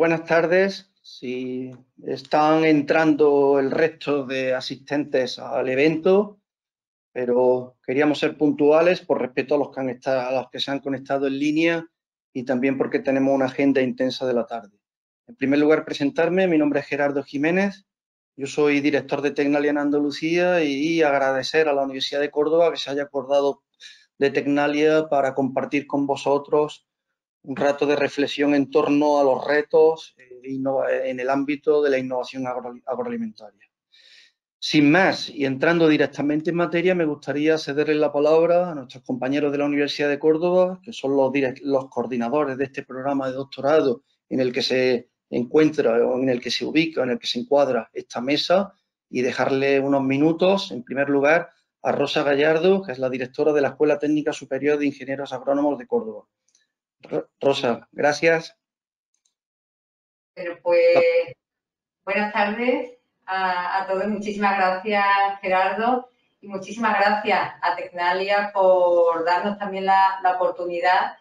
buenas tardes. Si están entrando el resto de asistentes al evento, pero queríamos ser puntuales por respeto a los que, han estado, a los que se han conectado en línea y también porque tenemos una agenda intensa de la tarde. En primer lugar, presentarme. Mi nombre es Gerardo Jiménez. Yo soy director de Tecnalia en Andalucía y agradecer a la Universidad de Córdoba que se haya acordado de Tecnalia para compartir con vosotros un rato de reflexión en torno a los retos eh, en el ámbito de la innovación agroalimentaria. Sin más, y entrando directamente en materia, me gustaría cederle la palabra a nuestros compañeros de la Universidad de Córdoba, que son los, los coordinadores de este programa de doctorado en el que se encuentra en el que se ubica, en el que se encuadra esta mesa, y dejarle unos minutos, en primer lugar, a Rosa Gallardo, que es la directora de la Escuela Técnica Superior de Ingenieros Agrónomos de Córdoba. Rosa, gracias. Pero pues, buenas tardes a, todos. Muchísimas gracias, Gerardo, y muchísimas gracias a Tecnalia por darnos también la, oportunidad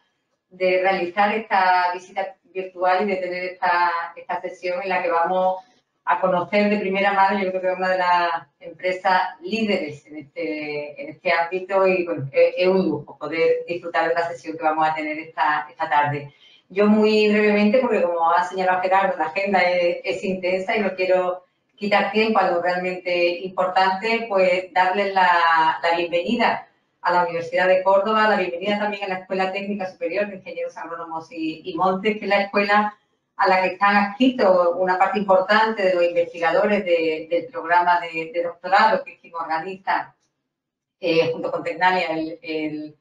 de realizar esta visita virtual y de tener esta, esta sesión en la que vamos a conocer de primera mano, yo creo que es una de las empresas líderes en este, en este ámbito y bueno, es, un lujo poder disfrutar de la sesión que vamos a tener esta, esta tarde. Yo muy brevemente, porque como ha señalado Gerardo, la agenda es, intensa y no quiero quitar tiempo a lo realmente importante, pues darles la, la bienvenida a la Universidad de Córdoba, la bienvenida también a la Escuela Técnica Superior de Ingenieros Agrónomos y Montes, que es la escuela a la que están adscritos una parte importante de los investigadores del programa de, doctorado, que es quien organiza eh, junto con Tecnalia el,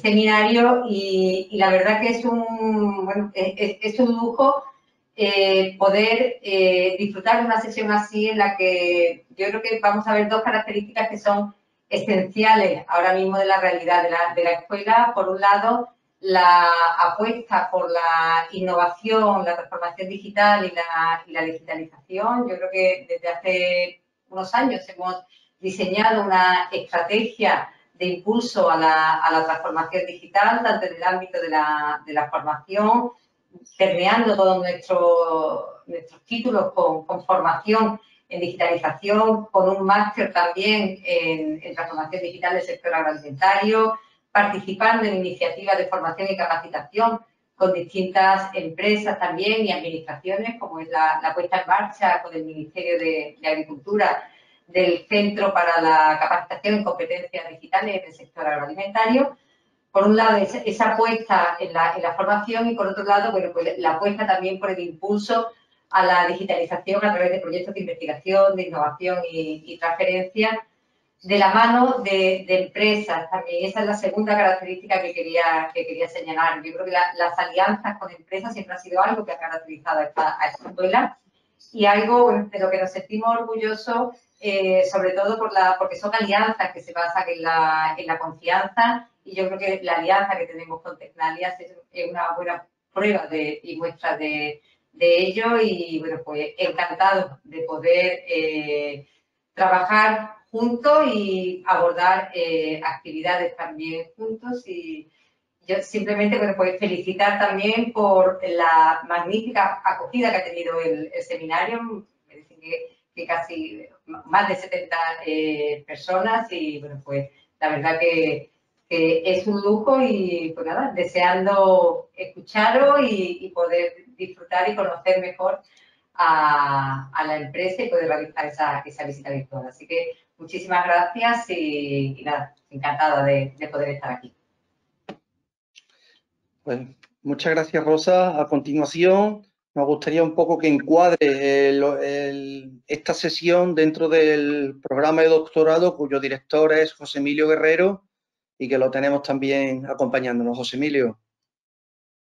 seminario y, la verdad que es un, es, un lujo eh, poder eh, disfrutar de una sesión así en la que yo creo que vamos a ver dos características que son esenciales ahora mismo de la realidad de la, de la escuela. Por un lado, la apuesta por la innovación, la transformación digital y la, digitalización. Yo creo que desde hace unos años hemos diseñado una estrategia de impulso a la, transformación digital, tanto en el ámbito de la, formación, permeando todos nuestros títulos con, formación en digitalización, con un máster también en, en transformación digital del sector agroalimentario, participando en iniciativas de formación y capacitación con distintas empresas también y administraciones, como es la, puesta en marcha con el Ministerio de, Agricultura del Centro para la Capacitación en Competencias Digitales en el sector agroalimentario. Por un lado, esa, apuesta en la, formación y por otro lado, bueno, pues la apuesta también por el impulso a la digitalización a través de proyectos de investigación, de innovación y, y transferencia de la mano de, empresas también. Esa es la segunda característica que quería, que quería señalar. Yo creo que las alianzas con empresas siempre ha sido algo que ha caracterizado a esta, escuela y algo de lo que nos sentimos orgullosos, eh, sobre todo por la, porque son alianzas que se basan en la, en la confianza y yo creo que la alianza que tenemos con Tecnalias es, una buena prueba de, y muestra de, ello y bueno, pues encantado de poder eh, trabajar juntos y abordar eh, actividades también juntos y yo simplemente bueno, pues felicitar también por la magnífica acogida que ha tenido el, seminario, que, que, casi más de 70 eh, personas y bueno, pues la verdad que, es un lujo y pues nada, deseando escucharos y, poder disfrutar y conocer mejor a, la empresa y poder realizar esa, esa visita virtual. Así que Muchísimas gracias y, nada, encantada de, poder estar aquí. Pues muchas gracias, Rosa. A continuación, nos gustaría un poco que encuadre esta sesión dentro del programa de doctorado cuyo director es José Emilio Guerrero y que lo tenemos también acompañándonos. José Emilio.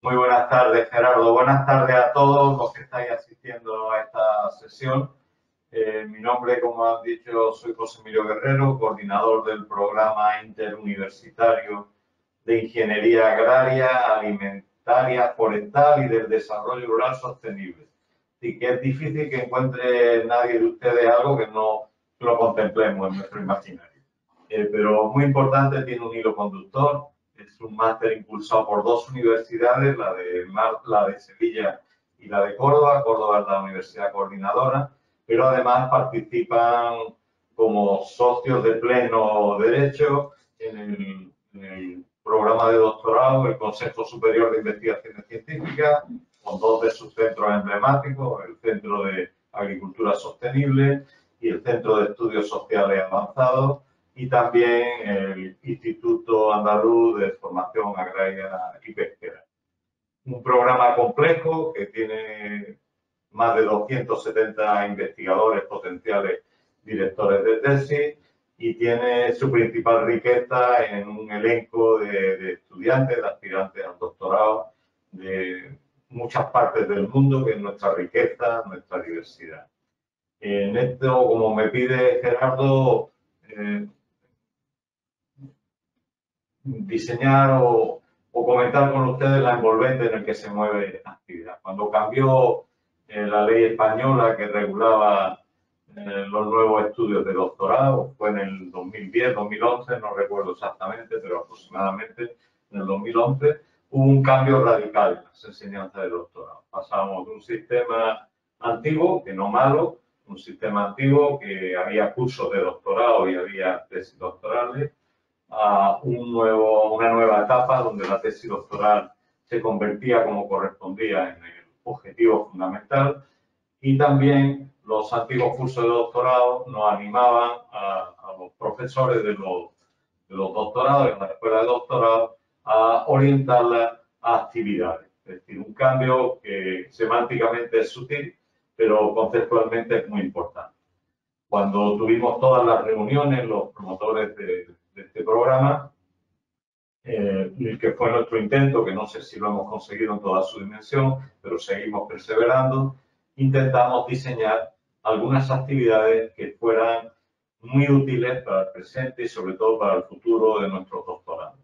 Muy buenas tardes, Gerardo. Buenas tardes a todos los que estáis asistiendo a esta sesión. Eh, mi nombre, como han dicho, soy José Emilio Guerrero, coordinador del programa interuniversitario de Ingeniería Agraria, Alimentaria, Forestal y del Desarrollo Rural Sostenible. Y que es difícil que encuentre nadie de ustedes algo que no lo contemplemos en nuestro imaginario. Eh, pero muy importante, tiene un hilo conductor, es un máster impulsado por dos universidades, la de, la de Sevilla y la de Córdoba. Córdoba es la universidad coordinadora, pero además participan como socios de pleno derecho en el, en el programa de doctorado el Consejo Superior de Investigaciones Científicas, con dos de sus centros emblemáticos, el Centro de Agricultura Sostenible y el Centro de Estudios Sociales Avanzados, y también el Instituto Andaluz de Formación Agraria y Pesquera. Un programa complejo que tiene más de 270 investigadores potenciales directores de tesis y tiene su principal riqueza en un elenco de, estudiantes, de aspirantes al doctorado de muchas partes del mundo, que es nuestra riqueza, nuestra diversidad. En esto, como me pide Gerardo, eh, diseñar o, comentar con ustedes la envolvente en el que se mueve la actividad. Cuando cambió eh, la ley española que regulaba eh, los nuevos estudios de doctorado, fue en el 2010, 2011, no recuerdo exactamente, pero aproximadamente en el 2011, hubo un cambio radical en las enseñanzas de doctorado. Pasamos de un sistema antiguo, que no malo, un sistema antiguo que había cursos de doctorado y había tesis doctorales, a un nuevo, una nueva etapa donde la tesis doctoral se convertía como correspondía en el objetivo fundamental y también los antiguos cursos de doctorado nos animaban a, los profesores de los, de los doctorados, en la escuela de doctorado, a orientarla a actividades. Es decir, un cambio que semánticamente es sutil, pero conceptualmente es muy importante. Cuando tuvimos todas las reuniones, los promotores de este programa, eh, que fue nuestro intento, que no sé si lo hemos conseguido en toda su dimensión, pero seguimos perseverando, intentamos diseñar algunas actividades que fueran muy útiles para el presente y sobre todo para el futuro de nuestros doctorandos.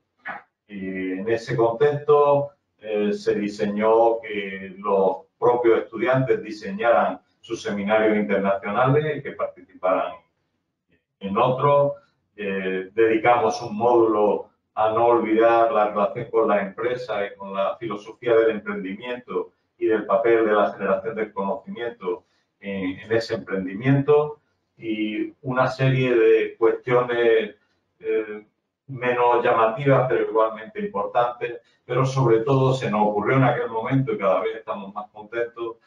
Y en ese contexto eh, se diseñó que los propios estudiantes diseñaran sus seminarios internacionales y que participaran en otros. Eh, dedicamos un módulo a no olvidar la relación con las empresas y con la filosofía del emprendimiento y del papel de la generación del conocimiento en, ese emprendimiento y una serie de cuestiones eh, menos llamativas pero igualmente importantes, pero sobre todo se nos ocurrió en aquel momento y cada vez estamos más contentos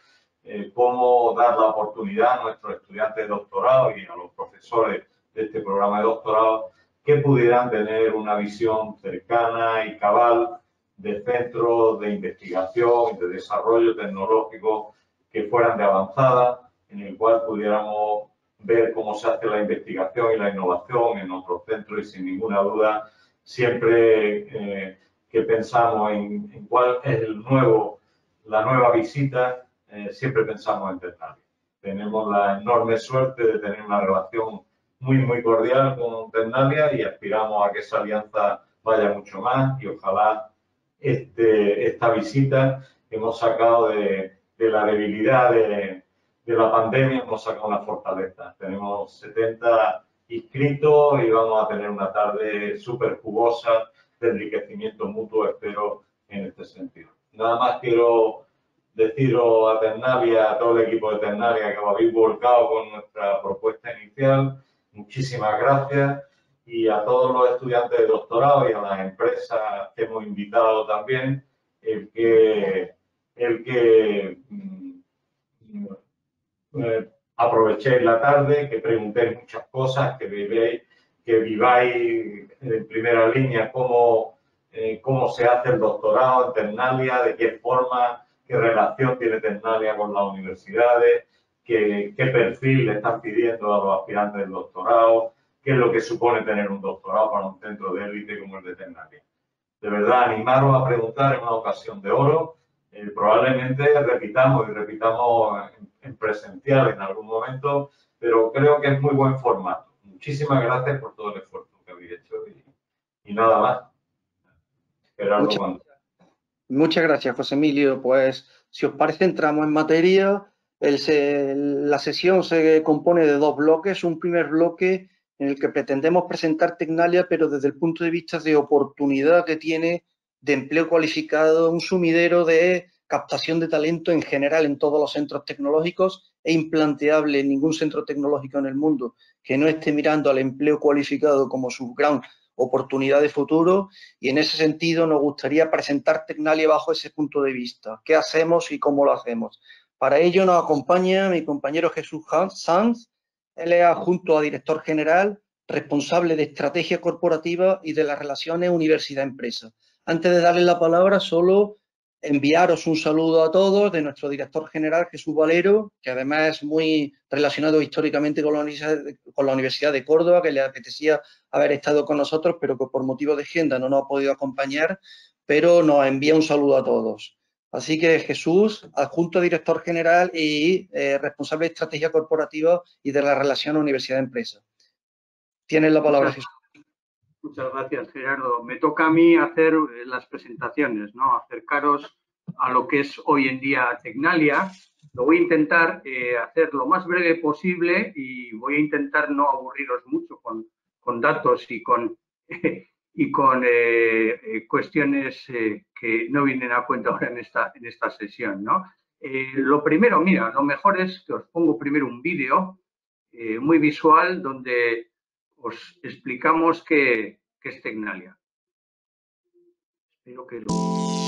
eh, cómo dar la oportunidad a nuestros estudiantes de doctorado y a los profesores de este programa de doctorado que pudieran tener una visión cercana y cabal de centros de investigación de desarrollo tecnológico que fueran de avanzada, en el cual pudiéramos ver cómo se hace la investigación y la innovación en otros centros y sin ninguna duda siempre eh, que pensamos en, cuál es el nuevo, la nueva visita, eh, siempre pensamos en Ternalia. Tenemos la enorme suerte de tener una relación muy, muy cordial con Ternalia y aspiramos a que esa alianza vaya mucho más y ojalá este, esta visita que hemos sacado de, de la debilidad de, de, la pandemia, hemos sacado una fortaleza. Tenemos 70 inscritos y vamos a tener una tarde súper jugosa de enriquecimiento mutuo, espero, en este sentido. Nada más quiero deciros a Ternalia, a todo el equipo de Ternalia que os habéis volcado con nuestra propuesta inicial. Muchísimas gracias. Y a todos los estudiantes de doctorado y a las empresas que hemos invitado también, el que, el que mm, eh, aprovechéis la tarde, que preguntéis muchas cosas, que vivéis, que viváis en primera línea cómo, eh, cómo se hace el doctorado en Ternalia, de qué forma, qué relación tiene Ternalia con las universidades, qué, qué perfil le están pidiendo a los aspirantes del doctorado, qué es lo que supone tener un doctorado para un centro de élite como el de Ternalia. De verdad, animaros a preguntar en una ocasión de oro. Eh, probablemente repitamos y repitamos en, presencial en algún momento, pero creo que es muy buen formato. Muchísimas gracias por todo el esfuerzo que habéis hecho y, nada más. Muchas, muchas gracias, José Emilio. Pues, si os parece, entramos en materia. La sesión se compone de dos bloques. Un primer bloque en el que pretendemos presentar Tecnalia, pero desde el punto de vista de oportunidad que tiene de empleo cualificado, un sumidero de captación de talento en general en todos los centros tecnológicos. Es implanteable en ningún centro tecnológico en el mundo que no esté mirando al empleo cualificado como su gran oportunidad de futuro y en ese sentido nos gustaría presentar Tecnalia bajo ese punto de vista. ¿Qué hacemos y cómo lo hacemos? Para ello nos acompaña mi compañero Jesús Sanz. Él es adjunto a director general, responsable de estrategia corporativa y de las relaciones universidad-empresa. Antes de darle la palabra, solo enviaros un saludo a todos de nuestro director general Jesús Valero, que además es muy relacionado históricamente con la, Universidad de, Córdoba, que le apetecía haber estado con nosotros, pero que por motivo de agenda no nos ha podido acompañar, pero nos envía un saludo a todos. Así que Jesús, adjunto director general y eh, responsable de estrategia corporativa y de la relación universidad-empresa. Tienes la palabra, Jesús. Muchas gracias, Gerardo. Me toca a mí hacer eh, las presentaciones, ¿no? Acercaros a lo que es hoy en día Tecnalia. Lo voy a intentar eh, hacer lo más breve posible y voy a intentar no aburriros mucho con, datos y con, y con eh, cuestiones que no vienen a cuenta ahora en esta, en esta sesión, ¿no? lo primero, mira, lo mejor es que os pongo primero un vídeo muy visual donde os explicamos qué, es Tecnalia. Espero que lo...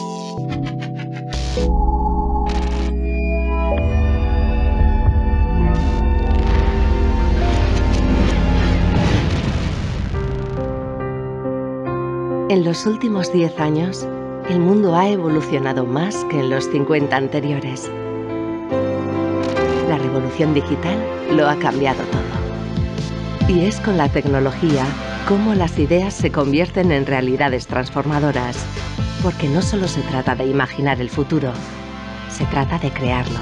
En los últimos 10 años, el mundo ha evolucionado más que en los 50 anteriores. La revolución digital lo ha cambiado todo. Y es con la tecnología cómo las ideas se convierten en realidades transformadoras. Porque no solo se trata de imaginar el futuro, se trata de crearlo.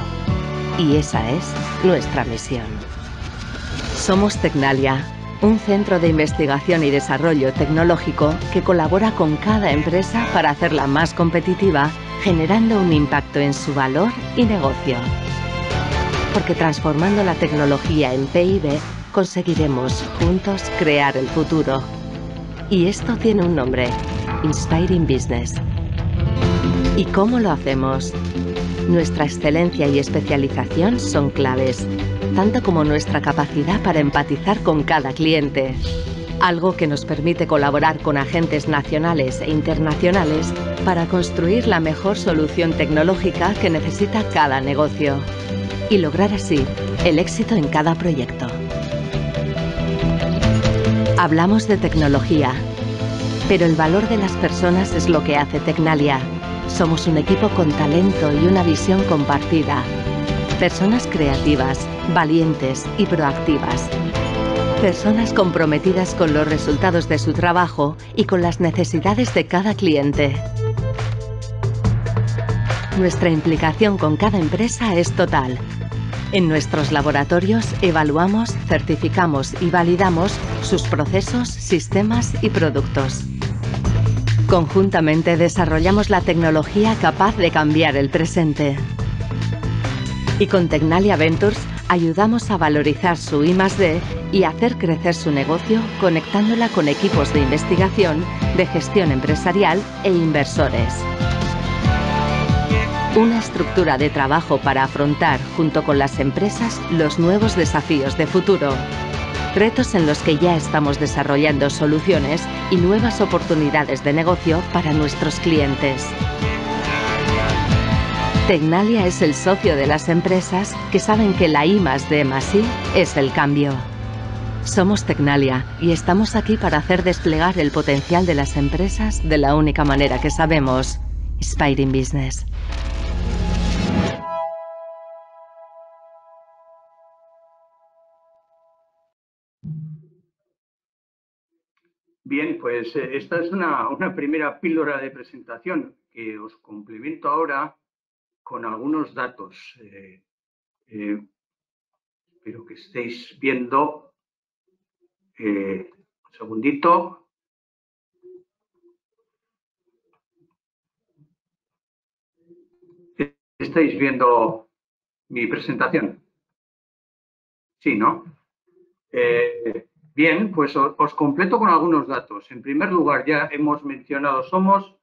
Y esa es nuestra misión. Somos Tecnalia, un centro de investigación y desarrollo tecnológico que colabora con cada empresa para hacerla más competitiva, generando un impacto en su valor y negocio. Porque transformando la tecnología en PIB, conseguiremos juntos crear el futuro. Y esto tiene un nombre, Inspiring Business. ¿Y cómo lo hacemos? Nuestra excelencia y especialización son claves, tanto como nuestra capacidad para empatizar con cada cliente, algo que nos permite colaborar con agentes nacionales e internacionales para construir la mejor solución tecnológica que necesita cada negocio y lograr así el éxito en cada proyecto. Hablamos de tecnología, pero el valor de las personas es lo que hace Tecnalia. Somos un equipo con talento y una visión compartida. Personas creativas, valientes y proactivas. Personas comprometidas con los resultados de su trabajo y con las necesidades de cada cliente. Nuestra implicación con cada empresa es total en nuestros laboratorios evaluamos, certificamos y validamos sus procesos, sistemas y productos. Conjuntamente desarrollamos la tecnología capaz de cambiar el presente. Y con Tecnalia Ventures ayudamos a valorizar su I+D y hacer crecer su negocio conectándola con equipos de investigación, de gestión empresarial e inversores. Una estructura de trabajo para afrontar, junto con las empresas, los nuevos desafíos de futuro. Retos en los que ya estamos desarrollando soluciones y nuevas oportunidades de negocio para nuestros clientes. Tecnalia es el socio de las empresas que saben que la I más D I es el cambio. Somos Tecnalia y estamos aquí para hacer desplegar el potencial de las empresas de la única manera que sabemos, Inspiring Business. Bien, pues eh, esta es una, primera píldora de presentación que os complemento ahora con algunos datos. Eh, eh, espero que estéis viendo. un segundito. ¿Estáis viendo mi presentación? Sí, ¿no? Bien, pues os, completo con algunos datos. En primer lugar, ya hemos mencionado, somos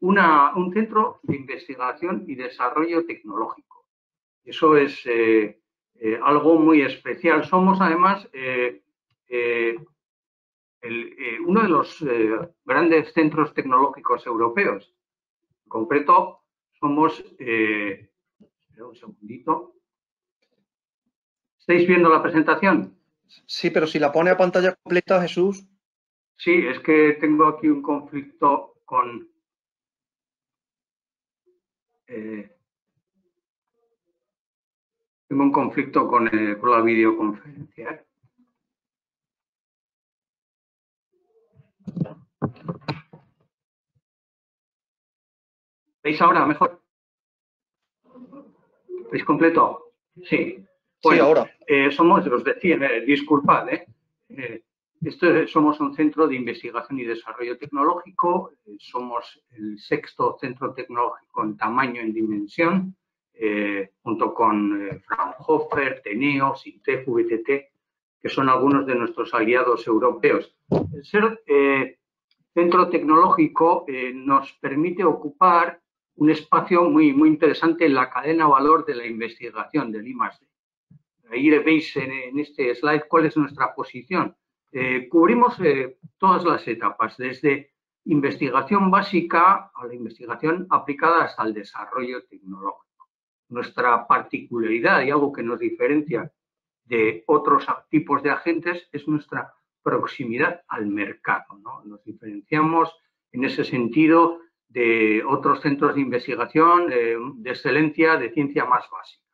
un centro de investigación y desarrollo tecnológico. Eso es algo muy especial. Somos además uno de los grandes centros tecnológicos europeos. En concreto, somos... un segundito. ¿Estáis viendo la presentación? Sí, pero si la pone a pantalla completa, Jesús. Sí, es que tengo aquí un conflicto con... Eh, tengo un conflicto con, eh, la videoconferencia. ¿Veis ahora mejor? ¿Veis completo? Sí. Bueno, ahora. Eh, somos, os decía, eh, disculpad, eh, eh esto, somos un centro de investigación y desarrollo tecnológico, somos el sexto centro tecnológico en tamaño, en dimensión, junto con Fraunhofer, Teneo, Sintef, VTT, que son algunos de nuestros aliados europeos. El ser centro tecnológico nos permite ocupar un espacio muy, muy interesante en la cadena valor de la investigación del I+.D. Ahí veis en, este slide cuál es nuestra posición. Eh, cubrimos eh, todas las etapas, desde investigación básica a la investigación aplicada hasta el desarrollo tecnológico. Nuestra particularidad y algo que nos diferencia de otros tipos de agentes es nuestra proximidad al mercado. Nos diferenciamos en ese sentido de otros centros de investigación eh, de excelencia de ciencia más básica.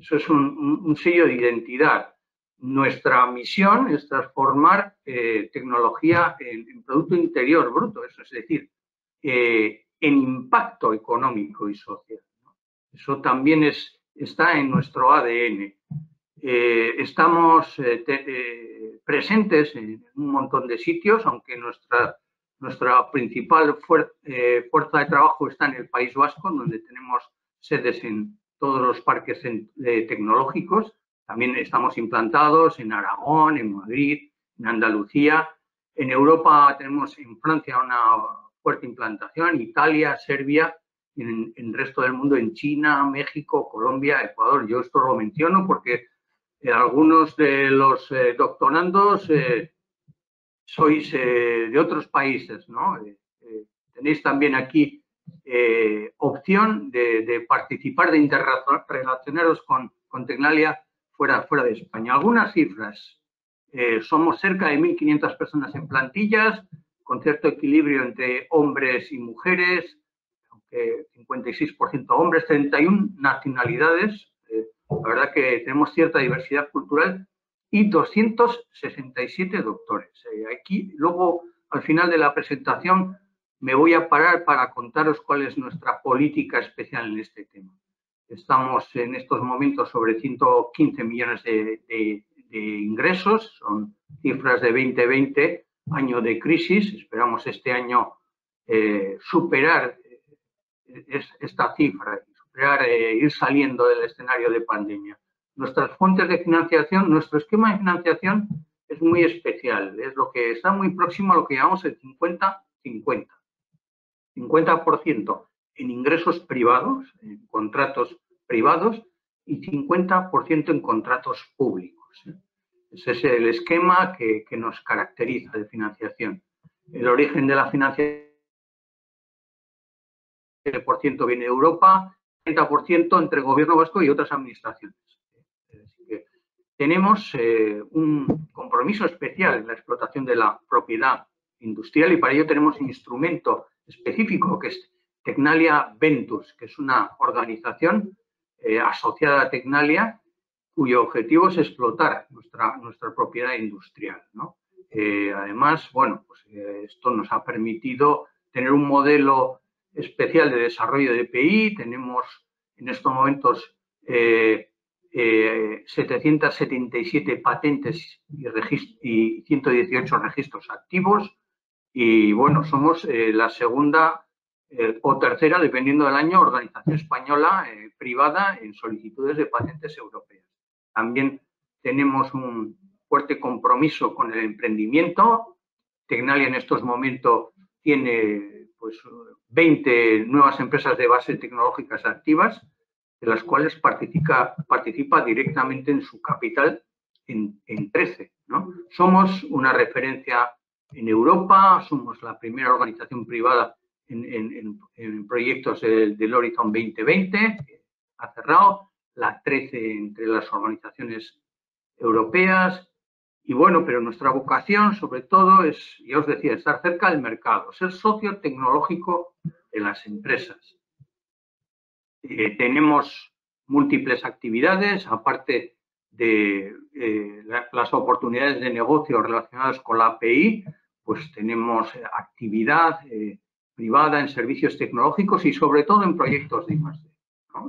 Eso es un, sello de identidad. Nuestra misión es transformar eh, tecnología en, Producto Interior Bruto, eso es decir, eh, en impacto económico y social. Eso también es, está en nuestro ADN. Eh, estamos presentes en un montón de sitios, aunque nuestra, nuestra principal fuerza de trabajo está en el País Vasco, donde tenemos sedes en, todos los parques tecnológicos. También estamos implantados en Aragón, en Madrid, en Andalucía. En Europa tenemos en Francia una fuerte implantación, Italia, Serbia, en, el resto del mundo, en China, México, Colombia, Ecuador. Yo esto lo menciono porque eh, algunos de los eh, doctorandos eh, sois de otros países, ¿no? tenéis también aquí eh, opción de, participar, de interrelacionaros con, con Tecnalia fuera, fuera de España. Algunas cifras. Eh, somos cerca de 1.500 personas en plantillas, con cierto equilibrio entre hombres y mujeres, aunque 56% hombres, 31 nacionalidades. Eh, la verdad que tenemos cierta diversidad cultural y 267 doctores. aquí, luego, al final de la presentación, me voy a parar para contaros cuál es nuestra política especial en este tema. Estamos en estos momentos sobre 115 millones de, ingresos, son cifras de 2020, año de crisis. Esperamos este año eh, superar eh, esta cifra, superar, eh, ir saliendo del escenario de pandemia. Nuestras fuentes de financiación, nuestro esquema de financiación es muy especial, es lo que está muy próximo a lo que llamamos el 50-50. 50% en ingresos privados, en contratos privados, y 50% en contratos públicos. ¿eh? Ese es el esquema que, nos caracteriza de financiación. El origen de la financiación ciento viene de Europa, 30% entre el gobierno vasco y otras administraciones. tenemos eh, un compromiso especial en la explotación de la propiedad industrial y para ello tenemos un instrumento específico, que es Tecnalia Ventus, que es una organización eh, asociada a Tecnalia cuyo objetivo es explotar nuestra, nuestra propiedad industrial. Eh, además, bueno, pues, eh, esto nos ha permitido tener un modelo especial de desarrollo de PI. Tenemos en estos momentos 777 patentes y, y 118 registros activos y bueno, somos la segunda eh, o tercera, dependiendo del año, organización española eh, privada en solicitudes de patentes europeas. También tenemos un fuerte compromiso con el emprendimiento. Tecnalia en estos momentos tiene pues 20 nuevas empresas de base tecnológicas activas, de las cuales participa, participa directamente en su capital en, en 13. ¿no? Somos una referencia en Europa, somos la primera organización privada en, proyectos del, Horizon 2020, ha cerrado, la 13 entre las organizaciones europeas. Y bueno, pero nuestra vocación sobre todo es, ya os decía, estar cerca del mercado, ser socio tecnológico de las empresas. Eh, tenemos múltiples actividades, aparte de eh, las oportunidades de negocio relacionadas con la API, pues tenemos actividad eh, privada en servicios tecnológicos y sobre todo en proyectos de I+D.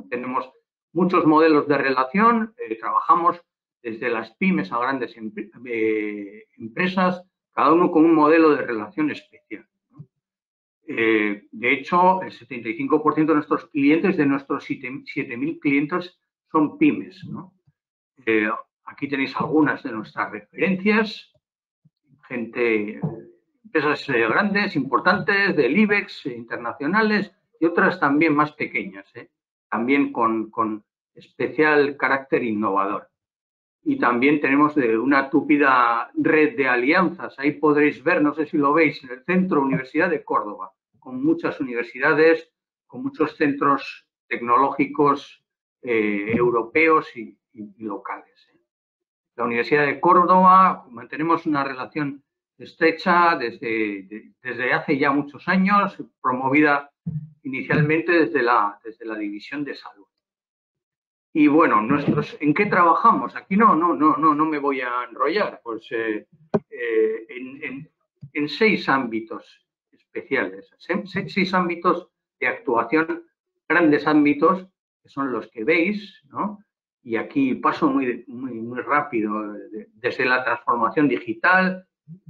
Tenemos muchos modelos de relación, eh, trabajamos desde las pymes a grandes eh, empresas, cada uno con un modelo de relación especial. Eh, de hecho, el 75% de nuestros clientes, de nuestros 7.000 clientes, son pymes. aquí tenéis algunas de nuestras referencias, gente empresas eh, grandes, importantes, del IBEX, eh, internacionales y otras también más pequeñas, eh, también con, especial carácter innovador. Y también tenemos de una tupida red de alianzas. Ahí podréis ver, no sé si lo veis, en el Centro Universidad de Córdoba, con muchas universidades, con muchos centros tecnológicos europeos y, y locales. La Universidad de Córdoba mantenemos una relación estrecha desde, desde hace ya muchos años, promovida inicialmente desde la, desde la División de Salud. Y bueno, nuestros, ¿en qué trabajamos? Aquí no, no, no, no, no me voy a enrollar, pues eh, eh, en, en, seis ámbitos especiales, seis, ámbitos de actuación, grandes ámbitos, que son los que veis, ¿no? Y aquí paso muy, muy, muy rápido, desde la transformación digital,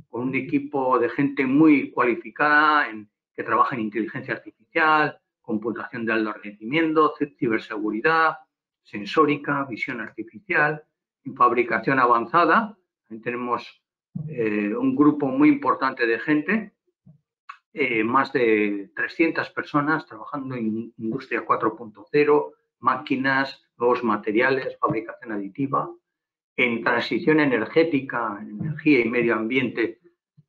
con un equipo de gente muy cualificada en, que trabaja en inteligencia artificial, computación de alto rendimiento, ciberseguridad, sensórica, visión artificial, en fabricación avanzada. tenemos eh, un grupo muy importante de gente, eh, más de 300 personas trabajando en industria 4.0, máquinas, nuevos materiales, fabricación aditiva, en transición energética, en energía y medio ambiente,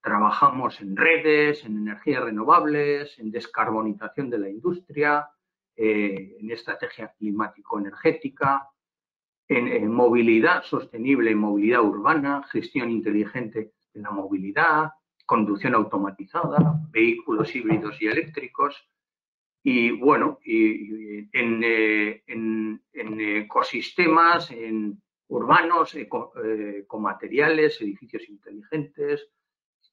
trabajamos en redes, en energías renovables, en descarbonización de la industria, eh, en estrategia climático-energética, en, movilidad sostenible, movilidad urbana, gestión inteligente de la movilidad, conducción automatizada, vehículos híbridos y eléctricos. Y bueno, y, en, eh, en, ecosistemas, en urbanos, con materiales, edificios inteligentes,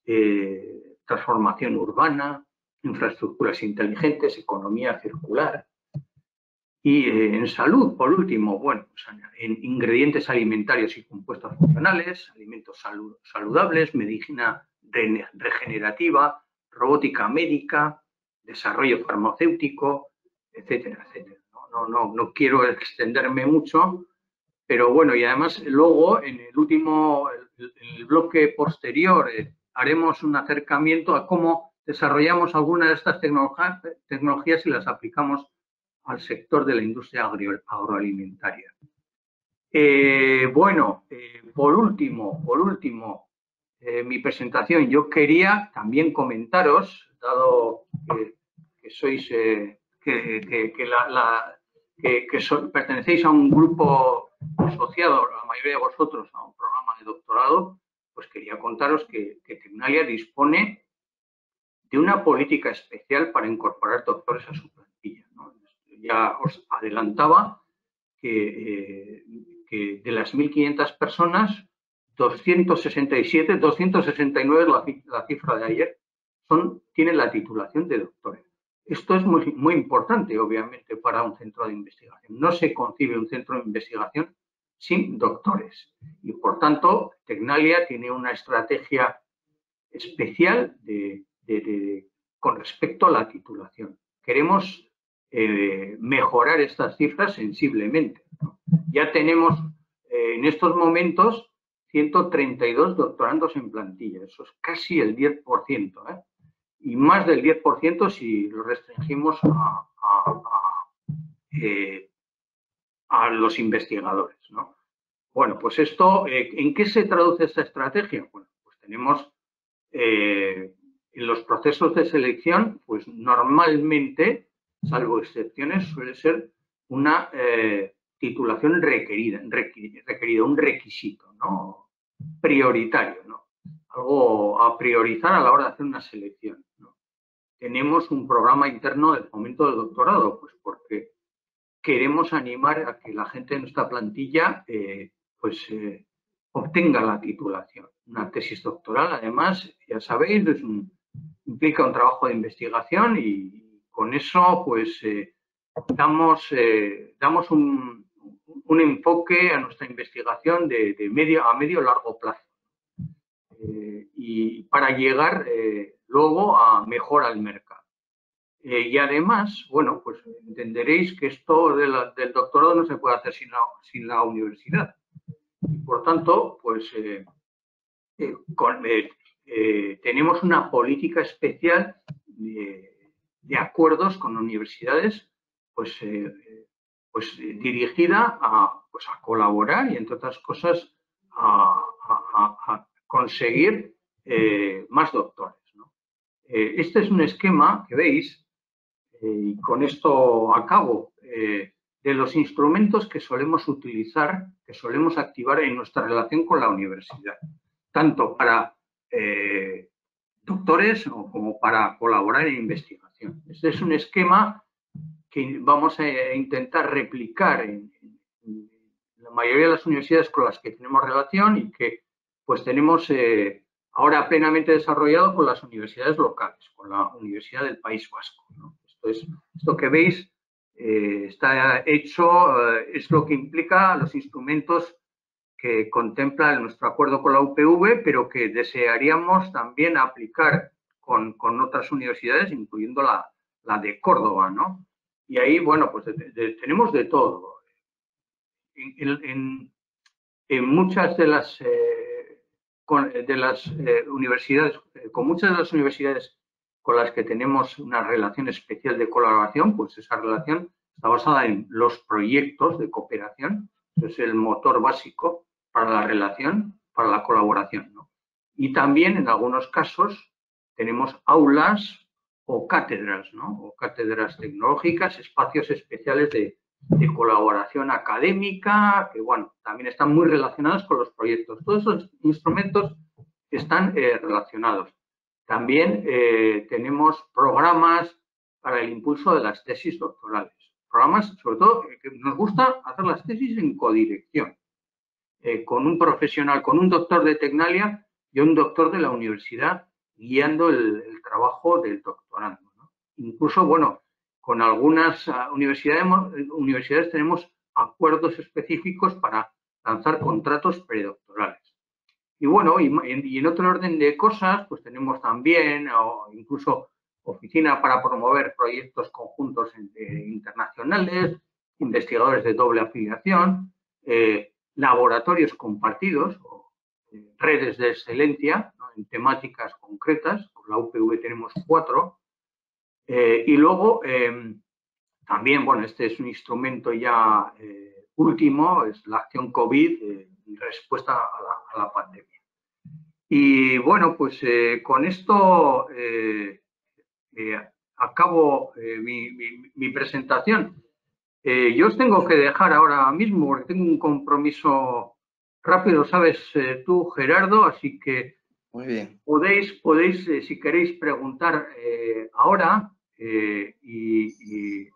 eh, transformación urbana, infraestructuras inteligentes, economía circular. Y eh, en salud, por último, bueno, en ingredientes alimentarios y compuestos funcionales, alimentos saludables, medicina regenerativa, robótica médica, desarrollo farmacéutico, etcétera, etcétera. No, no, no quiero extenderme mucho, pero bueno, y además luego en el último, el, bloque posterior eh, haremos un acercamiento a cómo desarrollamos algunas de estas tecnologías y las aplicamos al sector de la industria agroalimentaria. Eh, bueno, eh, por último, por último, mi presentación, yo quería también comentaros, dado que, sois, que, pertenecéis a un grupo asociado, la mayoría de vosotros, a un programa de doctorado, pues quería contaros que, que dispone de una política especial para incorporar doctores a su plantilla. Ya os adelantaba que, eh, de las 1.500 personas, 267, 269 es la, cifra de ayer, son, tienen la titulación de doctores. Esto es muy, muy importante, obviamente, para un centro de investigación. No se concibe un centro de investigación sin doctores. Y por tanto, Tecnalia tiene una estrategia especial con respecto a la titulación. Queremos eh, mejorar estas cifras sensiblemente. Ya tenemos eh, en estos momentos 132 doctorandos en plantilla, eso es casi el 10%. ¿eh? Y más del 10% si lo restringimos a, eh, los investigadores. Bueno, pues esto, eh, ¿en qué se traduce esta estrategia? Bueno, pues tenemos en los procesos de selección, pues normalmente, salvo excepciones, suele ser una titulación requerida, requerida, un requisito, ¿no? Prioritario, ¿no? Algo a priorizar a la hora de hacer una selección, Tenemos un programa interno de fomento del doctorado, pues porque queremos animar a que la gente de nuestra plantilla, eh, pues, eh, obtenga la titulación. Una tesis doctoral, además, ya sabéis, implica un trabajo de investigación y con eso, pues, eh, damos, un, un enfoque a nuestra investigación de, medio a medio largo plazo eh, y para llegar eh, luego a mejor al mercado. Eh, y además, bueno, pues entenderéis que esto del doctorado no se puede hacer sin la, sin la universidad. Y por tanto, pues tenemos una política especial de, acuerdos con universidades pues, pues, dirigida a, pues, a colaborar y, entre otras cosas, a, conseguir eh, más doctores. Eh, este es un esquema que veis, y con esto acabo, de los instrumentos que solemos utilizar, que solemos activar en nuestra relación con la universidad, tanto para doctores como para colaborar en investigación. Este es un esquema que vamos a intentar replicar en, la mayoría de las universidades con las que tenemos relación y que pues tenemos eh, ahora plenamente desarrollado con las universidades locales, con la Universidad del País Vasco. Esto, es, esto que veis eh, está hecho, eh, es lo que implica los instrumentos que contempla nuestro acuerdo con la UPV, pero que desearíamos también aplicar con, con otras universidades, incluyendo la, la de Córdoba, ¿no? Y ahí, bueno, pues tenemos de todo. En, muchas de las, eh, de las eh, universidades, eh, con muchas de las universidades con las que tenemos una relación especial de colaboración, pues esa relación está basada en los proyectos de cooperación, es el motor básico para la relación, para la colaboración. Y también en algunos casos tenemos aulas o cátedras, ¿no? o cátedras tecnológicas, espacios especiales de, colaboración académica, que bueno, también están muy relacionados con los proyectos. Todos esos instrumentos están eh, relacionados. También eh, tenemos programas para el impulso de las tesis doctorales. Programas, sobre todo, que nos gusta hacer las tesis en codirección, eh, con un profesional, con un doctor de Tecnalia y un doctor de la universidad guiando el, trabajo del doctorando. Incluso, bueno, con algunas ah, universidades, tenemos acuerdos específicos para lanzar contratos predoctorales. Y bueno, y, en otro orden de cosas, pues tenemos también, o incluso oficina para promover proyectos conjuntos internacionales, investigadores de doble afiliación, eh, laboratorios compartidos, o, eh, redes de excelencia, en temáticas concretas, con la UPV tenemos cuatro, eh, y luego em, también, bueno, este es un instrumento ya eh, último, es la acción COVID en respuesta a la, pandemia. Y bueno, pues eh, con esto acabo mi, mi, presentación. yo os tengo que dejar ahora mismo porque tengo un compromiso rápido, sabes tú, Gerardo, así que muy bien. Podéis, podéis eh, si queréis, preguntar eh, ahora eh, y,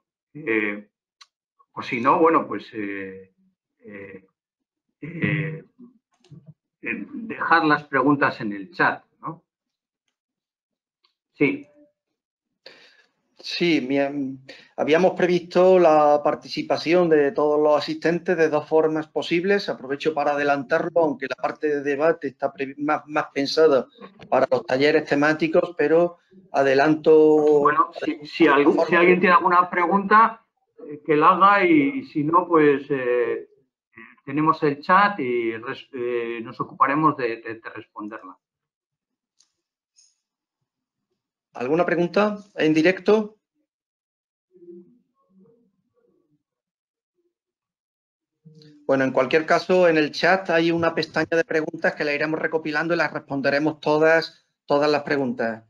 o si no, bueno, pues dejar las preguntas en el chat, ¿no? Sí. Sí, habíamos previsto la participación de todos los asistentes de dos formas posibles. Aprovecho para adelantarlo, aunque la parte de debate está más, más pensada para los talleres temáticos, pero adelanto... Bueno, si, alguien tiene alguna pregunta, eh, que la haga y, si no, pues eh, tenemos el chat y eh, nos ocuparemos de responderla. ¿Alguna pregunta en directo? Bueno, en cualquier caso, en el chat hay una pestaña de preguntas que la iremos recopilando y las responderemos todas, todas las preguntas.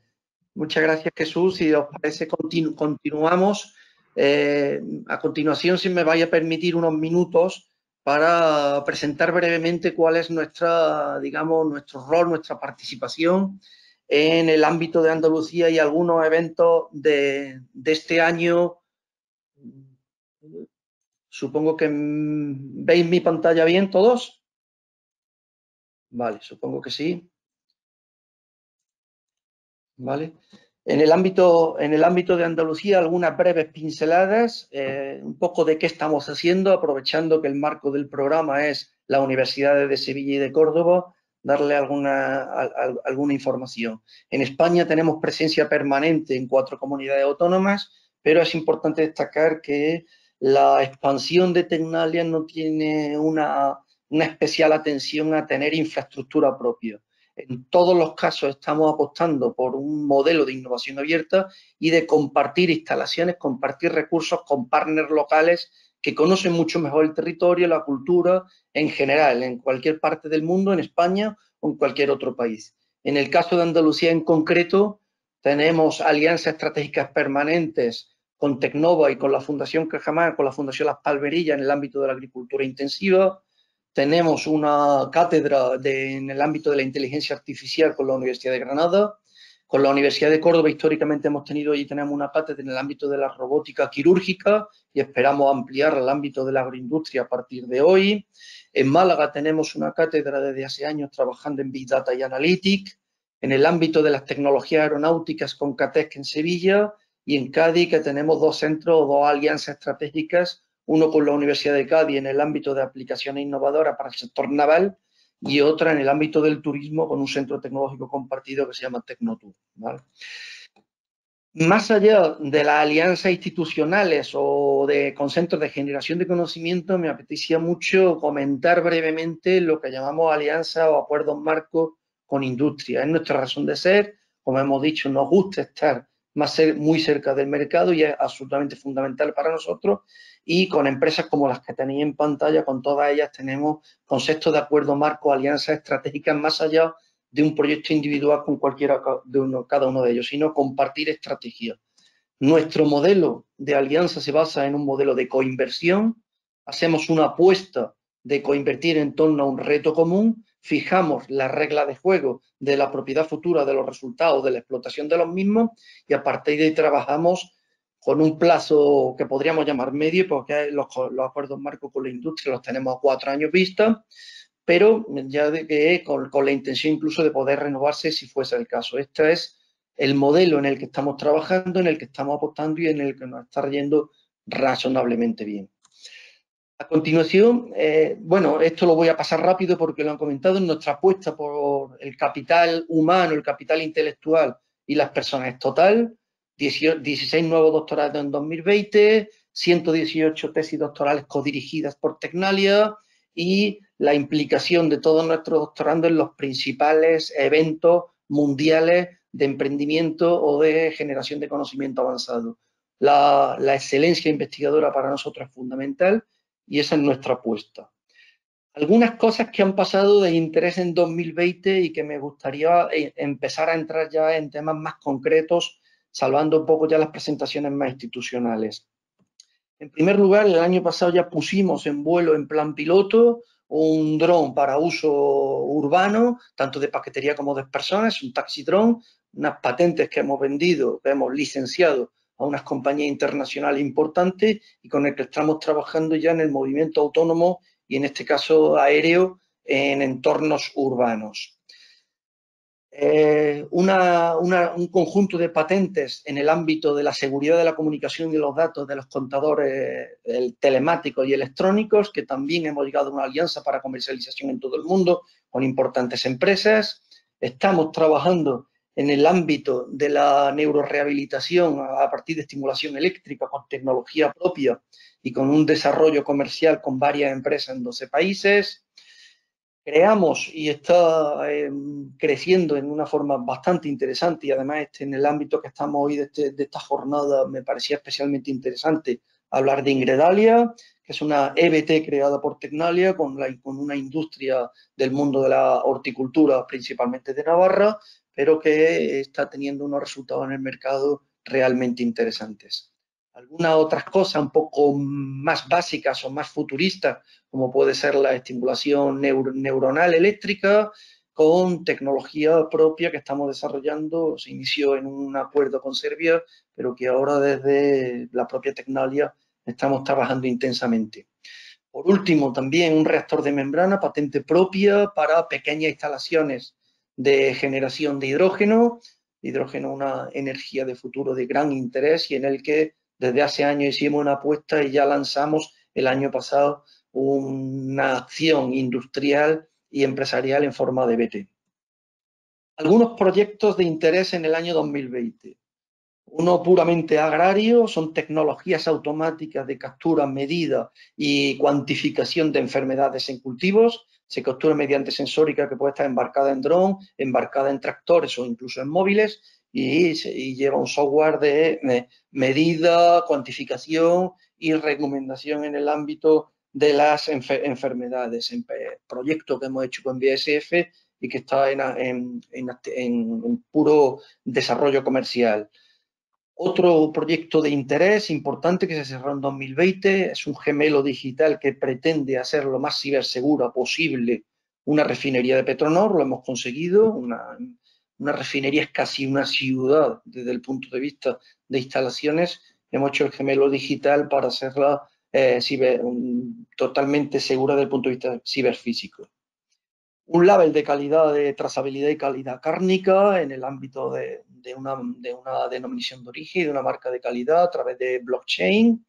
Muchas gracias, Jesús. Si os parece, continuamos. Eh, a continuación, si me vaya a permitir unos minutos para presentar brevemente cuál es nuestra, digamos, nuestro rol, nuestra participación en el ámbito de Andalucía y algunos eventos de, este año. Supongo que veis mi pantalla bien todos. Vale, supongo que sí. Vale. En el ámbito, en el ámbito de Andalucía, algunas breves pinceladas, eh, un poco de qué estamos haciendo, aprovechando que el marco del programa es la Universidad de Sevilla y de Córdoba, darle alguna, alguna información. En España tenemos presencia permanente en cuatro comunidades autónomas, pero es importante destacar que la expansión de Tecnalia no tiene una, una especial atención a tener infraestructura propia. En todos los casos estamos apostando por un modelo de innovación abierta y de compartir instalaciones, compartir recursos con partners locales que conocen mucho mejor el territorio, la cultura en general, en cualquier parte del mundo, en España o en cualquier otro país. En el caso de Andalucía en concreto, tenemos alianzas estratégicas permanentes con Tecnova y con la Fundación Cajamar, con la Fundación Las Palmerillas en el ámbito de la agricultura intensiva, tenemos una cátedra en el ámbito de la inteligencia artificial con la Universidad de Granada. Con la Universidad de Córdoba históricamente hemos tenido y tenemos una cátedra en el ámbito de la robótica quirúrgica y esperamos ampliar el ámbito de la agroindustria a partir de hoy. En Málaga tenemos una cátedra desde hace años trabajando en Big Data y Analytics. En el ámbito de las tecnologías aeronáuticas con CATEC en Sevilla y en Cádiz que tenemos dos centros o dos alianzas estratégicas uno con la Universidad de Cádiz en el ámbito de aplicaciones innovadoras para el sector naval y otra en el ámbito del turismo con un centro tecnológico compartido que se llama Tecnotur. Más allá de las alianzas institucionales o de con centros de generación de conocimiento, me apetecía mucho comentar brevemente lo que llamamos alianza o acuerdos marcos con industria. Es nuestra razón de ser, como hemos dicho, nos gusta estar más muy cerca del mercado y es absolutamente fundamental para nosotros y con empresas como las que tenéis en pantalla, con todas ellas tenemos conceptos de acuerdo marco, alianzas estratégicas más allá de un proyecto individual con cualquiera de uno, cada uno de ellos, sino compartir estrategias. Nuestro modelo de alianza se basa en un modelo de coinversión, hacemos una apuesta de coinvertir en torno a un reto común, fijamos la regla de juego de la propiedad futura de los resultados de la explotación de los mismos y a partir de ahí trabajamos con un plazo que podríamos llamar medio, porque los, acuerdos marcos con la industria los tenemos a cuatro años vista, pero ya de que con, la intención incluso de poder renovarse si fuese el caso. Este es el modelo en el que estamos trabajando, en el que estamos apostando y en el que nos está yendo razonablemente bien. A continuación, eh, bueno, esto lo voy a pasar rápido porque lo han comentado, en nuestra apuesta por el capital humano, el capital intelectual y las personas total, 16 nuevos doctorados en 2020, 118 tesis doctorales codirigidas por Tecnalia y la implicación de todos nuestros doctorandos en los principales eventos mundiales de emprendimiento o de generación de conocimiento avanzado. La, la excelencia investigadora para nosotros es fundamental y esa es nuestra apuesta. Algunas cosas que han pasado de interés en 2020 y que me gustaría eh, empezar a entrar ya en temas más concretos salvando un poco ya las presentaciones más institucionales. En primer lugar, el año pasado ya pusimos en vuelo en plan piloto un dron para uso urbano, tanto de paquetería como de personas, un taxi drone, unas patentes que hemos vendido, que hemos licenciado a unas compañías internacionales importantes y con el que estamos trabajando ya en el movimiento autónomo y en este caso aéreo en entornos urbanos. Eh, un conjunto de patentes en el ámbito de la seguridad de la comunicación y los datos de los contadores telemáticos y electrónicos, que también hemos llegado a una alianza para comercialización en todo el mundo con importantes empresas. Estamos trabajando en el ámbito de la neurorehabilitación a partir de estimulación eléctrica con tecnología propia y con un desarrollo comercial con varias empresas en 12 países creamos y está em, creciendo en una forma bastante interesante y además este, en el ámbito que estamos hoy de, este, de, esta jornada me parecía especialmente interesante hablar de Ingredalia, que es una EBT creada por Tecnalia con, la, con una industria del mundo de la horticultura, principalmente de Navarra, pero que está teniendo unos resultados en el mercado realmente interesantes algunas otras cosas un poco más básicas o más futuristas, como puede ser la estimulación neuronal eléctrica, con tecnología propia que estamos desarrollando. Se inició en un acuerdo con Serbia, pero que ahora desde la propia Tecnalia estamos trabajando intensamente. Por último, también un reactor de membrana, patente propia para pequeñas instalaciones de generación de hidrógeno. Hidrógeno, una energía de futuro de gran interés y en el que desde hace años hicimos una apuesta y ya lanzamos el año pasado una acción industrial y empresarial en forma de BT. Algunos proyectos de interés en el año 2020. Uno puramente agrario, son tecnologías automáticas de captura, medida y cuantificación de enfermedades en cultivos. Se captura mediante sensórica que puede estar embarcada en dron, embarcada en tractores o incluso en móviles y, lleva un software de medida, cuantificación y recomendación en el ámbito de las enfermedades, en proyecto que hemos hecho con BSF y que está en, en, puro desarrollo comercial. Otro proyecto de interés importante que se cerró en 2020 es un gemelo digital que pretende hacer lo más cibersegura posible una refinería de Petronor, lo hemos conseguido, una refinería es casi una ciudad desde el punto de vista de instalaciones. Hemos hecho el gemelo digital para hacerla eh, totalmente segura desde el punto de vista ciberfísico. Un label de calidad, de trazabilidad y calidad cárnica en el ámbito de, una, denominación de origen, de una marca de calidad a través de blockchain.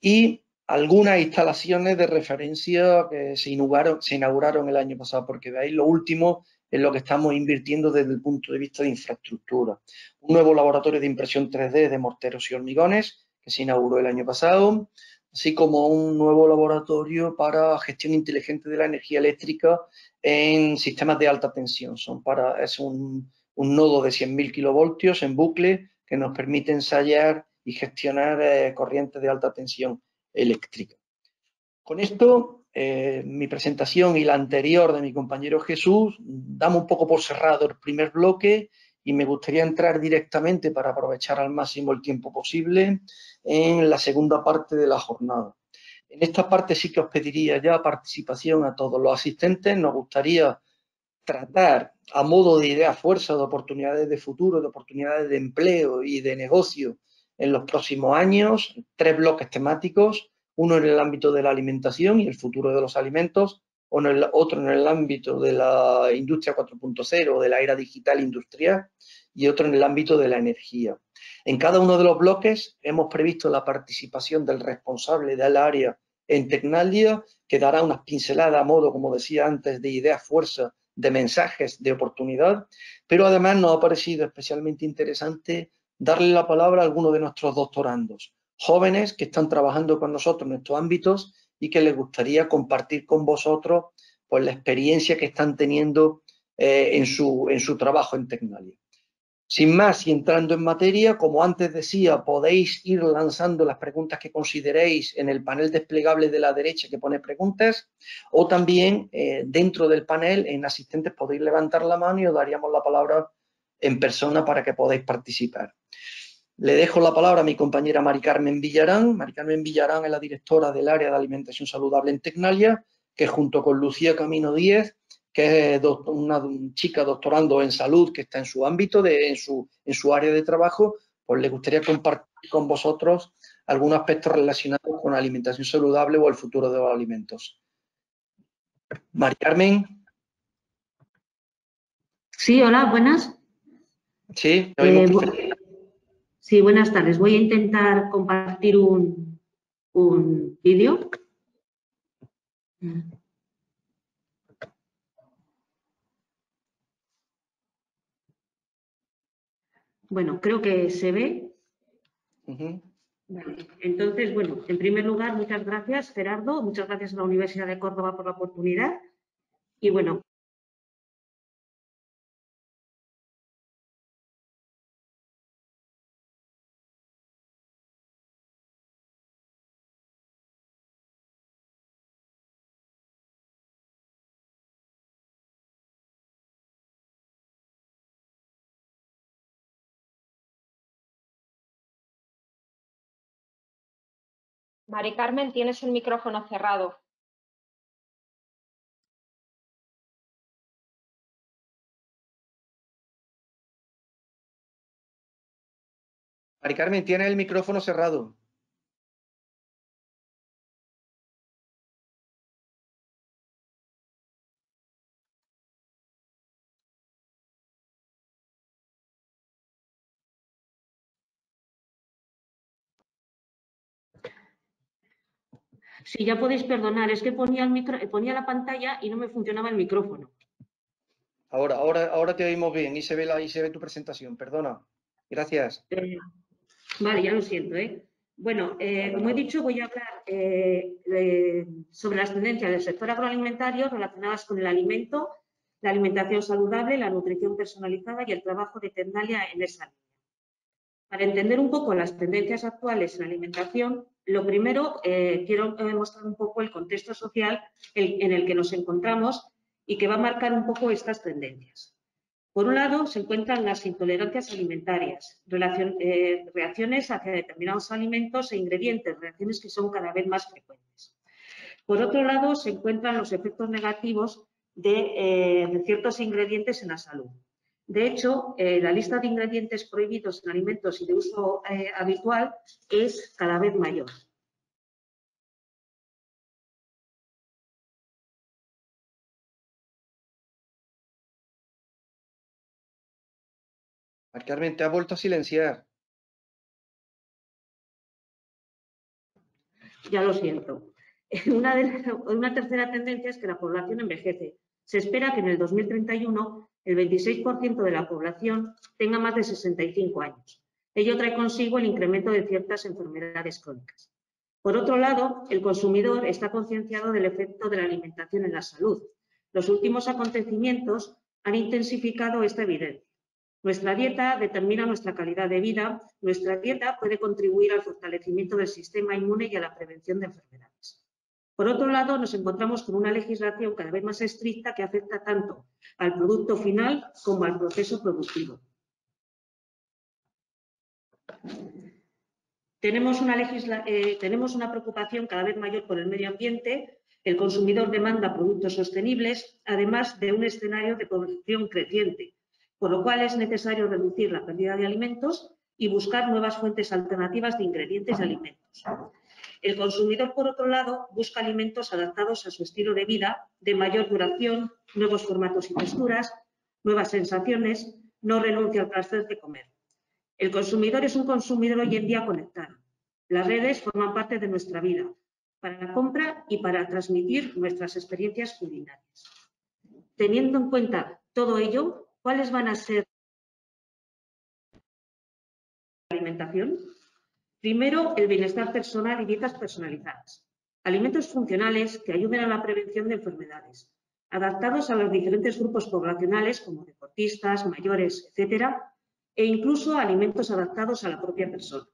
Y algunas instalaciones de referencia que se inauguraron, se inauguraron el año pasado, porque veis lo último en lo que estamos invirtiendo desde el punto de vista de infraestructura. Un nuevo laboratorio de impresión 3D de morteros y hormigones que se inauguró el año pasado, así como un nuevo laboratorio para gestión inteligente de la energía eléctrica en sistemas de alta tensión. Son para, es un, nodo de 100.000 kilovoltios en bucle que nos permite ensayar y gestionar eh, corrientes de alta tensión eléctrica. Con esto eh, mi presentación y la anterior de mi compañero Jesús, damos un poco por cerrado el primer bloque y me gustaría entrar directamente para aprovechar al máximo el tiempo posible en la segunda parte de la jornada. En esta parte sí que os pediría ya participación a todos los asistentes. Nos gustaría tratar a modo de idea fuerza de oportunidades de futuro, de oportunidades de empleo y de negocio en los próximos años, tres bloques temáticos uno en el ámbito de la alimentación y el futuro de los alimentos, o el, otro en el ámbito de la industria 4.0, de la era digital industrial, y otro en el ámbito de la energía. En cada uno de los bloques hemos previsto la participación del responsable del área en Tecnalia, que dará unas pinceladas a modo, como decía antes, de ideas, fuerza, de mensajes, de oportunidad, pero además nos ha parecido especialmente interesante darle la palabra a algunos de nuestros doctorandos jóvenes que están trabajando con nosotros en estos ámbitos y que les gustaría compartir con vosotros pues, la experiencia que están teniendo eh, en, su, en su trabajo en Tecnalia. Sin más y entrando en materia, como antes decía, podéis ir lanzando las preguntas que consideréis en el panel desplegable de la derecha que pone preguntas o también eh, dentro del panel en asistentes podéis levantar la mano y os daríamos la palabra en persona para que podáis participar. Le dejo la palabra a mi compañera Mari Carmen Villarán. Mari Carmen Villarán es la directora del área de alimentación saludable en Tecnalia, que junto con Lucía Camino Díez, que es una chica doctorando en salud que está en su ámbito, de, en, su, en su área de trabajo, pues le gustaría compartir con vosotros algunos aspectos relacionados con la alimentación saludable o el futuro de los alimentos. Mari Carmen. Sí, hola, buenas. Sí, eh, Sí, buenas tardes. Voy a intentar compartir un, un vídeo. Bueno, creo que se ve. Entonces, bueno, en primer lugar, muchas gracias, Gerardo. Muchas gracias a la Universidad de Córdoba por la oportunidad. Y bueno, Mari Carmen, tienes el micrófono cerrado. Mari Carmen, tiene el micrófono cerrado. Sí, ya podéis perdonar, es que ponía, el micro, ponía la pantalla y no me funcionaba el micrófono. Ahora, ahora, ahora te oímos bien y se ve, la, y se ve tu presentación, perdona. Gracias. Eh, vale, ya lo siento. ¿eh? Bueno, eh, como he dicho, voy a hablar eh, sobre las tendencias del sector agroalimentario relacionadas con el alimento, la alimentación saludable, la nutrición personalizada y el trabajo de Tendalia en esa línea. Para entender un poco las tendencias actuales en alimentación, lo primero, eh, quiero eh, mostrar un poco el contexto social en el que nos encontramos y que va a marcar un poco estas tendencias. Por un lado, se encuentran las intolerancias alimentarias, eh, reacciones hacia determinados alimentos e ingredientes, reacciones que son cada vez más frecuentes. Por otro lado, se encuentran los efectos negativos de ciertos ingredientes en la salud. De hecho, eh, la lista de ingredientes prohibidos en alimentos y de uso eh, habitual es cada vez mayor. Carmen, te ha vuelto a silenciar. Ya lo siento. Una, una tercera tendencia es que la población envejece. Se espera que en el 2031 el 26% de la población tenga más de 65 años. Ello trae consigo el incremento de ciertas enfermedades crónicas. Por otro lado, el consumidor está concienciado del efecto de la alimentación en la salud. Los últimos acontecimientos han intensificado esta evidencia. Nuestra dieta determina nuestra calidad de vida. Nuestra dieta puede contribuir al fortalecimiento del sistema inmune y a la prevención de enfermedades. Por otro lado, nos encontramos con una legislación cada vez más estricta que afecta tanto al producto final como al proceso productivo. Tenemos una, eh, tenemos una preocupación cada vez mayor por el medio ambiente. El consumidor demanda productos sostenibles, además de un escenario de población creciente, por lo cual es necesario reducir la pérdida de alimentos y buscar nuevas fuentes alternativas de ingredientes y alimentos. El consumidor, por otro lado, busca alimentos adaptados a su estilo de vida, de mayor duración, nuevos formatos y texturas, nuevas sensaciones, no renuncia al placer de comer. El consumidor es un consumidor hoy en día conectado. Las redes forman parte de nuestra vida, para la compra y para transmitir nuestras experiencias culinarias. Teniendo en cuenta todo ello, ¿cuáles van a ser la alimentación? Primero, el bienestar personal y dietas personalizadas. Alimentos funcionales que ayuden a la prevención de enfermedades, adaptados a los diferentes grupos poblacionales como deportistas, mayores, etcétera, e incluso alimentos adaptados a la propia persona.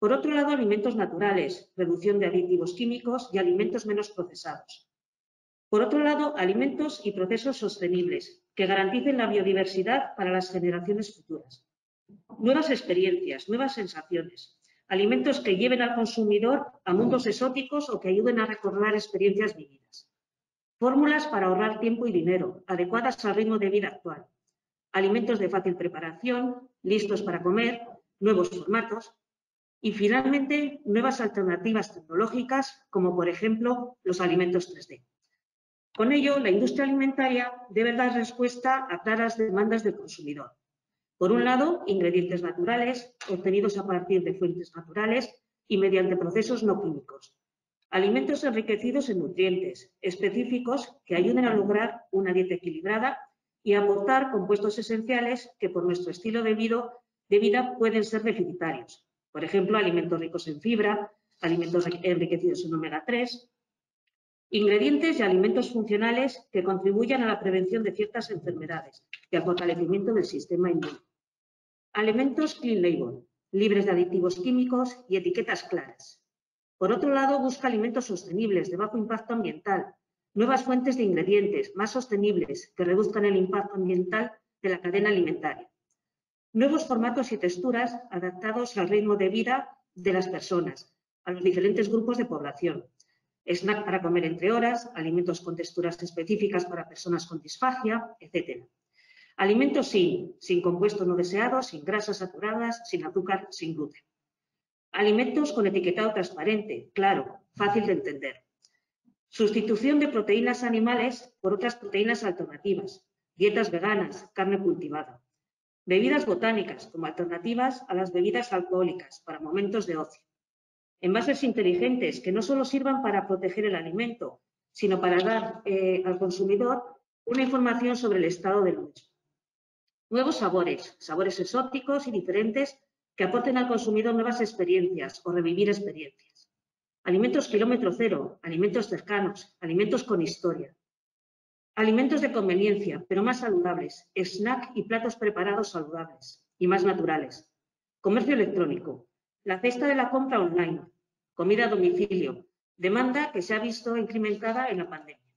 Por otro lado, alimentos naturales, reducción de aditivos químicos y alimentos menos procesados. Por otro lado, alimentos y procesos sostenibles que garanticen la biodiversidad para las generaciones futuras. Nuevas experiencias, nuevas sensaciones, alimentos que lleven al consumidor a mundos exóticos o que ayuden a recordar experiencias vividas. Fórmulas para ahorrar tiempo y dinero, adecuadas al ritmo de vida actual. Alimentos de fácil preparación, listos para comer, nuevos formatos. Y finalmente, nuevas alternativas tecnológicas, como por ejemplo los alimentos 3D. Con ello, la industria alimentaria debe dar respuesta a claras demandas del consumidor por un lado, ingredientes naturales, obtenidos a partir de fuentes naturales y mediante procesos no químicos. Alimentos enriquecidos en nutrientes específicos que ayuden a lograr una dieta equilibrada y aportar compuestos esenciales que por nuestro estilo de vida, de vida pueden ser deficitarios. Por ejemplo, alimentos ricos en fibra, alimentos enriquecidos en omega 3. Ingredientes y alimentos funcionales que contribuyan a la prevención de ciertas enfermedades y al fortalecimiento del sistema inmune. Alimentos clean label, libres de aditivos químicos y etiquetas claras. Por otro lado, busca alimentos sostenibles de bajo impacto ambiental, nuevas fuentes de ingredientes más sostenibles que reduzcan el impacto ambiental de la cadena alimentaria. Nuevos formatos y texturas adaptados al ritmo de vida de las personas, a los diferentes grupos de población. Snack para comer entre horas, alimentos con texturas específicas para personas con disfagia, etc. Alimentos sin, sin compuestos no deseados, sin grasas saturadas, sin azúcar, sin gluten. Alimentos con etiquetado transparente, claro, fácil de entender. Sustitución de proteínas animales por otras proteínas alternativas, dietas veganas, carne cultivada. Bebidas botánicas como alternativas a las bebidas alcohólicas para momentos de ocio. Envases inteligentes que no solo sirvan para proteger el alimento, sino para dar eh, al consumidor una información sobre el estado del mismo. Nuevos sabores, sabores exóticos y diferentes que aporten al consumidor nuevas experiencias o revivir experiencias. Alimentos kilómetro cero, alimentos cercanos, alimentos con historia. Alimentos de conveniencia, pero más saludables, snack y platos preparados saludables y más naturales. Comercio electrónico, la cesta de la compra online, comida a domicilio, demanda que se ha visto incrementada en la pandemia.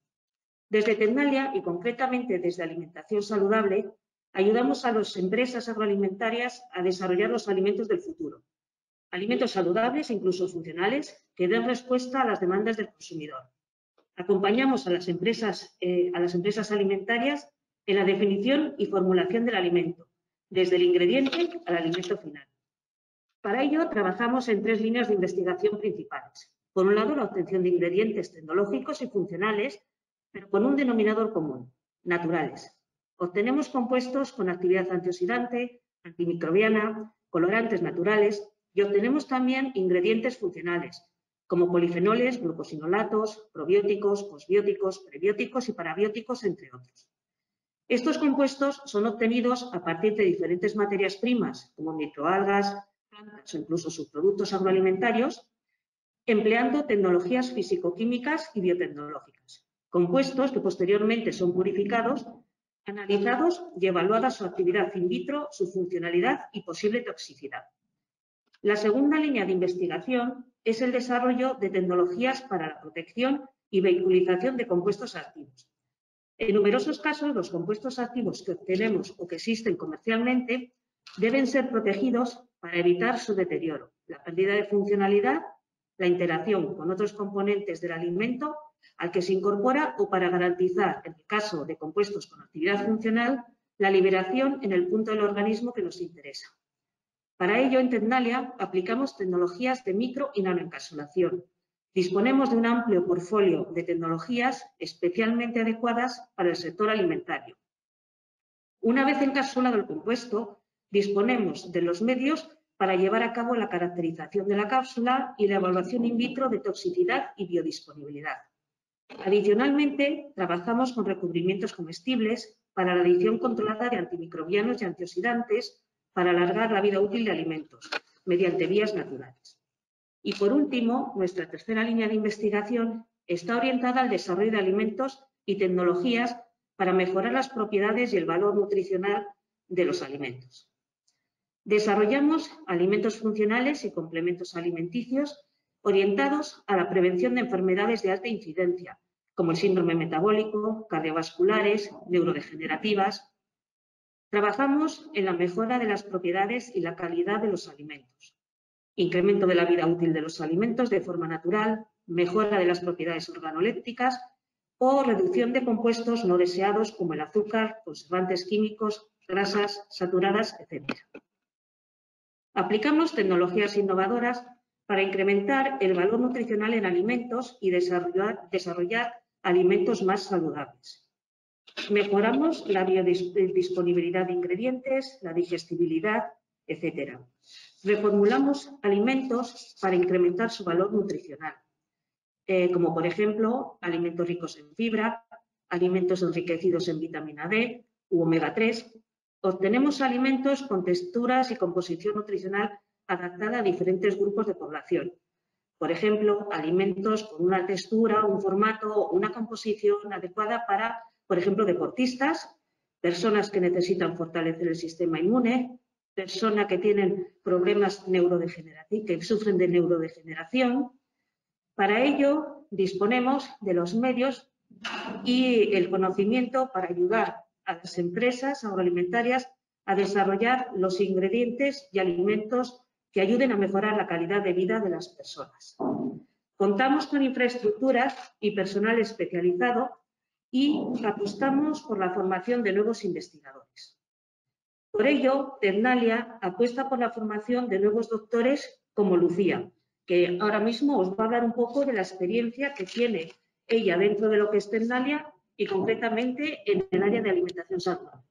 Desde Tecnalia y concretamente desde Alimentación Saludable, ayudamos a las empresas agroalimentarias a desarrollar los alimentos del futuro. Alimentos saludables e incluso funcionales que den respuesta a las demandas del consumidor. Acompañamos a las empresas, eh, a las empresas alimentarias en la definición y formulación del alimento, desde el ingrediente al alimento final. Para ello, trabajamos en tres líneas de investigación principales. Por un lado, la obtención de ingredientes tecnológicos y funcionales, pero con un denominador común, naturales, Obtenemos compuestos con actividad antioxidante, antimicrobiana, colorantes naturales y obtenemos también ingredientes funcionales, como polifenoles, glucosinolatos, probióticos, posbióticos, prebióticos y parabióticos, entre otros. Estos compuestos son obtenidos a partir de diferentes materias primas, como microalgas, plantas o incluso subproductos agroalimentarios, empleando tecnologías físico-químicas y biotecnológicas. Compuestos que posteriormente son purificados analizados y evaluada su actividad in vitro, su funcionalidad y posible toxicidad. La segunda línea de investigación es el desarrollo de tecnologías para la protección y vehiculización de compuestos activos. En numerosos casos, los compuestos activos que obtenemos o que existen comercialmente deben ser protegidos para evitar su deterioro, la pérdida de funcionalidad, la interacción con otros componentes del alimento al que se incorpora o para garantizar, en el caso de compuestos con actividad funcional, la liberación en el punto del organismo que nos interesa. Para ello, en Tecnalia aplicamos tecnologías de micro y nanoencapsulación. Disponemos de un amplio portfolio de tecnologías especialmente adecuadas para el sector alimentario. Una vez encapsulado el compuesto, disponemos de los medios para llevar a cabo la caracterización de la cápsula y la evaluación in vitro de toxicidad y biodisponibilidad. Adicionalmente, trabajamos con recubrimientos comestibles para la adición controlada de antimicrobianos y antioxidantes para alargar la vida útil de alimentos mediante vías naturales. Y por último, nuestra tercera línea de investigación está orientada al desarrollo de alimentos y tecnologías para mejorar las propiedades y el valor nutricional de los alimentos. Desarrollamos alimentos funcionales y complementos alimenticios orientados a la prevención de enfermedades de alta incidencia, como el síndrome metabólico, cardiovasculares, neurodegenerativas. Trabajamos en la mejora de las propiedades y la calidad de los alimentos, incremento de la vida útil de los alimentos de forma natural, mejora de las propiedades organolépticas o reducción de compuestos no deseados como el azúcar, conservantes químicos, grasas saturadas, etc. Aplicamos tecnologías innovadoras para incrementar el valor nutricional en alimentos y desarrollar, alimentos más saludables. Mejoramos la biodisponibilidad de ingredientes, la digestibilidad, etc. Reformulamos alimentos para incrementar su valor nutricional, eh, como por ejemplo alimentos ricos en fibra, alimentos enriquecidos en vitamina D u omega 3. Obtenemos alimentos con texturas y composición nutricional adaptada a diferentes grupos de población, Por ejemplo, alimentos con una textura, un formato una composición adecuada para, por ejemplo, deportistas, personas que necesitan fortalecer el sistema inmune, personas que tienen problemas neurodegenerativos, que sufren de neurodegeneración. Para ello, disponemos de los medios y el conocimiento para ayudar a las empresas agroalimentarias a desarrollar los ingredientes y alimentos que ayuden a mejorar la calidad de vida de las personas. Contamos con infraestructuras y personal especializado y apostamos por la formación de nuevos investigadores. Por ello, Tecnalia apuesta por la formación de nuevos doctores como Lucía, que ahora mismo os va a hablar un poco de la experiencia que tiene ella dentro de lo que es Tecnalia y concretamente en el área de alimentación saludable.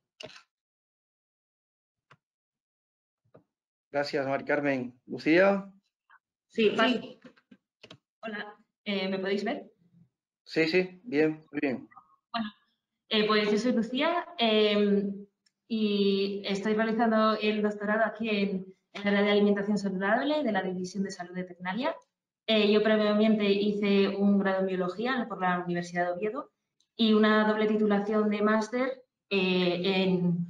Gracias, Mari Carmen. Lucía. Sí, sí. Hola, eh, ¿me podéis ver? Sí, sí, bien, muy bien. Bueno, eh, pues yo soy Lucía em, y estoy realizando el doctorado aquí en, el área de alimentación saludable de la División de Salud de Tecnalia. Eh, yo previamente hice un grado en biología por la Universidad de Oviedo y una doble titulación de máster en,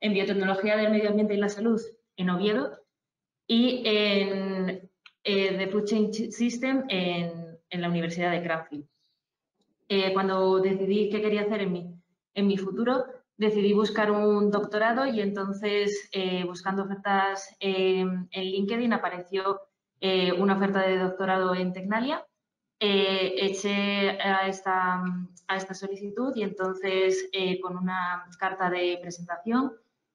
en biotecnología del medio ambiente y la salud en Oviedo y en eh, The Food Chain System en, en la Universidad de Cranfield. Eh, cuando decidí qué quería hacer en mi, en mi futuro, decidí buscar un doctorado y entonces eh, buscando ofertas en LinkedIn apareció eh, una oferta de doctorado en Tecnalia. eché a esta, a esta solicitud y entonces con una carta de presentación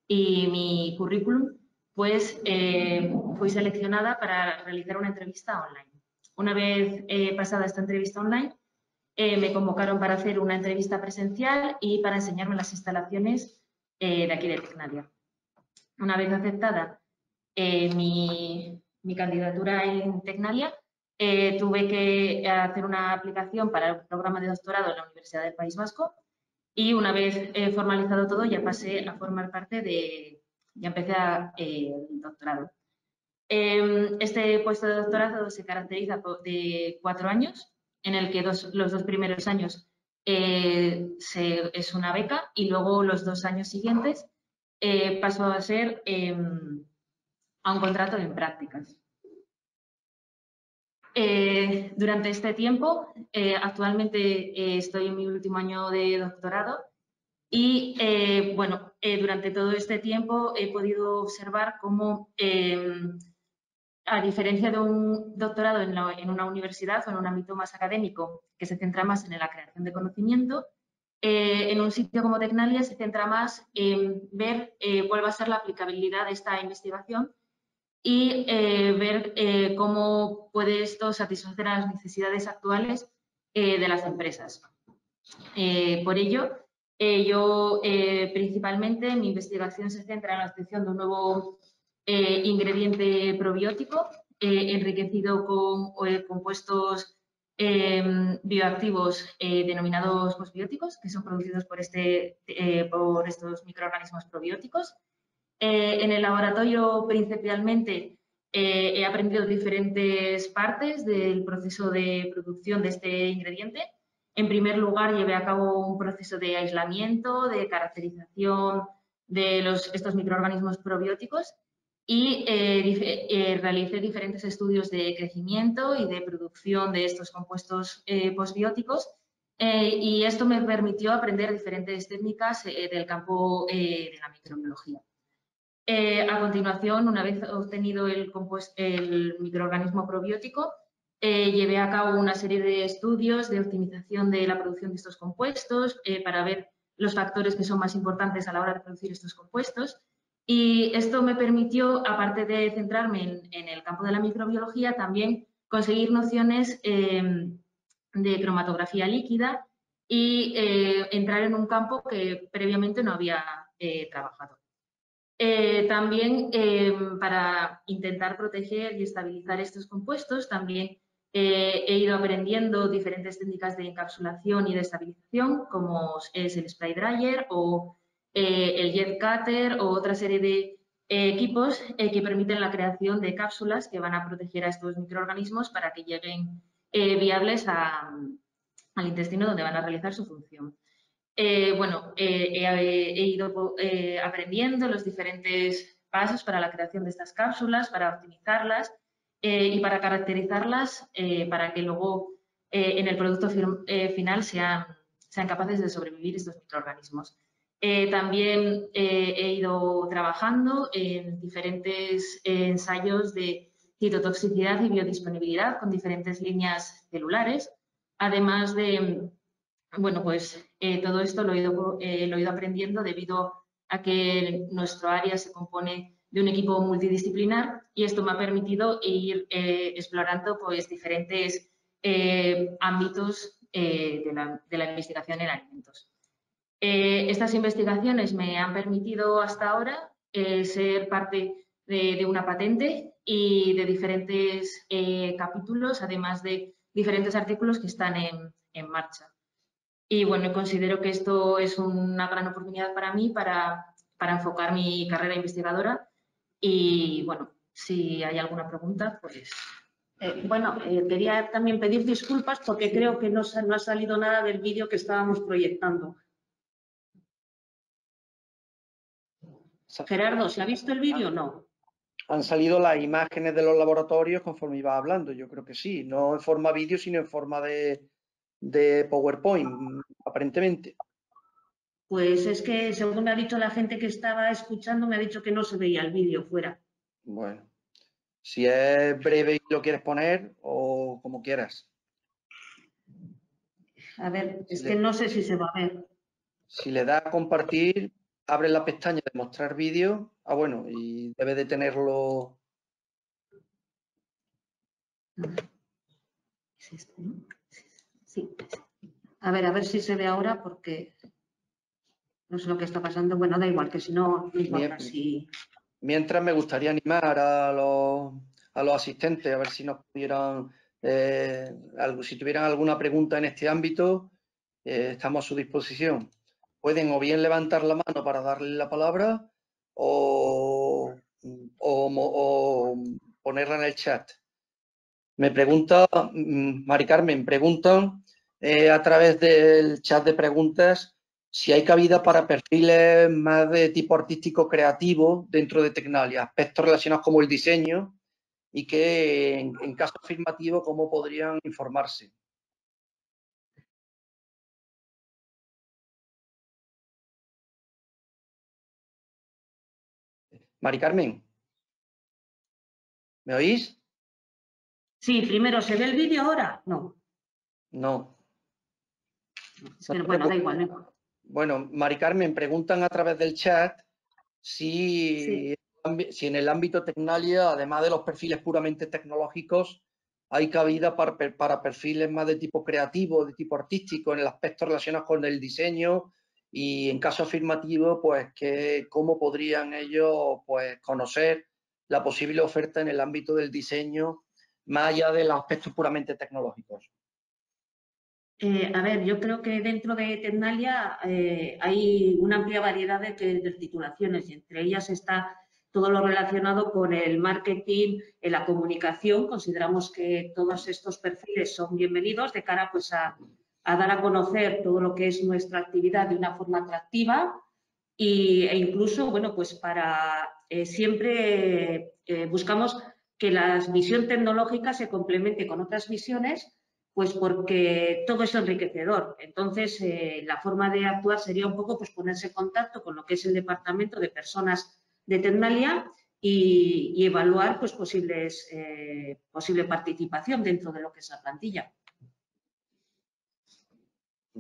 y mi currículum pues eh, fui seleccionada para realizar una entrevista online. Una vez eh, pasada esta entrevista online, eh, me convocaron para hacer una entrevista presencial y para enseñarme las instalaciones de aquí de Tecnalia. Una vez aceptada mi, mi, candidatura en Tecnalia, tuve que hacer una aplicación para el programa de doctorado en la Universidad del País Vasco y una vez formalizado todo ya pasé a formar parte de, ya empecé eh, el doctorado. Em, este puesto de doctorado se caracteriza de cuatro años, en el que los dos primeros años eh, es una beca y luego los dos años siguientes eh, paso a ser em, a un contrato en prácticas. durante este tiempo, actualmente estoy en mi último año de doctorado y eh, bueno, eh, durante todo este tiempo he podido observar cómo, em, a diferencia de un doctorado en, una universidad o en un ámbito más académico, que se centra más en la creación de conocimiento, eh, en un sitio como Tecnalia se centra más en ver cuál va a ser la aplicabilidad de esta investigación y ver cómo puede esto satisfacer las necesidades actuales de las empresas. por ello, eh, yo eh, principalmente mi investigación se centra en la obtención de un nuevo eh, ingrediente probiótico enriquecido con compuestos em, bioactivos denominados postbióticos, que son producidos por, este, por estos microorganismos probióticos. en el laboratorio principalmente he aprendido diferentes partes del proceso de producción de este ingrediente en primer lugar, llevé a cabo un proceso de aislamiento, de caracterización de estos microorganismos probióticos y eh, eh, realicé diferentes estudios de crecimiento y de producción de estos compuestos eh, postbióticos y esto me permitió aprender diferentes técnicas del campo de la microbiología. a continuación, una vez obtenido el microorganismo probiótico, eh, llevé a cabo una serie de estudios de optimización de la producción de estos compuestos eh, para ver los factores que son más importantes a la hora de producir estos compuestos. Y esto me permitió, aparte de centrarme en, el campo de la microbiología, también conseguir nociones eh, de cromatografía líquida y entrar en un campo que previamente no había trabajado. también para intentar proteger y estabilizar estos compuestos, también eh, he ido aprendiendo diferentes técnicas de encapsulación y de estabilización, como es el spray dryer o eh, el jet cutter o otra serie de equipos que permiten la creación de cápsulas que van a proteger a estos microorganismos para que lleguen viables al intestino donde van a realizar su función. bueno, he ido aprendiendo los diferentes pasos para la creación de estas cápsulas, para optimizarlas y para caracterizarlas para que luego en el producto final sean sean capaces de sobrevivir estos microorganismos. Eh, también eh, he ido trabajando en diferentes ensayos de citotoxicidad y biodisponibilidad con diferentes líneas celulares, además de, bueno, pues eh, todo esto lo he, ido, lo he ido aprendiendo debido a que nuestro área se compone de un equipo multidisciplinar y esto me ha permitido ir explorando pues diferentes ámbitos eh, de, la, investigación en alimentos. Eh, estas investigaciones me han permitido hasta ahora eh, ser parte de, una patente y de diferentes capítulos, además de diferentes artículos que están en, en, marcha. Y bueno, considero que esto es una gran oportunidad para mí para, para enfocar mi carrera investigadora y bueno, si hay alguna pregunta, pues eh, bueno, eh, quería también pedir disculpas porque creo que no, no ha salido nada del vídeo que estábamos proyectando. Gerardo, ¿se ha visto el vídeo o no? Han salido las imágenes de los laboratorios conforme iba hablando, yo creo que sí, no en forma vídeo, sino en forma de, de PowerPoint, aparentemente. Pues es que, según me ha dicho la gente que estaba escuchando, me ha dicho que no se veía el vídeo fuera. Bueno. Si es breve y lo quieres poner o como quieras. A ver, es que no sé si se va a ver. Si le das a compartir, abre la pestaña de mostrar vídeo. Ah, bueno, y debe de tenerlo. Sí. A ver, a ver si se ve ahora porque no sé lo que está pasando. Bueno, da igual, que si no, no importa si... Mientras me gustaría animar a los, a los asistentes a ver si nos pudieran, eh, si tuvieran alguna pregunta en este ámbito, eh, estamos a su disposición. Pueden o bien levantar la mano para darle la palabra o, ponerla en el chat. Me pregunta, mm, Mari Carmen, preguntan eh, a través del chat de preguntas si hay cabida para perfiles más de tipo artístico creativo dentro de Tecnalia, aspectos relacionados como el diseño y que en, caso afirmativo, ¿cómo podrían informarse? Mari Carmen, ¿me oís? Sí, primero, ¿se ve el vídeo ahora? No. No. bueno, da igual. Bueno, Mari Carmen, preguntan a través del chat si, si en el ámbito Tecnalia, además de los perfiles puramente tecnológicos, hay cabida para, para, perfiles más de tipo creativo, de tipo artístico, en el aspecto relacionado con el diseño y en caso afirmativo, pues que cómo podrían ellos pues, conocer la posible oferta en el ámbito del diseño más allá de los aspectos puramente tecnológicos. Eh, a ver, yo creo que dentro de Tecnalia eh, hay una amplia variedad de, titulaciones y entre ellas está todo lo relacionado con el marketing, en la comunicación. Consideramos que todos estos perfiles son bienvenidos de cara pues, a, dar a conocer todo lo que es nuestra actividad de una forma atractiva y, e incluso, bueno, pues para eh, siempre buscamos que la visión tecnológica se complemente con otras visiones pues porque todo es enriquecedor. Entonces, eh, la forma de actuar sería un poco pues, ponerse en contacto con lo que es el departamento de personas de Tecnalia y, evaluar pues, posibles, eh, posible participación dentro de lo que es la plantilla.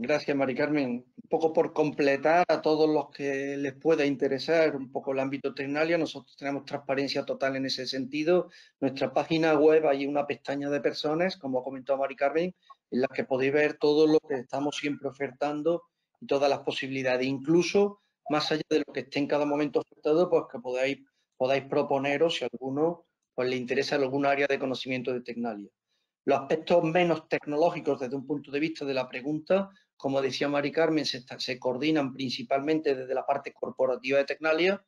Gracias, Mari Carmen. Un poco por completar a todos los que les pueda interesar un poco el ámbito Tecnalia, nosotros tenemos transparencia total en ese sentido. Nuestra página web hay una pestaña de personas, como ha comentado Mari Carmen, en la que podéis ver todo lo que estamos siempre ofertando y todas las posibilidades, incluso más allá de lo que esté en cada momento ofertado, pues que podáis, podáis proponeros si a alguno pues, le interesa algún área de conocimiento de Tecnalia. Los aspectos menos tecnológicos desde un punto de vista de la pregunta, como decía Mari Carmen, se, coordinan principalmente desde la parte corporativa de Tecnalia,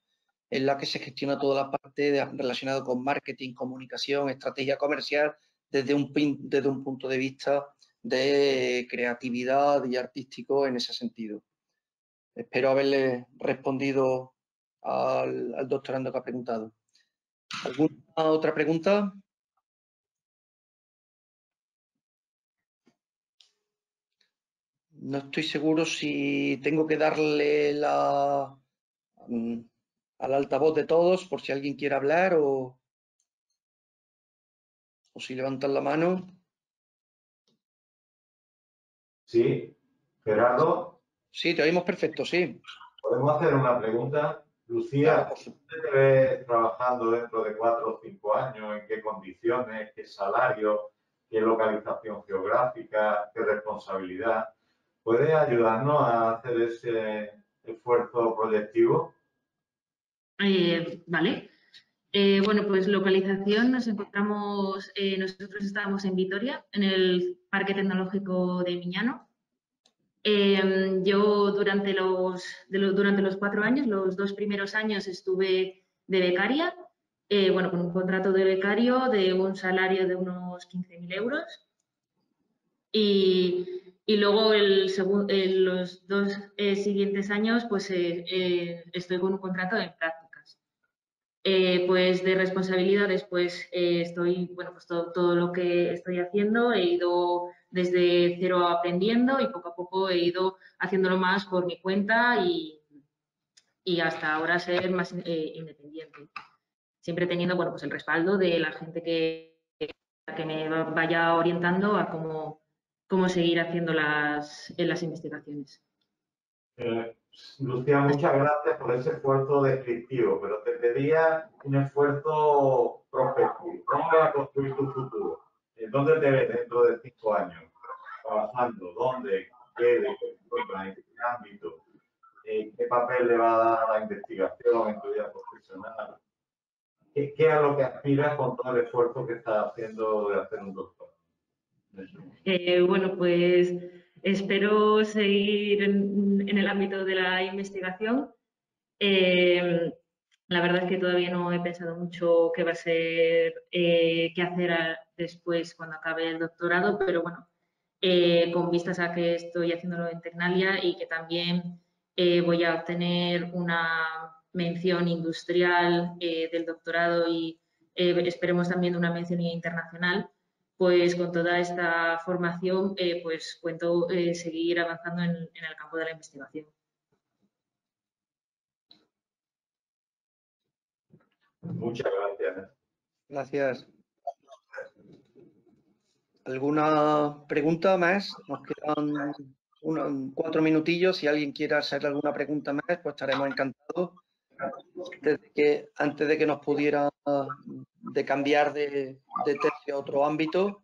en la que se gestiona toda la parte relacionada con marketing, comunicación, estrategia comercial, desde un, punto de vista de creatividad y artístico en ese sentido. Espero haberle respondido al doctorando que ha preguntado. ¿Alguna otra pregunta? No estoy seguro si tengo que darle la, mm, al altavoz de todos por si alguien quiere hablar o, o si levantan la mano. Sí, Gerardo. Sí, te oímos perfecto, sí. ¿Podemos hacer una pregunta? Lucía, ¿usted te ve trabajando dentro de cuatro o cinco años? ¿En qué condiciones? ¿Qué salario? ¿Qué localización geográfica? ¿Qué responsabilidad? ¿Puede ayudarnos a hacer ese esfuerzo proyectivo? Eh, vale. Eh, bueno, pues localización, nos encontramos, eh, nosotros estábamos en Vitoria, en el Parque Tecnológico de Miñano. yo durante los, durante los cuatro años, los dos primeros años estuve de becaria, bueno, con un contrato de becario de un salario de unos 15.000 euros. Y y luego el los dos eh, siguientes años pues eh, eh, estoy con un contrato de prácticas. pues de responsabilidades pues estoy, bueno, pues todo, todo, lo que estoy haciendo he ido desde cero aprendiendo y poco a poco he ido haciéndolo más por mi cuenta y, y hasta ahora ser más independiente. Siempre teniendo, bueno, pues el respaldo de la gente que, que me vaya orientando a cómo cómo seguir haciendo las, en las investigaciones. Eh, Lucía, muchas gracias por ese esfuerzo descriptivo, pero te pedía un esfuerzo prospectivo. ¿Cómo vas a construir tu futuro? ¿Dónde te ves dentro de cinco años? ¿Trabajando? ¿Dónde? ¿Qué? ¿En qué ámbito? Eh, ¿Qué papel le va a dar a la investigación en tu vida profesional? ¿Qué, ¿Qué, es lo que aspiras con todo el esfuerzo que estás haciendo de hacer un doctor? Eh, bueno, pues espero seguir en, el ámbito de la investigación. Eh, la verdad es que todavía no he pensado mucho qué va a ser, eh, qué hacer después cuando acabe el doctorado, pero bueno, con vistas a que estoy haciéndolo en Tecnalia y que también voy a obtener una mención industrial del doctorado y esperemos también una mención internacional, pues con toda esta formación eh, pues cuento eh, seguir avanzando en, el campo de la investigación. Muchas gracias. Gracias. ¿Alguna pregunta más? Nos quedan unos cuatro minutillos. Si alguien quiere hacer alguna pregunta más, pues estaremos encantados. Antes de que nos pudiera de cambiar de, de tercio a otro ámbito.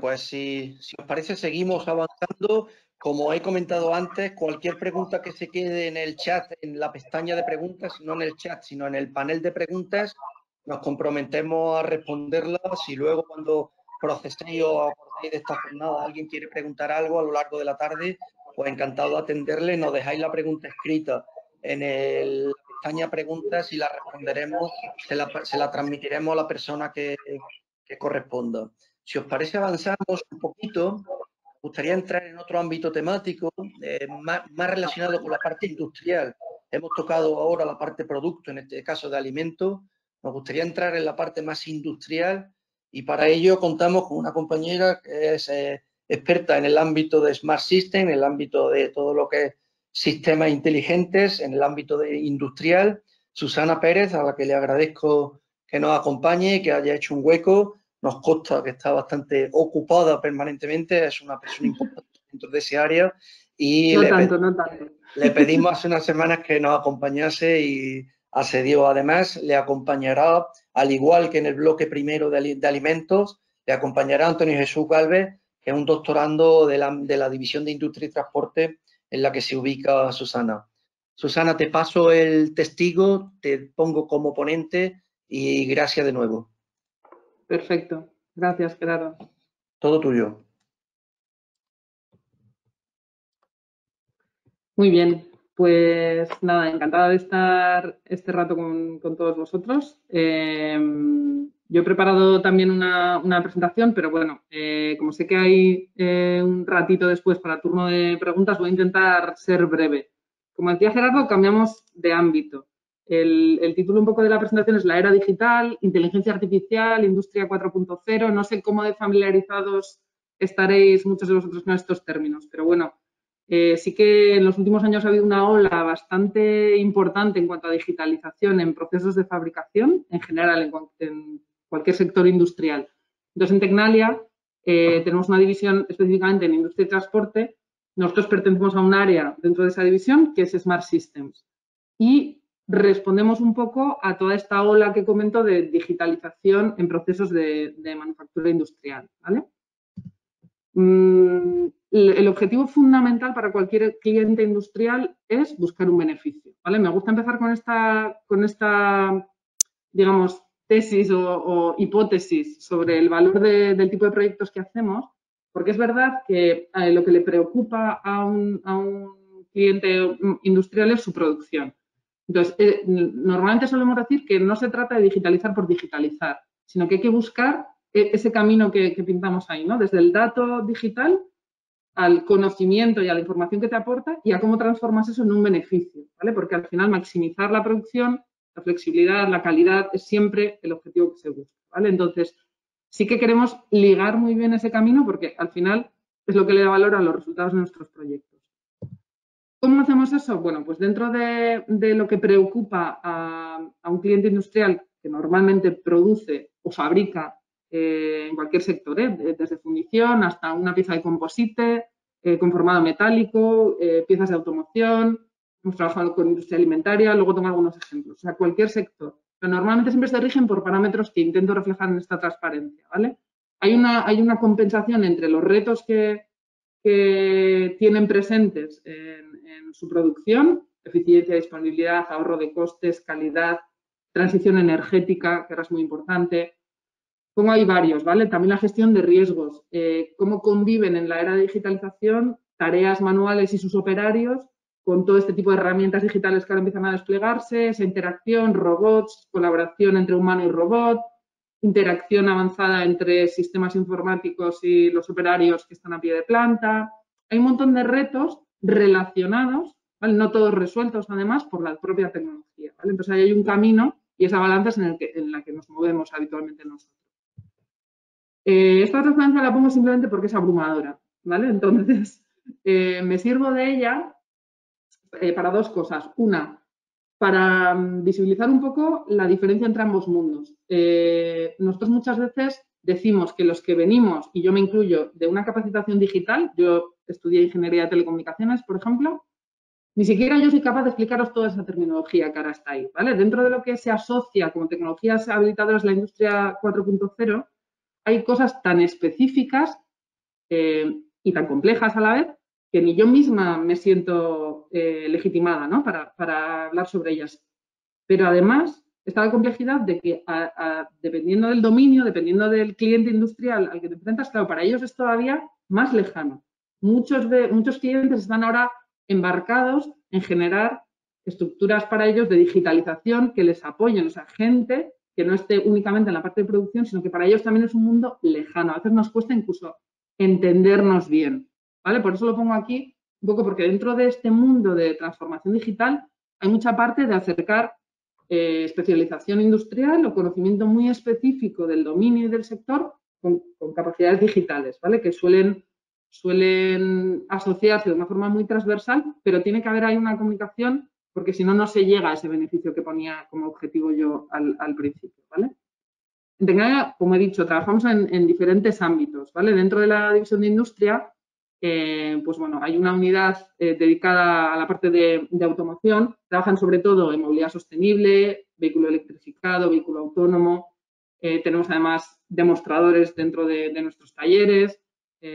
Pues si, si, os parece, seguimos avanzando. Como he comentado antes, cualquier pregunta que se quede en el chat, en la pestaña de preguntas, no en el chat, sino en el panel de preguntas, nos comprometemos a responderlas y luego cuando proceséis o acordéis de esta jornada, alguien quiere preguntar algo a lo largo de la tarde, pues encantado de atenderle. Nos dejáis la pregunta escrita en el, pestaña preguntas y la responderemos, se la, transmitiremos a la persona que, que, corresponda. Si os parece, avanzamos un poquito. Gustaría entrar en otro ámbito temático eh, más, más relacionado con la parte industrial. Hemos tocado ahora la parte producto, en este caso de alimentos. Nos gustaría entrar en la parte más industrial y para ello contamos con una compañera que es eh, experta en el ámbito de Smart System, en el ámbito de todo lo que es sistemas inteligentes, en el ámbito de industrial. Susana Pérez, a la que le agradezco que nos acompañe que haya hecho un hueco. Nos consta que está bastante ocupada permanentemente, es una persona importante dentro de ese área. Y no le, tanto, no tanto. le pedimos hace unas semanas que nos acompañase y Asedio, además, le acompañará, al igual que en el bloque primero de, alimentos, le acompañará Antonio Jesús Galvez, que es un doctorando de la, de la División de Industria y Transporte en la que se ubica Susana. Susana, te paso el testigo, te pongo como ponente y gracias de nuevo. Perfecto. Gracias, Gerardo. Todo tuyo. Muy bien, pues nada, encantada de estar este rato con, todos vosotros. Em, yo he preparado también una, presentación, pero bueno, eh, como sé que hay eh, un ratito después para turno de preguntas, voy a intentar ser breve. Como decía Gerardo, cambiamos de ámbito. El, el, título un poco de la presentación es La era digital, inteligencia artificial, industria 4.0. No sé cómo de familiarizados estaréis muchos de vosotros con estos términos, pero bueno, eh, sí que en los últimos años ha habido una ola bastante importante en cuanto a digitalización en procesos de fabricación, en general, en, cualquier sector industrial. Entonces, en Tecnalia eh, tenemos una división específicamente en industria y transporte. Nosotros pertenecemos a un área dentro de esa división que es Smart Systems. Y respondemos un poco a toda esta ola que comento de digitalización en procesos de, de manufactura industrial. ¿vale? Mm, el objetivo fundamental para cualquier cliente industrial es buscar un beneficio. ¿vale? Me gusta empezar con esta, con esta digamos, tesis o, hipótesis sobre el valor del tipo de proyectos que hacemos, porque es verdad que eh, lo que le preocupa a un, cliente industrial es su producción. Entonces, eh, normalmente solemos decir que no se trata de digitalizar por digitalizar, sino que hay que buscar e, ese camino que, pintamos ahí, ¿no? Desde el dato digital al conocimiento y a la información que te aporta y a cómo transformas eso en un beneficio, ¿vale? Porque al final maximizar la producción, la flexibilidad, la calidad es siempre el objetivo que se busca, ¿vale? Entonces, sí que queremos ligar muy bien ese camino porque al final es lo que le da valor a los resultados de nuestros proyectos. ¿Cómo hacemos eso? Bueno, pues dentro de, lo que preocupa a, un cliente industrial que normalmente produce o fabrica eh, en cualquier sector, ¿eh? desde fundición hasta una pieza de composite, eh, con formado metálico, piezas de automoción, hemos trabajado con industria alimentaria, luego tengo algunos ejemplos, o sea, cualquier sector. Pero normalmente siempre se rigen por parámetros que intento reflejar en esta transparencia, ¿vale? Hay una, hay una compensación entre los retos que, que tienen presentes en, en su producción, eficiencia, disponibilidad, ahorro de costes, calidad, transición energética, que ahora es muy importante, Pongo ahí varios, ¿vale? También la gestión de riesgos, eh, cómo conviven en la era de digitalización tareas manuales y sus operarios con todo este tipo de herramientas digitales que ahora empiezan a desplegarse, esa interacción, robots, colaboración entre humano y robot, interacción avanzada entre sistemas informáticos y los operarios que están a pie de planta. Hay un montón de retos relacionados, no todos resueltos además por la propia tecnología. Entonces ahí hay un camino y esa balanza es en, el que, en la que nos movemos habitualmente nosotros. Eh, esta transparencia la pongo simplemente porque es abrumadora, ¿vale? Entonces, eh, me sirvo de ella eh, para dos cosas. Una, para mm, visibilizar un poco la diferencia entre ambos mundos. nosotros muchas veces decimos que los que venimos, y yo me incluyo, de una capacitación digital, yo estudié ingeniería de telecomunicaciones, por ejemplo, ni siquiera yo soy capaz de explicaros toda esa terminología que ahora está ahí, ¿vale? Dentro de lo que se asocia como tecnologías habilitadoras la industria 4.0, hay cosas tan específicas eh, y tan complejas a la vez que ni yo misma me siento eh, legitimada para, hablar sobre ellas. Pero además está la complejidad de que dependiendo del dominio, dependiendo del cliente industrial al que te enfrentas, claro, para ellos es todavía más lejano. Muchos, muchos clientes están ahora embarcados en generar estructuras para ellos de digitalización que les apoyen, o gente que no esté únicamente en la parte de producción, sino que para ellos también es un mundo lejano. A veces nos cuesta incluso entendernos bien, ¿vale? Por eso lo pongo aquí, un poco porque dentro de este mundo de transformación digital hay mucha parte de acercar eh, especialización industrial o conocimiento muy específico del dominio y del sector con, capacidades digitales, ¿vale? Que suelen, suelen asociarse de una forma muy transversal, pero tiene que haber ahí una comunicación porque si no, no se llega a ese beneficio que ponía como objetivo yo al, principio, ¿vale? En Tecnalia, como he dicho, trabajamos en, diferentes ámbitos, ¿vale? Dentro de la división de industria, eh, pues bueno, hay una unidad eh, dedicada a la parte de, automoción, trabajan sobre todo en movilidad sostenible, vehículo electrificado, vehículo autónomo, eh, tenemos además demostradores dentro de, nuestros talleres,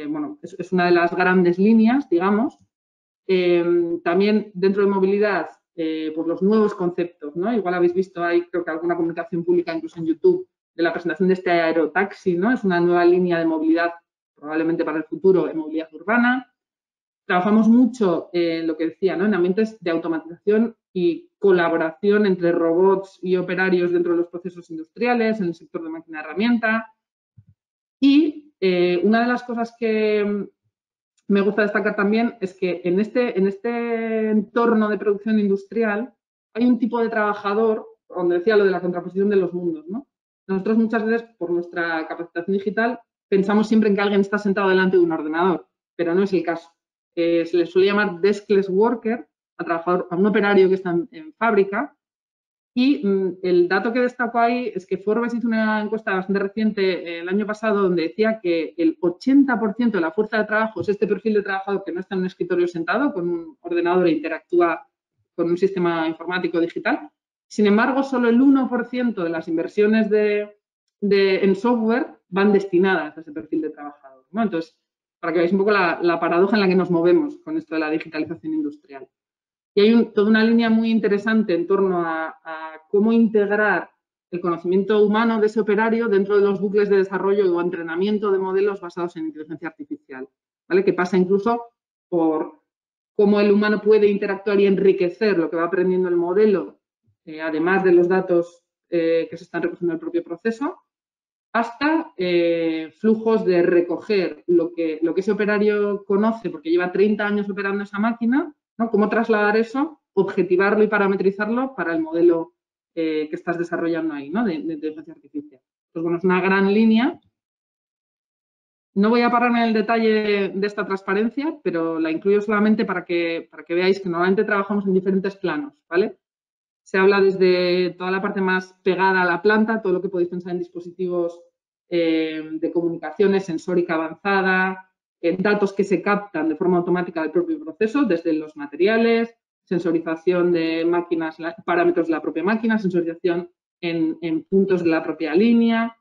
bueno, es, es, una de las grandes líneas, digamos. también dentro de movilidad eh, por los nuevos conceptos, ¿no? Igual habéis visto ahí, creo que alguna comunicación pública, incluso en YouTube, de la presentación de este aerotaxi, ¿no? Es una nueva línea de movilidad, probablemente para el futuro, en movilidad urbana. trabajamos mucho en lo que decía, ¿no? en ambientes de automatización y colaboración entre robots y operarios dentro de los procesos industriales, en el sector de máquina herramienta. Y eh, una de las cosas que me gusta destacar también es que en este, en este entorno de producción industrial hay un tipo de trabajador, donde decía lo de la contraposición de los mundos. ¿no? Nosotros muchas veces, por nuestra capacitación digital, pensamos siempre en que alguien está sentado delante de un ordenador, pero no es el caso. Eh, se le suele llamar deskless worker a, trabajador, a un operario que está en, fábrica y mm, el dato que destaco ahí es que Forbes hizo una encuesta bastante reciente eh, el año pasado donde decía que el 80% de la fuerza de trabajo es este perfil de trabajador que no está en un escritorio sentado con un ordenador e interactúa con un sistema informático digital. Sin embargo, solo el 1% de las inversiones de, en software van destinadas a ese perfil de trabajador. Entonces, para que veáis un poco la, paradoja en la que nos movemos con esto de la digitalización industrial. Y hay toda una línea muy interesante en torno a, cómo integrar el conocimiento humano de ese operario dentro de los bucles de desarrollo o entrenamiento de modelos basados en inteligencia artificial, ¿vale? que pasa incluso por cómo el humano puede interactuar y enriquecer lo que va aprendiendo el modelo, eh, además de los datos eh, que se están recogiendo en el propio proceso, hasta eh, flujos de recoger lo que, lo que ese operario conoce, porque lleva 30 años operando esa máquina, Cómo trasladar eso, objetivarlo y parametrizarlo para el modelo eh, que estás desarrollando ahí. De, inteligencia artificial. Pues bueno, es una gran línea. No voy a pararme en el detalle de esta transparencia, pero la incluyo solamente para que, para que veáis que normalmente trabajamos en diferentes planos, ¿vale? Se habla desde toda la parte más pegada a la planta, todo lo que podéis pensar en dispositivos eh, de comunicaciones, sensórica avanzada, datos que se captan de forma automática del propio proceso, desde los materiales, sensorización de máquinas, parámetros de la propia máquina, sensorización en, puntos de la propia línea.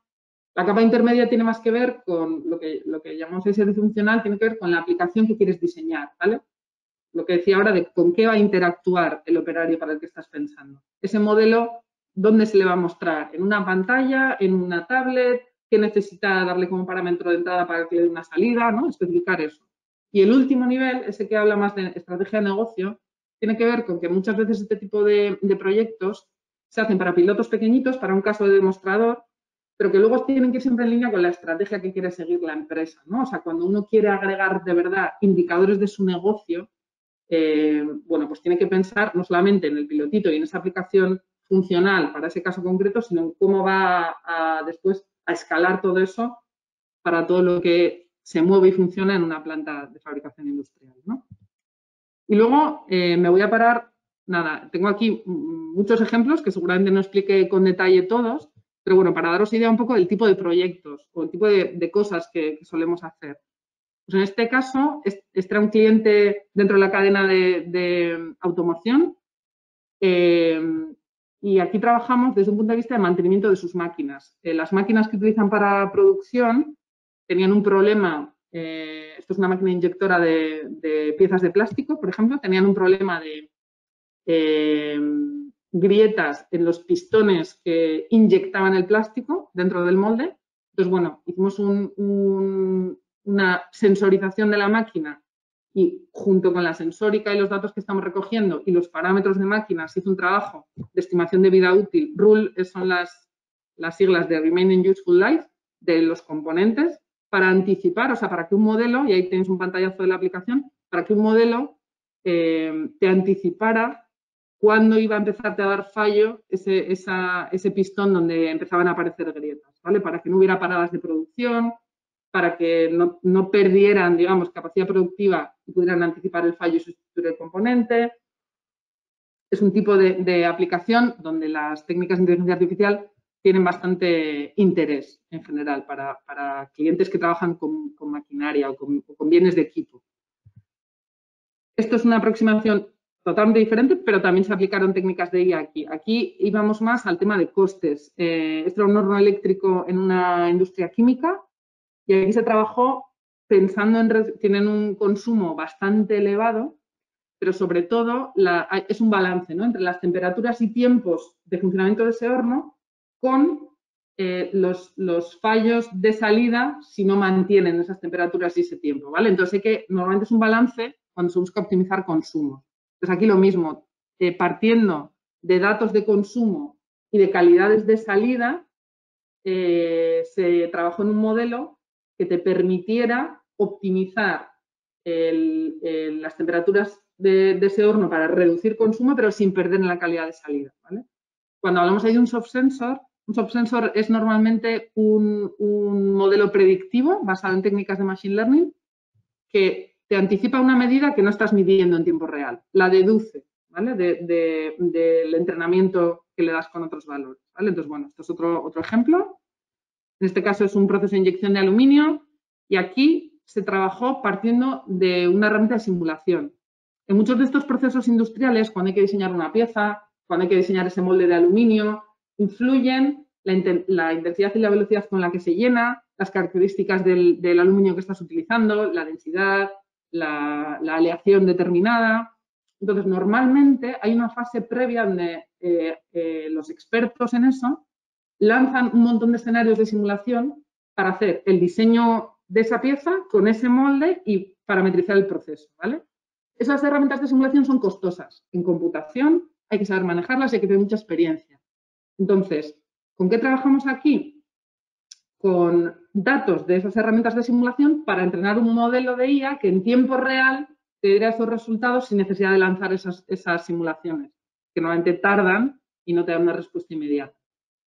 La capa intermedia tiene más que ver con lo que, lo que llamamos el funcional, tiene que ver con la aplicación que quieres diseñar, ¿vale? lo que decía ahora de con qué va a interactuar el operario para el que estás pensando. Ese modelo, ¿dónde se le va a mostrar? ¿En una pantalla? ¿En una tablet? ¿Qué necesita darle como parámetro de entrada para que le dé una salida? ¿no? Especificar eso. Y el último nivel, ese que habla más de estrategia de negocio, tiene que ver con que muchas veces este tipo de, de proyectos se hacen para pilotos pequeñitos, para un caso de demostrador, pero que luego tienen que ir siempre en línea con la estrategia que quiere seguir la empresa, ¿no? O sea, cuando uno quiere agregar de verdad indicadores de su negocio, eh, bueno, pues tiene que pensar no solamente en el pilotito y en esa aplicación funcional para ese caso concreto, sino en cómo va a, después a escalar todo eso para todo lo que se mueve y funciona en una planta de fabricación industrial. Y luego eh, me voy a parar, nada, tengo aquí muchos ejemplos que seguramente no explique con detalle todos, pero bueno, para daros idea un poco del tipo de proyectos o el tipo de, cosas que solemos hacer. Pues en este caso, este era un cliente dentro de la cadena de, automoción eh, y aquí trabajamos desde un punto de vista de mantenimiento de sus máquinas. Eh, las máquinas que utilizan para producción tenían un problema, eh, esto es una máquina inyectora de, piezas de plástico, por ejemplo, tenían un problema de grietas en los pistones que inyectaban el plástico dentro del molde. Entonces, bueno, hicimos un, una sensorización de la máquina y junto con la sensórica y los datos que estamos recogiendo y los parámetros de máquina se hizo un trabajo de estimación de vida útil. RULE son las, las siglas de Remaining Useful Life de los componentes para anticipar, o sea, para que un modelo, y ahí tenéis un pantallazo de la aplicación, para que un modelo eh, te anticipara cuándo iba a empezarte a dar fallo ese, ese pistón donde empezaban a aparecer grietas, ¿vale? Para que no hubiera paradas de producción, para que no, perdieran, digamos, capacidad productiva y pudieran anticipar el fallo y sustituir el componente. Es un tipo de, aplicación donde las técnicas de inteligencia artificial tienen bastante interés en general para, clientes que trabajan con, maquinaria o con, bienes de equipo. Esto es una aproximación totalmente diferente, pero también se aplicaron técnicas de IA aquí. Aquí íbamos más al tema de costes. Eh, esto era un horno eléctrico en una industria química y aquí se trabajó pensando en, tienen un consumo bastante elevado, pero sobre todo es un balance entre las temperaturas y tiempos de funcionamiento de ese horno con eh, los, los, fallos de salida si no mantienen esas temperaturas y ese tiempo, ¿vale? Entonces, que, normalmente es un balance cuando se busca optimizar consumo. Entonces, aquí lo mismo, eh, partiendo de datos de consumo y de calidades de salida, eh, se trabajó en un modelo que te permitiera optimizar las temperaturas de, ese horno para reducir consumo, pero sin perder en la calidad de salida. Cuando hablamos ahí de un soft sensor, un soft sensor es normalmente un, modelo predictivo basado en técnicas de Machine Learning que te anticipa una medida que no estás midiendo en tiempo real, la deduce del entrenamiento que le das con otros valores. Entonces, bueno, esto es otro, otro ejemplo. En este caso es un proceso de inyección de aluminio y aquí se trabajó partiendo de una herramienta de simulación. En muchos de estos procesos industriales, cuando hay que diseñar una pieza, cuando hay que diseñar ese molde de aluminio, influyen la, intensidad y la velocidad con la que se llena, las características del, aluminio que estás utilizando, la densidad, la, aleación determinada. Entonces, normalmente hay una fase previa donde eh, eh, los expertos en eso lanzan un montón de escenarios de simulación para hacer el diseño de esa pieza con ese molde y parametrizar el proceso, ¿vale? Esas herramientas de simulación son costosas. En computación hay que saber manejarlas y hay que tener mucha experiencia. Entonces, ¿con qué trabajamos aquí? Con datos de esas herramientas de simulación para entrenar un modelo de IA que en tiempo real te diera esos resultados sin necesidad de lanzar esas, simulaciones, que normalmente tardan y no te dan una respuesta inmediata.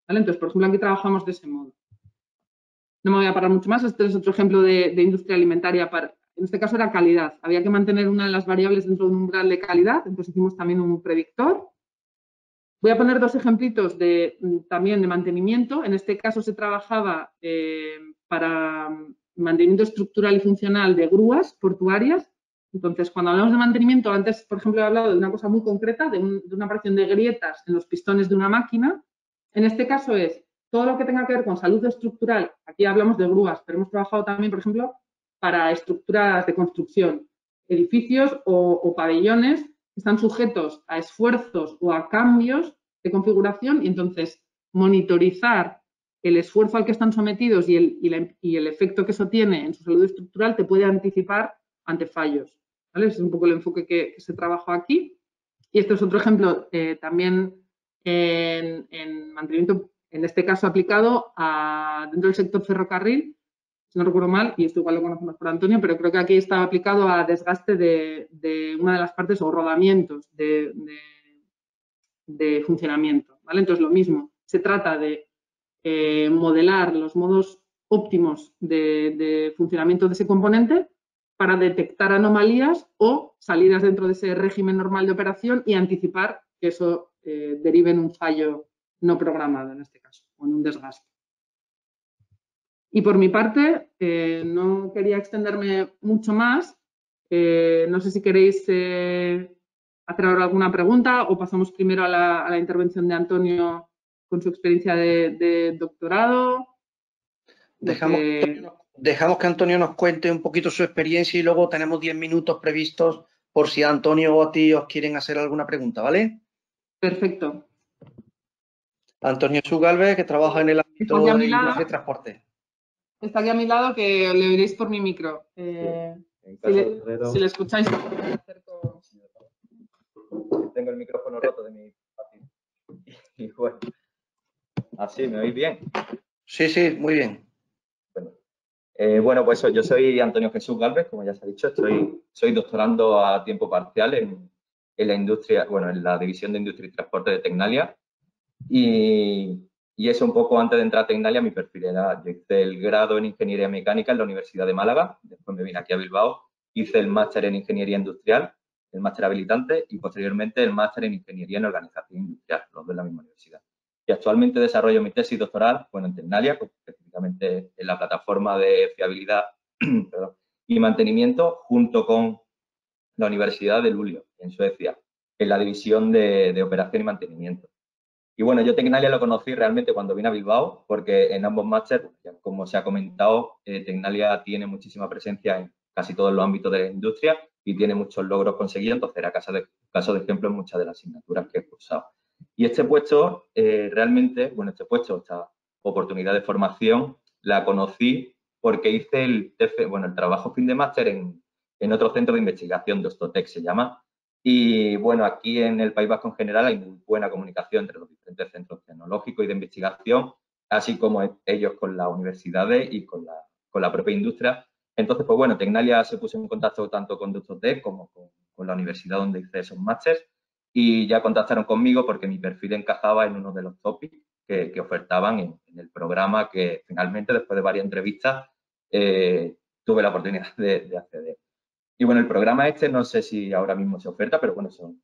Entonces, por ejemplo, aquí trabajamos de ese modo. No me voy a parar mucho más. Este es otro ejemplo de, industria alimentaria para, en este caso era calidad. Había que mantener una de las variables dentro de un umbral de calidad, entonces hicimos también un predictor. Voy a poner dos ejemplitos mm, también de mantenimiento. En este caso se trabajaba eh, para mantenimiento estructural y funcional de grúas portuarias. Entonces, cuando hablamos de mantenimiento, antes, por ejemplo, he hablado de una cosa muy concreta, de, de una aparición de grietas en los pistones de una máquina. En este caso es todo lo que tenga que ver con salud estructural. Aquí hablamos de grúas, pero hemos trabajado también, por ejemplo, para estructuras de construcción, edificios o, pabellones que están sujetos a esfuerzos o a cambios de configuración y entonces monitorizar el esfuerzo al que están sometidos y el, efecto que eso tiene en su salud estructural te puede anticipar ante fallos. Ese es un poco el enfoque que, se trabajó aquí. Y este es otro ejemplo eh, también en, en, mantenimiento, en este caso aplicado dentro del sector ferrocarril, si no recuerdo mal, y esto igual lo conocemos por Antonio, pero creo que aquí está aplicado a desgaste de, una de las partes o rodamientos de, funcionamiento. ¿vale? Entonces, lo mismo, se trata de eh, modelar los modos óptimos de, funcionamiento de ese componente para detectar anomalías o salidas dentro de ese régimen normal de operación y anticipar que eso eh, derive en un fallo no programado en este caso, o en un desgaste. Y por mi parte, eh, no quería extenderme mucho más. Eh, no sé si queréis eh, hacer ahora alguna pregunta o pasamos primero a la, intervención de Antonio con su experiencia de, doctorado. Dejamos, dejamos, que Antonio nos cuente un poquito su experiencia y luego tenemos 10 minutos previstos por si Antonio o a ti os quieren hacer alguna pregunta, ¿vale? Perfecto. Antonio Sugalve, que trabaja en el ámbito de transporte. Está aquí a mi lado que le oiréis por mi micro. Eh, si, le, escucháis, Tengo el micrófono roto de mi Y bueno, así, ¿me oís bien? Sí, sí, muy bien. Bueno, eh, bueno pues yo soy Antonio Jesús Galvez, como ya se ha dicho, estoy, soy doctorando a tiempo parcial en, en la industria, bueno, en la división de industria y transporte de Tecnalia. Y, y eso un poco antes de entrar a Tecnalia, mi perfil era, yo hice el grado en Ingeniería Mecánica en la Universidad de Málaga, después me vine aquí a Bilbao, hice el máster en Ingeniería Industrial, el máster habilitante y posteriormente el máster en Ingeniería en Organización Industrial, los dos en la misma universidad. Y actualmente desarrollo mi tesis doctoral, bueno, en Tecnalia, pues, específicamente en la plataforma de fiabilidad y mantenimiento, junto con la Universidad de Luleå, en Suecia, en la división de, operación y mantenimiento. Y bueno, yo Tecnalia lo conocí realmente cuando vine a Bilbao, porque en ambos másteres, como se ha comentado, eh, Tecnalia tiene muchísima presencia en casi todos los ámbitos de la industria y tiene muchos logros conseguidos, entonces era caso de, caso de ejemplo en muchas de las asignaturas que he cursado. Y este puesto, eh, realmente, bueno, este puesto, esta, oportunidad de formación la conocí porque hice el, bueno, el trabajo fin de máster en, en otro centro de investigación, Dostotec se llama, y bueno, aquí en el País Vasco en general hay muy buena comunicación entre los diferentes centros tecnológicos y de investigación, así como ellos con las universidades y con la, con la propia industria. Entonces, pues bueno, Tecnalia se puso en contacto tanto con Dostotec como con, la universidad donde hice esos másteres y ya contactaron conmigo porque mi perfil encajaba en uno de los topics que, ofertaban en, el programa que finalmente, después de varias entrevistas, eh, tuve la oportunidad de, acceder. Y bueno, el programa este no sé si ahora mismo se oferta, pero bueno, son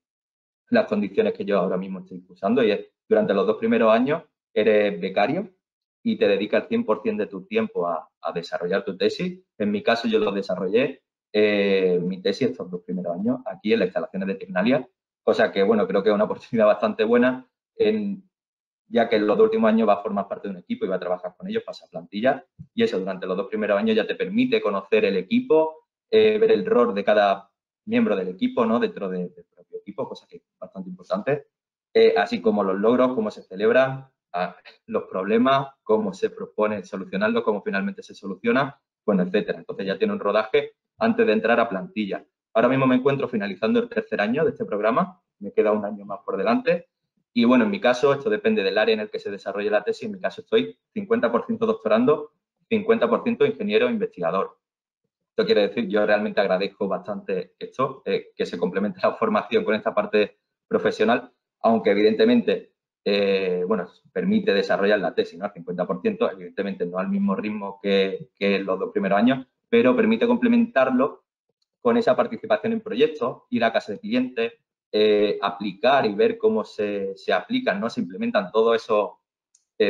las condiciones que yo ahora mismo estoy usando y es durante los dos primeros años eres becario y te dedicas el 100% de tu tiempo a, desarrollar tu tesis. En mi caso yo lo desarrollé, eh, mi tesis estos dos primeros años aquí en las instalaciones de Tecnalia cosa que, bueno, creo que es una oportunidad bastante buena, en, ya que en los dos últimos años va a formar parte de un equipo y va a trabajar con ellos, pasa plantilla, y eso durante los dos primeros años ya te permite conocer el equipo, eh, ver el rol de cada miembro del equipo, ¿no? Dentro del propio equipo, cosa que es bastante importante, eh, así como los logros, cómo se celebran, ah, los problemas, cómo se propone solucionarlos, cómo finalmente se soluciona, bueno, etcétera. Entonces ya tiene un rodaje antes de entrar a plantilla. Ahora mismo me encuentro finalizando el tercer año de este programa, me queda un año más por delante. Y bueno, en mi caso, esto depende del área en el que se desarrolle la tesis, en mi caso estoy 50% doctorando, 50% ingeniero investigador. Esto quiere decir, yo realmente agradezco bastante esto, eh, que se complemente la formación con esta parte profesional, aunque evidentemente, eh, bueno, permite desarrollar la tesis, ¿no? Al 50%, evidentemente no al mismo ritmo que, que los dos primeros años, pero permite complementarlo con esa participación en proyectos, ir a casa de clientes, eh, aplicar y ver cómo se, aplican, ¿no? Se implementan todos esos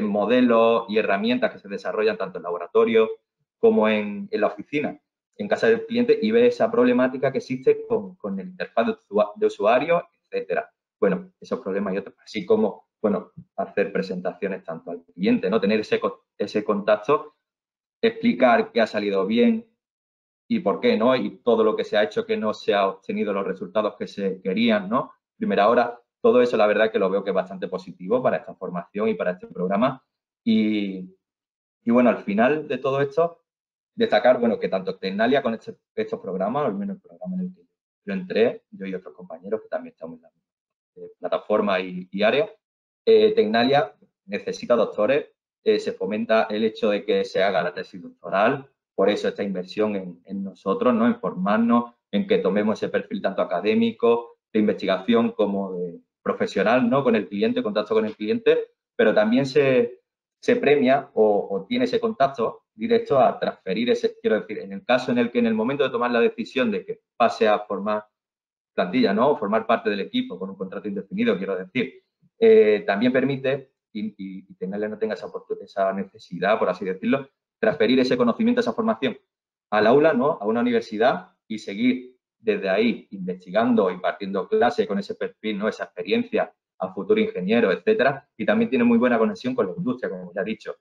modelos y herramientas que se desarrollan tanto en laboratorio como en, la oficina, en casa del cliente y ver esa problemática que existe con, el interfaz de, usuario, etcétera. Bueno, esos problemas y otros, así como, bueno, hacer presentaciones tanto al cliente, ¿no? Tener ese, ese contacto, explicar qué ha salido bien, y por qué, ¿no? Y todo lo que se ha hecho que no se ha obtenido los resultados que se querían, ¿no? Primera hora, todo eso la verdad que lo veo que es bastante positivo para esta formación y para este programa. Y, y bueno, al final de todo esto, destacar, bueno, que tanto Tecnalia con este, estos programas, al menos el programa en el que yo entré, yo y otros compañeros que también estamos en la eh, plataforma y, área, eh, Tecnalia necesita doctores, eh, se fomenta el hecho de que se haga la tesis doctoral, por eso esta inversión en, nosotros, ¿no? en formarnos, en que tomemos ese perfil tanto académico, de investigación como de profesional, ¿no? con el cliente, contacto con el cliente, pero también se, premia o, tiene ese contacto directo a transferir ese, quiero decir, en el caso en el que en el momento de tomar la decisión de que pase a formar plantilla, ¿no? O formar parte del equipo con un contrato indefinido, quiero decir, eh, también permite y, y, tenerle no tenga esa, esa necesidad, por así decirlo, transferir ese conocimiento, esa formación al aula, ¿no? a una universidad y seguir desde ahí investigando, impartiendo clase con ese perfil, ¿no? esa experiencia al futuro ingeniero, etcétera, y también tiene muy buena conexión con la industria, como ya he dicho.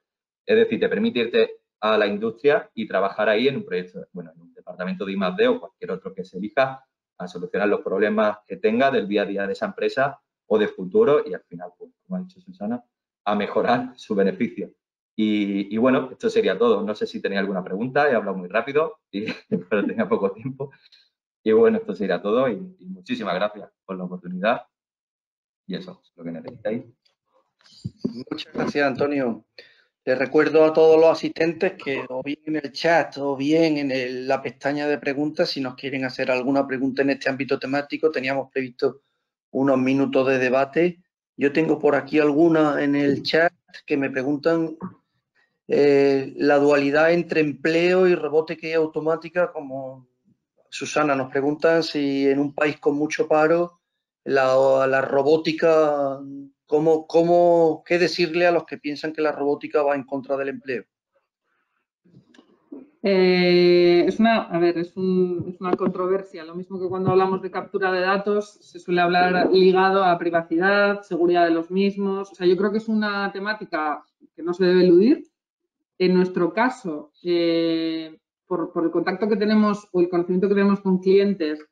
Es decir, te permite irte a la industria y trabajar ahí en un proyecto, bueno, en un departamento de I+.D. o cualquier otro que se elija a solucionar los problemas que tenga del día a día de esa empresa o de futuro y al final, pues, como ha dicho Susana, a mejorar su beneficio. Y, bueno, esto sería todo. No sé si tenía alguna pregunta, he hablado muy rápido, y, pero tenía poco tiempo. Y bueno, esto sería todo y, muchísimas gracias por la oportunidad. Y eso es lo que necesitáis. Muchas gracias, Antonio. Les recuerdo a todos los asistentes que o bien en el chat o bien en la pestaña de preguntas, si nos quieren hacer alguna pregunta en este ámbito temático, teníamos previsto unos minutos de debate. Yo tengo por aquí alguna en el chat que me preguntan eh, la dualidad entre empleo y robótica y automática, como Susana nos pregunta si en un país con mucho paro, la, robótica, ¿cómo, cómo, ¿qué decirle a los que piensan que la robótica va en contra del empleo? Eh, es, una, a ver, es, una controversia, lo mismo que cuando hablamos de captura de datos, se suele hablar ligado a privacidad, seguridad de los mismos. O sea, yo creo que es una temática que no se debe eludir, en nuestro caso, eh, por, el contacto que tenemos o el conocimiento que tenemos con clientes,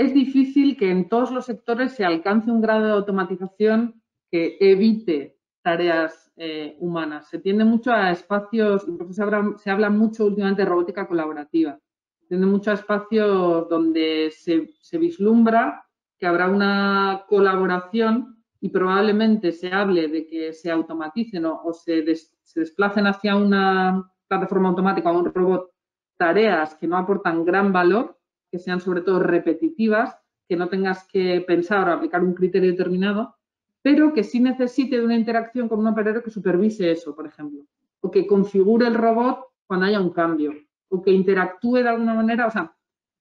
es difícil que en todos los sectores se alcance un grado de automatización que evite tareas eh, humanas. Se tiende mucho a espacios, se habla, se habla mucho últimamente de robótica colaborativa, se tiende mucho a espacios donde se, vislumbra que habrá una colaboración y probablemente se hable de que se automaticen o, se, se, desplacen hacia una plataforma automática o un robot tareas que no aportan gran valor, que sean sobre todo repetitivas, que no tengas que pensar o aplicar un criterio determinado, pero que sí necesite de una interacción con un operador que supervise eso, por ejemplo, o que configure el robot cuando haya un cambio, o que interactúe de alguna manera, o sea,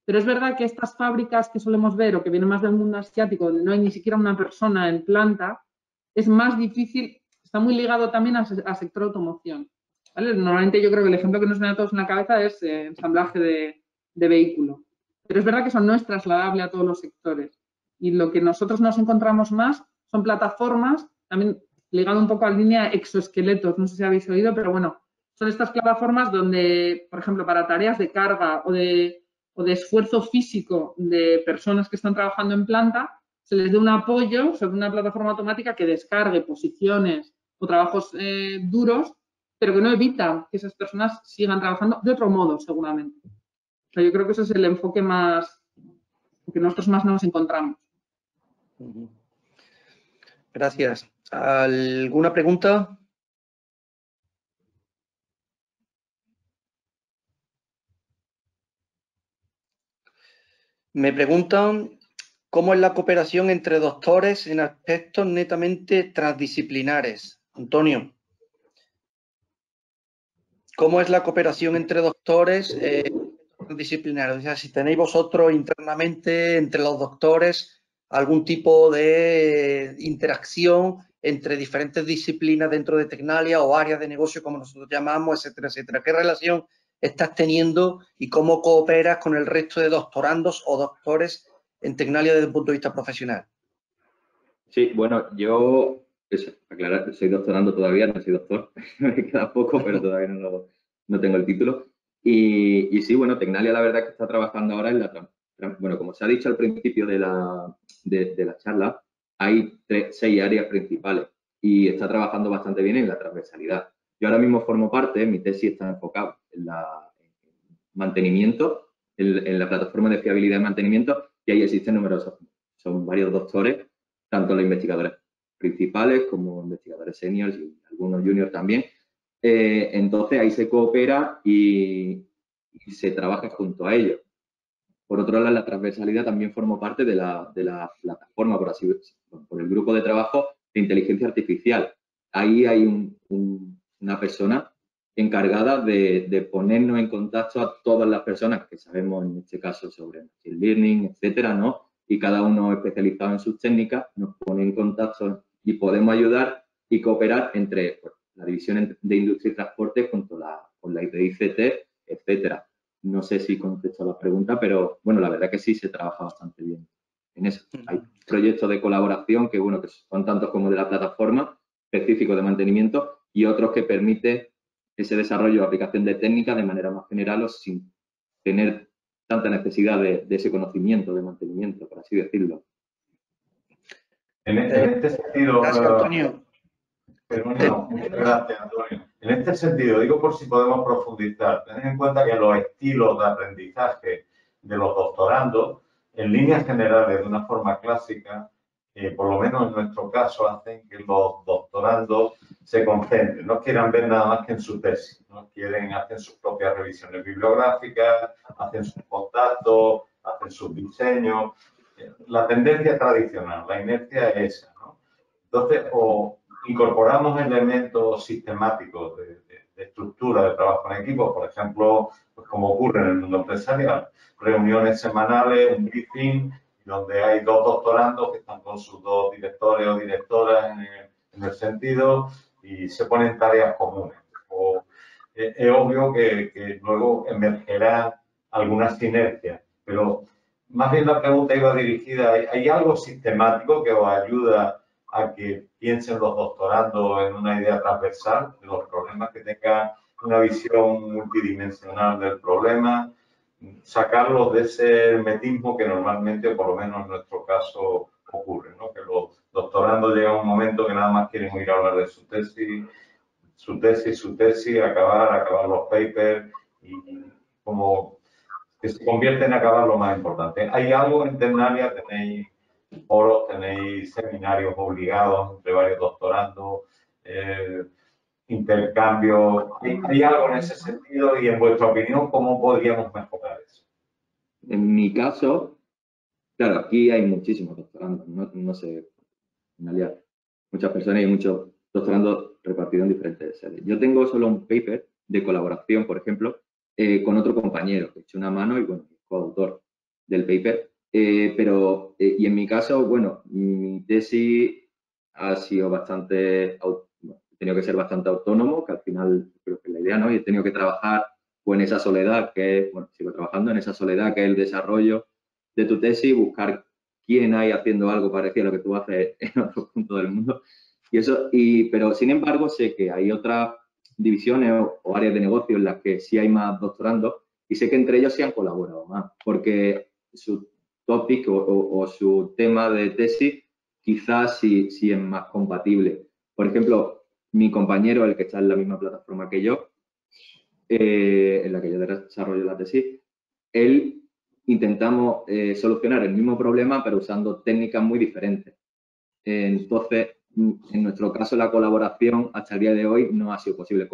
pero es verdad que estas fábricas que solemos ver o que vienen más del mundo asiático, donde no hay ni siquiera una persona en planta, es más difícil, está muy ligado también al, sector automoción. Normalmente yo creo que el ejemplo que nos viene a todos en la cabeza es eh, ensamblaje de vehículo. Pero es verdad que eso no es trasladable a todos los sectores. Y lo que nosotros nos encontramos más son plataformas, también ligado un poco a la línea exoesqueletos, no sé si habéis oído, pero bueno, son estas plataformas donde, por ejemplo, para tareas de carga o de o de esfuerzo físico de personas que están trabajando en planta, se les dé un apoyo sobre una plataforma automática que descargue posiciones o trabajos eh, duros, pero que no evita que esas personas sigan trabajando de otro modo, seguramente. Yo creo que ese es el enfoque más que nosotros más nos encontramos. Gracias. ¿Alguna pregunta? Me preguntan cómo es la cooperación entre doctores en aspectos netamente transdisciplinares. Antonio. ¿Cómo es la cooperación entre doctores eh, transdisciplinares? O sea, si tenéis vosotros internamente entre los doctores algún tipo de interacción entre diferentes disciplinas dentro de Tecnalia o áreas de negocio, como nosotros llamamos, etcétera, etcétera. ¿Qué relación estás teniendo y cómo cooperas con el resto de doctorandos o doctores en Tecnalia desde el punto de vista profesional. Sí, bueno, yo, pues, aclarar, soy doctorando todavía, no soy doctor, me queda poco, pero todavía no, no tengo el título. Y, sí, bueno, Tecnalia la verdad que está trabajando ahora en la... Bueno, como se ha dicho al principio de la, de, la charla, hay seis áreas principales y está trabajando bastante bien en la transversalidad. Yo ahora mismo formo parte, mi tesis está enfocada en la mantenimiento, en, la plataforma de fiabilidad y mantenimiento, y ahí existen numerosos, son varios doctores, tanto los investigadores principales como investigadores seniors y algunos juniors también. Eh, entonces ahí se coopera y, se trabaja junto a ellos. Por otro lado, la transversalidad también forma parte de la, plataforma, por así por el grupo de trabajo de inteligencia artificial. Ahí hay un una persona encargada de, ponernos en contacto a todas las personas que sabemos en este caso sobre el learning, etcétera, ¿no? Y cada uno especializado en sus técnicas nos pone en contacto y podemos ayudar y cooperar entre pues, la división de industria y transporte junto la, con la ITICT, etcétera. No sé si contesto la pregunta, pero bueno, la verdad que sí se trabaja bastante bien en eso. Hay proyectos de colaboración que, bueno, que son tantos como de la plataforma específico de mantenimiento y otros que permite ese desarrollo de aplicación de técnicas de manera más general o sin tener tanta necesidad de, ese conocimiento de mantenimiento, por así decirlo. En, este sentido, gracias, Antonio. Muchas gracias, Antonio. En este sentido, digo por si podemos profundizar, tened en cuenta que los estilos de aprendizaje de los doctorandos, en líneas generales, de una forma clásica, eh, por lo menos en nuestro caso, hacen que los doctorandos se concentren, no quieran ver nada más que en su tesis, no quieren, hacen sus propias revisiones bibliográficas, hacen sus contactos, hacen sus diseños. La tendencia tradicional, la inercia es esa. ¿no? Entonces, o incorporamos elementos sistemáticos de, estructura de trabajo en equipo, por ejemplo, pues como ocurre en el mundo empresarial, reuniones semanales, un briefing, donde hay dos doctorandos que están con sus dos directores o directoras en el, sentido y se ponen tareas comunes. Eh, es, obvio que, luego emergerá alguna sinergia, pero más bien la pregunta iba dirigida, ¿hay, algo sistemático que os ayuda a que piensen los doctorandos en una idea transversal de los problemas, que tengan una visión multidimensional del problema, sacarlos de ese hermetismo que normalmente, por lo menos en nuestro caso, ocurre, ¿no? que los doctorandos llegan a un momento que nada más quieren ir a hablar de su tesis su tesis, su tesis, acabar, acabar los papers y como que se convierte en acabar lo más importante. ¿Hay algo en Ternalia? ¿Tenéis foros, tenéis seminarios obligados entre varios doctorandos? Eh, intercambio. ¿Hay, algo en ese sentido? Y en vuestra opinión, ¿cómo podríamos mejorar eso? En mi caso, claro, aquí hay muchísimos doctorandos, no, sé, en realidad, muchas personas y muchos doctorandos repartidos en diferentes sedes. Yo tengo solo un paper de colaboración, por ejemplo, eh, con otro compañero, que he una mano y, bueno, coautor del paper. Eh, pero, eh, y en mi caso, bueno, mi tesis ha sido bastante tenido que ser bastante autónomo, que al final creo que es la idea, ¿no? Y he tenido que trabajar pues, en esa soledad, que es, bueno, sigo trabajando en esa soledad, que es el desarrollo de tu tesis, buscar quién hay haciendo algo parecido a lo que tú haces en otro punto del mundo. Y eso, y, pero sin embargo, sé que hay otras divisiones o, áreas de negocio en las que sí hay más doctorandos y sé que entre ellos sí han colaborado más, porque su topic o, su tema de tesis quizás sí, sí es más compatible. Por ejemplo, mi compañero, el que está en la misma plataforma que yo, eh, en la que yo desarrollo la tesis, él intentamos eh, solucionar el mismo problema, pero usando técnicas muy diferentes. entonces, en nuestro caso, la colaboración hasta el día de hoy no ha sido posible.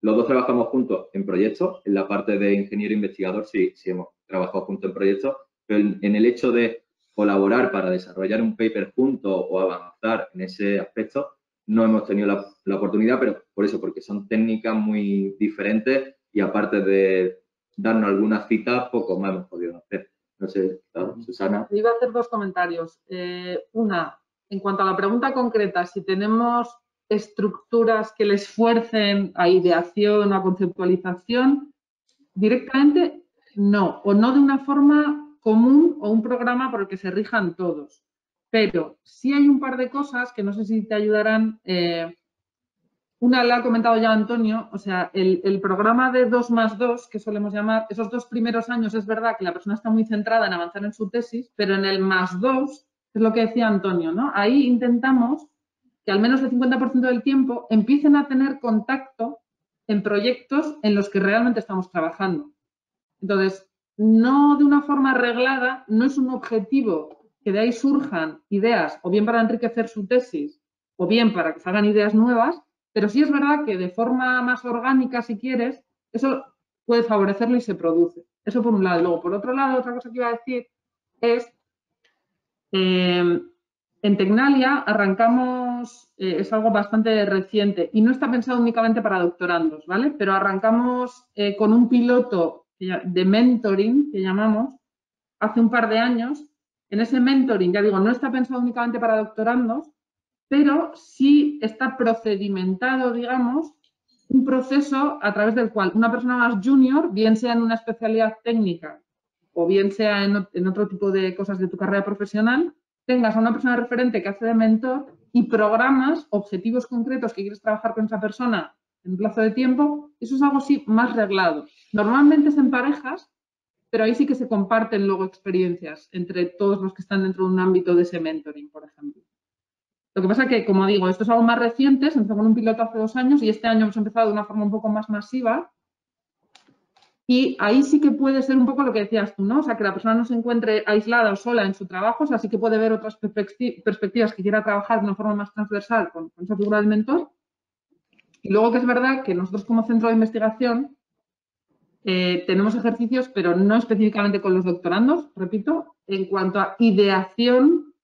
Los dos trabajamos juntos en proyectos, en la parte de ingeniero investigador sí, sí hemos trabajado juntos en proyectos, pero en el hecho de colaborar para desarrollar un paper juntos o avanzar en ese aspecto, no hemos tenido la, oportunidad, pero por eso, porque son técnicas muy diferentes y aparte de darnos algunas citas, poco más hemos podido hacer. No sé, Susana. Iba a hacer dos comentarios. Eh, una, en cuanto a la pregunta concreta, si tenemos estructuras que les fuercen a ideación a conceptualización, directamente no, o no de una forma común o un programa por el que se rijan todos. Pero sí hay un par de cosas que no sé si te ayudarán. Eh, una la ha comentado ya Antonio, o sea, el, programa de 2 más 2, que solemos llamar, esos dos primeros años es verdad que la persona está muy centrada en avanzar en su tesis, pero en el más 2, es lo que decía Antonio, ¿no? Ahí intentamos que al menos el 50% del tiempo empiecen a tener contacto en proyectos en los que realmente estamos trabajando. Entonces, no de una forma arreglada, no es un objetivo que de ahí surjan ideas o bien para enriquecer su tesis o bien para que salgan ideas nuevas, pero sí es verdad que de forma más orgánica, si quieres, eso puede favorecerlo y se produce. Eso por un lado. Luego, por otro lado, otra cosa que iba a decir es, em, en Tecnalia arrancamos, eh, es algo bastante reciente y no está pensado únicamente para doctorandos, ¿vale? Pero arrancamos eh, con un piloto de mentoring, que llamamos, hace un par de años, en ese mentoring, ya digo, no está pensado únicamente para doctorandos, pero sí está procedimentado, digamos, un proceso a través del cual una persona más junior, bien sea en una especialidad técnica o bien sea en, otro tipo de cosas de tu carrera profesional, tengas a una persona referente que hace de mentor y programas objetivos concretos que quieres trabajar con esa persona en plazo de tiempo, eso es algo así más reglado. Normalmente es en parejas, pero ahí sí que se comparten luego experiencias entre todos los que están dentro de un ámbito de ese mentoring, por ejemplo. Lo que pasa es que, como digo, esto es algo más reciente, se empezó con un piloto hace dos años y este año hemos empezado de una forma un poco más masiva. Y ahí sí que puede ser un poco lo que decías tú, ¿no? O sea, que la persona no se encuentre aislada o sola en su trabajo, o sea, sí que puede ver otras perspectivas que quiera trabajar de una forma más transversal con, con esa figura del mentor. Y luego que es verdad que nosotros como centro de investigación eh, tenemos ejercicios, pero no específicamente con los doctorandos, repito, en cuanto a ideación,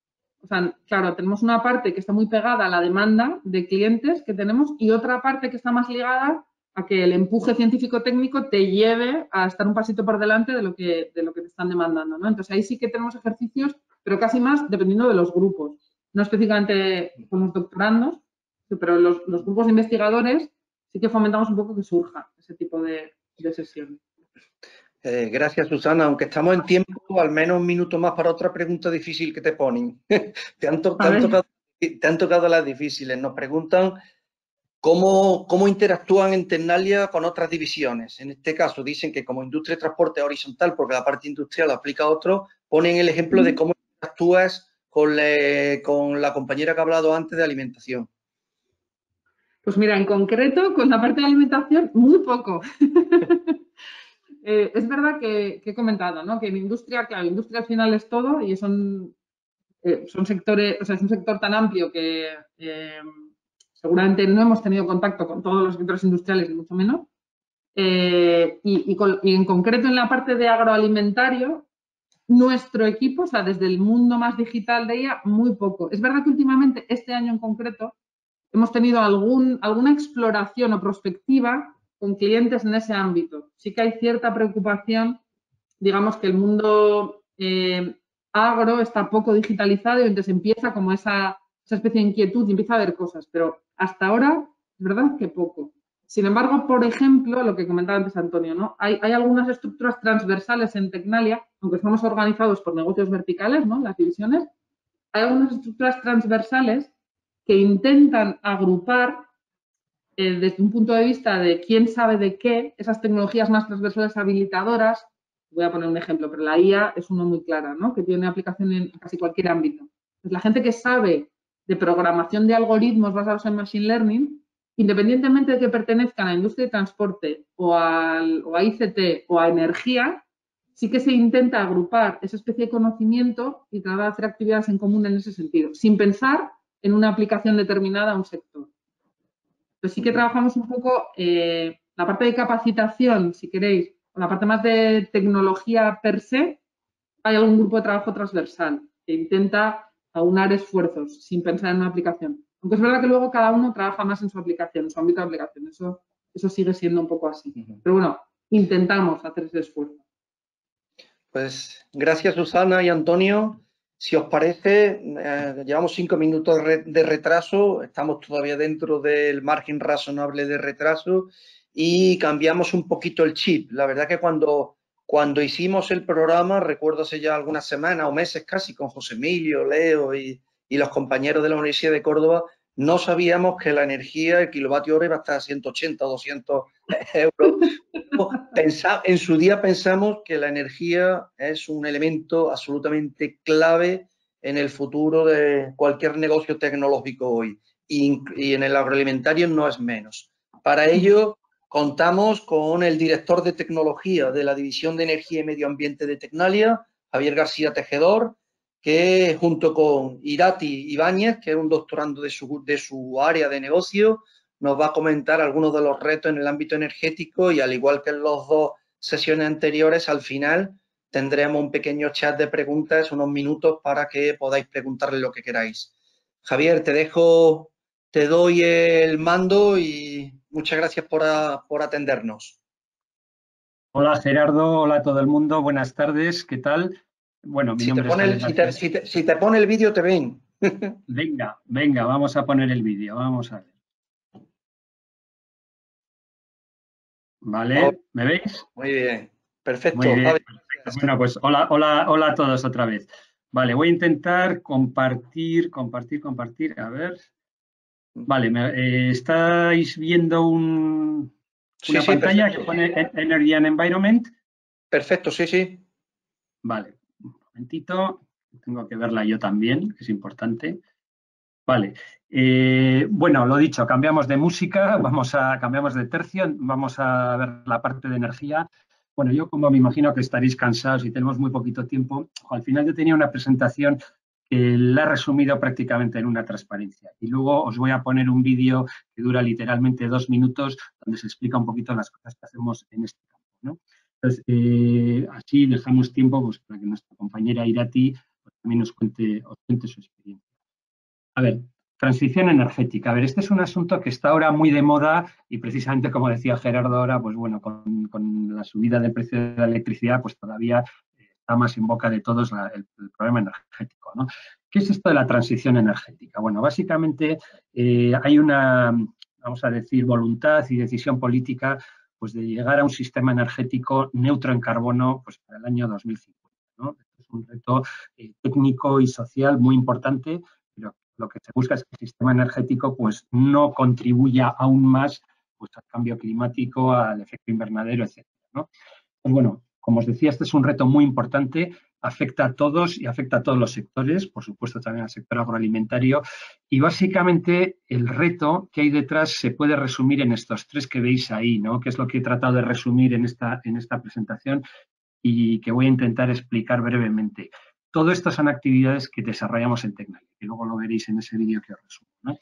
o sea, claro, tenemos una parte que está muy pegada a la demanda de clientes que tenemos y otra parte que está más ligada a que el empuje científico-técnico te lleve a estar un pasito por delante de lo que, de lo que te están demandando, ¿no? Entonces ahí sí que tenemos ejercicios, pero casi más dependiendo de los grupos, no específicamente con los doctorandos, pero los, los grupos de investigadores sí que fomentamos un poco que surja ese tipo de, de sesión. Eh, gracias, Susana. Aunque estamos en tiempo, al menos un minuto más para otra pregunta difícil que te ponen. te, han tocado, las difíciles. Nos preguntan cómo, cómo interactúan en Ternalia con otras divisiones. En este caso, dicen que como industria de transporte horizontal, porque la parte industrial aplica a otro, ponen el ejemplo de cómo interactúas con, con la compañera que ha hablado antes de alimentación. Pues mira, en concreto, con la parte de alimentación, muy poco. Eh, es verdad que, he comentado, ¿no? Que en industria, claro, industria al final es todo y son, eh, son sectores, o sea, es un sector tan amplio que eh, seguramente no hemos tenido contacto con todos los sectores industriales, ni mucho menos. Y, y, en concreto en la parte de agroalimentario, nuestro equipo, o sea, desde el mundo más digital de ella, muy poco. Es verdad que últimamente, este año en concreto, hemos tenido alguna exploración o prospectiva con clientes en ese ámbito. Sí que hay cierta preocupación, digamos que el mundo eh, agro está poco digitalizado y entonces empieza como esa, especie de inquietud y empieza a ver cosas, pero hasta ahora es verdad que poco. Sin embargo, por ejemplo, lo que comentaba antes Antonio, ¿no? Hay, hay, algunas estructuras transversales en Tecnalia, aunque estamos organizados por negocios verticales, ¿no? Las divisiones, hay algunas estructuras transversales que intentan agrupar eh, desde un punto de vista de quién sabe de qué, esas tecnologías más transversales habilitadoras, voy a poner un ejemplo, pero la IA es uno muy clara, ¿no? que tiene aplicación en casi cualquier ámbito. Pues la gente que sabe de programación de algoritmos basados en Machine Learning, independientemente de que pertenezcan a la industria de transporte o, al, o a ICT o a energía, sí que se intenta agrupar esa especie de conocimiento y tratar de hacer actividades en común en ese sentido, sin pensar en una aplicación determinada a un sector. Pues sí que trabajamos un poco eh, la parte de capacitación, si queréis, o la parte más de tecnología per se, hay algún grupo de trabajo transversal que intenta aunar esfuerzos sin pensar en una aplicación. Aunque es verdad que luego cada uno trabaja más en su aplicación, en su ámbito de aplicación. Eso, eso sigue siendo un poco así. Pero bueno, intentamos hacer ese esfuerzo. Pues gracias Susana y Antonio. Si os parece, eh, llevamos cinco minutos de retraso, estamos todavía dentro del margen razonable de retraso y cambiamos un poquito el chip. La verdad que cuando, cuando hicimos el programa, recuerdo hace ya algunas semanas o meses casi con José Emilio, Leo y, y los compañeros de la Universidad de Córdoba, no sabíamos que la energía, el kilovatio hora iba a estar a 180 o 200 euros. En su día pensamos que la energía es un elemento absolutamente clave en el futuro de cualquier negocio tecnológico hoy y, y en el agroalimentario no es menos. Para ello contamos con el director de tecnología de la División de Energía y Medio Ambiente de Tecnalia, Javier García Tejedor, que junto con Irati Ibáñez, que es un doctorando de su, de su área de negocio, nos va a comentar algunos de los retos en el ámbito energético y al igual que en las dos sesiones anteriores, al final tendremos un pequeño chat de preguntas, unos minutos para que podáis preguntarle lo que queráis. Javier, te dejo, te doy el mando y muchas gracias por, por atendernos. Hola Gerardo, hola a todo el mundo, buenas tardes, ¿qué tal? Bueno, mi si, te pone el, si, te, pone el vídeo, te ven. venga, venga, vamos a poner el vídeo, vamos a ver. ¿Vale? Oh. ¿Me veis? Muy bien, perfecto. Bueno, pues hola, hola, hola a todos otra vez. Vale, voy a intentar compartir, compartir, compartir. A ver. Vale, eh, estáis viendo un, una pantalla que pone Energy and Environment. Perfecto, sí, sí. Vale, momentito, tengo que verla yo también, que es importante. Vale, eh, bueno, lo dicho, cambiamos de música, vamos a, cambiamos de tercio, vamos a ver la parte de energía. Bueno, yo como me imagino que estaréis cansados y tenemos muy poquito tiempo, al final yo tenía una presentación que la he resumido prácticamente en una transparencia. Y luego os voy a poner un vídeo que dura literalmente dos minutos, donde se explica un poquito las cosas que hacemos en este campo. ¿no? Entonces, eh, así dejamos tiempo pues, para que nuestra compañera Irati pues, también nos cuente, os cuente su experiencia. A ver, transición energética. A ver, este es un asunto que está ahora muy de moda y precisamente como decía Gerardo ahora, pues bueno, con, la subida del precio de la electricidad, pues todavía eh, está más en boca de todos el, problema energético. ¿no? ¿Qué es esto de la transición energética? Bueno, básicamente eh, hay una, vamos a decir, voluntad y decisión política pues de llegar a un sistema energético neutro en carbono pues para el año 2050. ¿no? es un reto eh, técnico y social muy importante, pero lo que se busca es que el sistema energético pues no contribuya aún más pues, al cambio climático, al efecto invernadero, etc. ¿no? Pues bueno, Como os decía, este es un reto muy importante, afecta a todos y afecta a todos los sectores, por supuesto también al sector agroalimentario. Y básicamente el reto que hay detrás se puede resumir en estos tres que veis ahí, ¿no? que es lo que he tratado de resumir en esta, en esta presentación y que voy a intentar explicar brevemente. Todo esto son actividades que desarrollamos en Tecnalia, que luego lo veréis en ese vídeo que os resumo.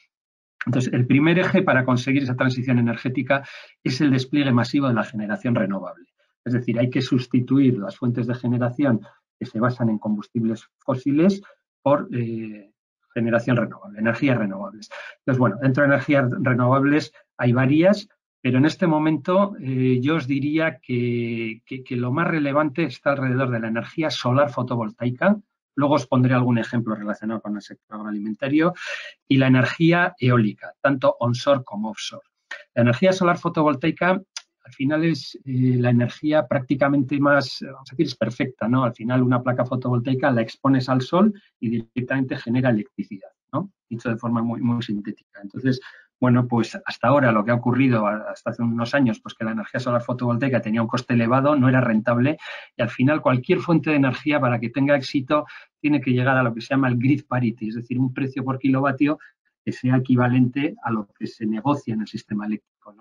Entonces, el primer eje para conseguir esa transición energética es el despliegue masivo de la generación renovable. Es decir, hay que sustituir las fuentes de generación que se basan en combustibles fósiles por eh, generación renovable, energías renovables. Entonces, bueno, dentro de energías renovables hay varias, pero en este momento eh, yo os diría que, lo más relevante está alrededor de la energía solar fotovoltaica, luego os pondré algún ejemplo relacionado con el sector agroalimentario, y la energía eólica, tanto onshore como offshore. La energía solar fotovoltaica al final es eh, la energía prácticamente más, vamos a decir, es perfecta, ¿no? Al final una placa fotovoltaica la expones al sol y directamente genera electricidad, ¿no? Dicho de forma muy, muy sintética. Entonces, bueno, pues hasta ahora lo que ha ocurrido, hasta hace unos años, pues que la energía solar fotovoltaica tenía un coste elevado, no era rentable y al final cualquier fuente de energía para que tenga éxito tiene que llegar a lo que se llama el grid parity, es decir, un precio por kilovatio que sea equivalente a lo que se negocia en el sistema eléctrico.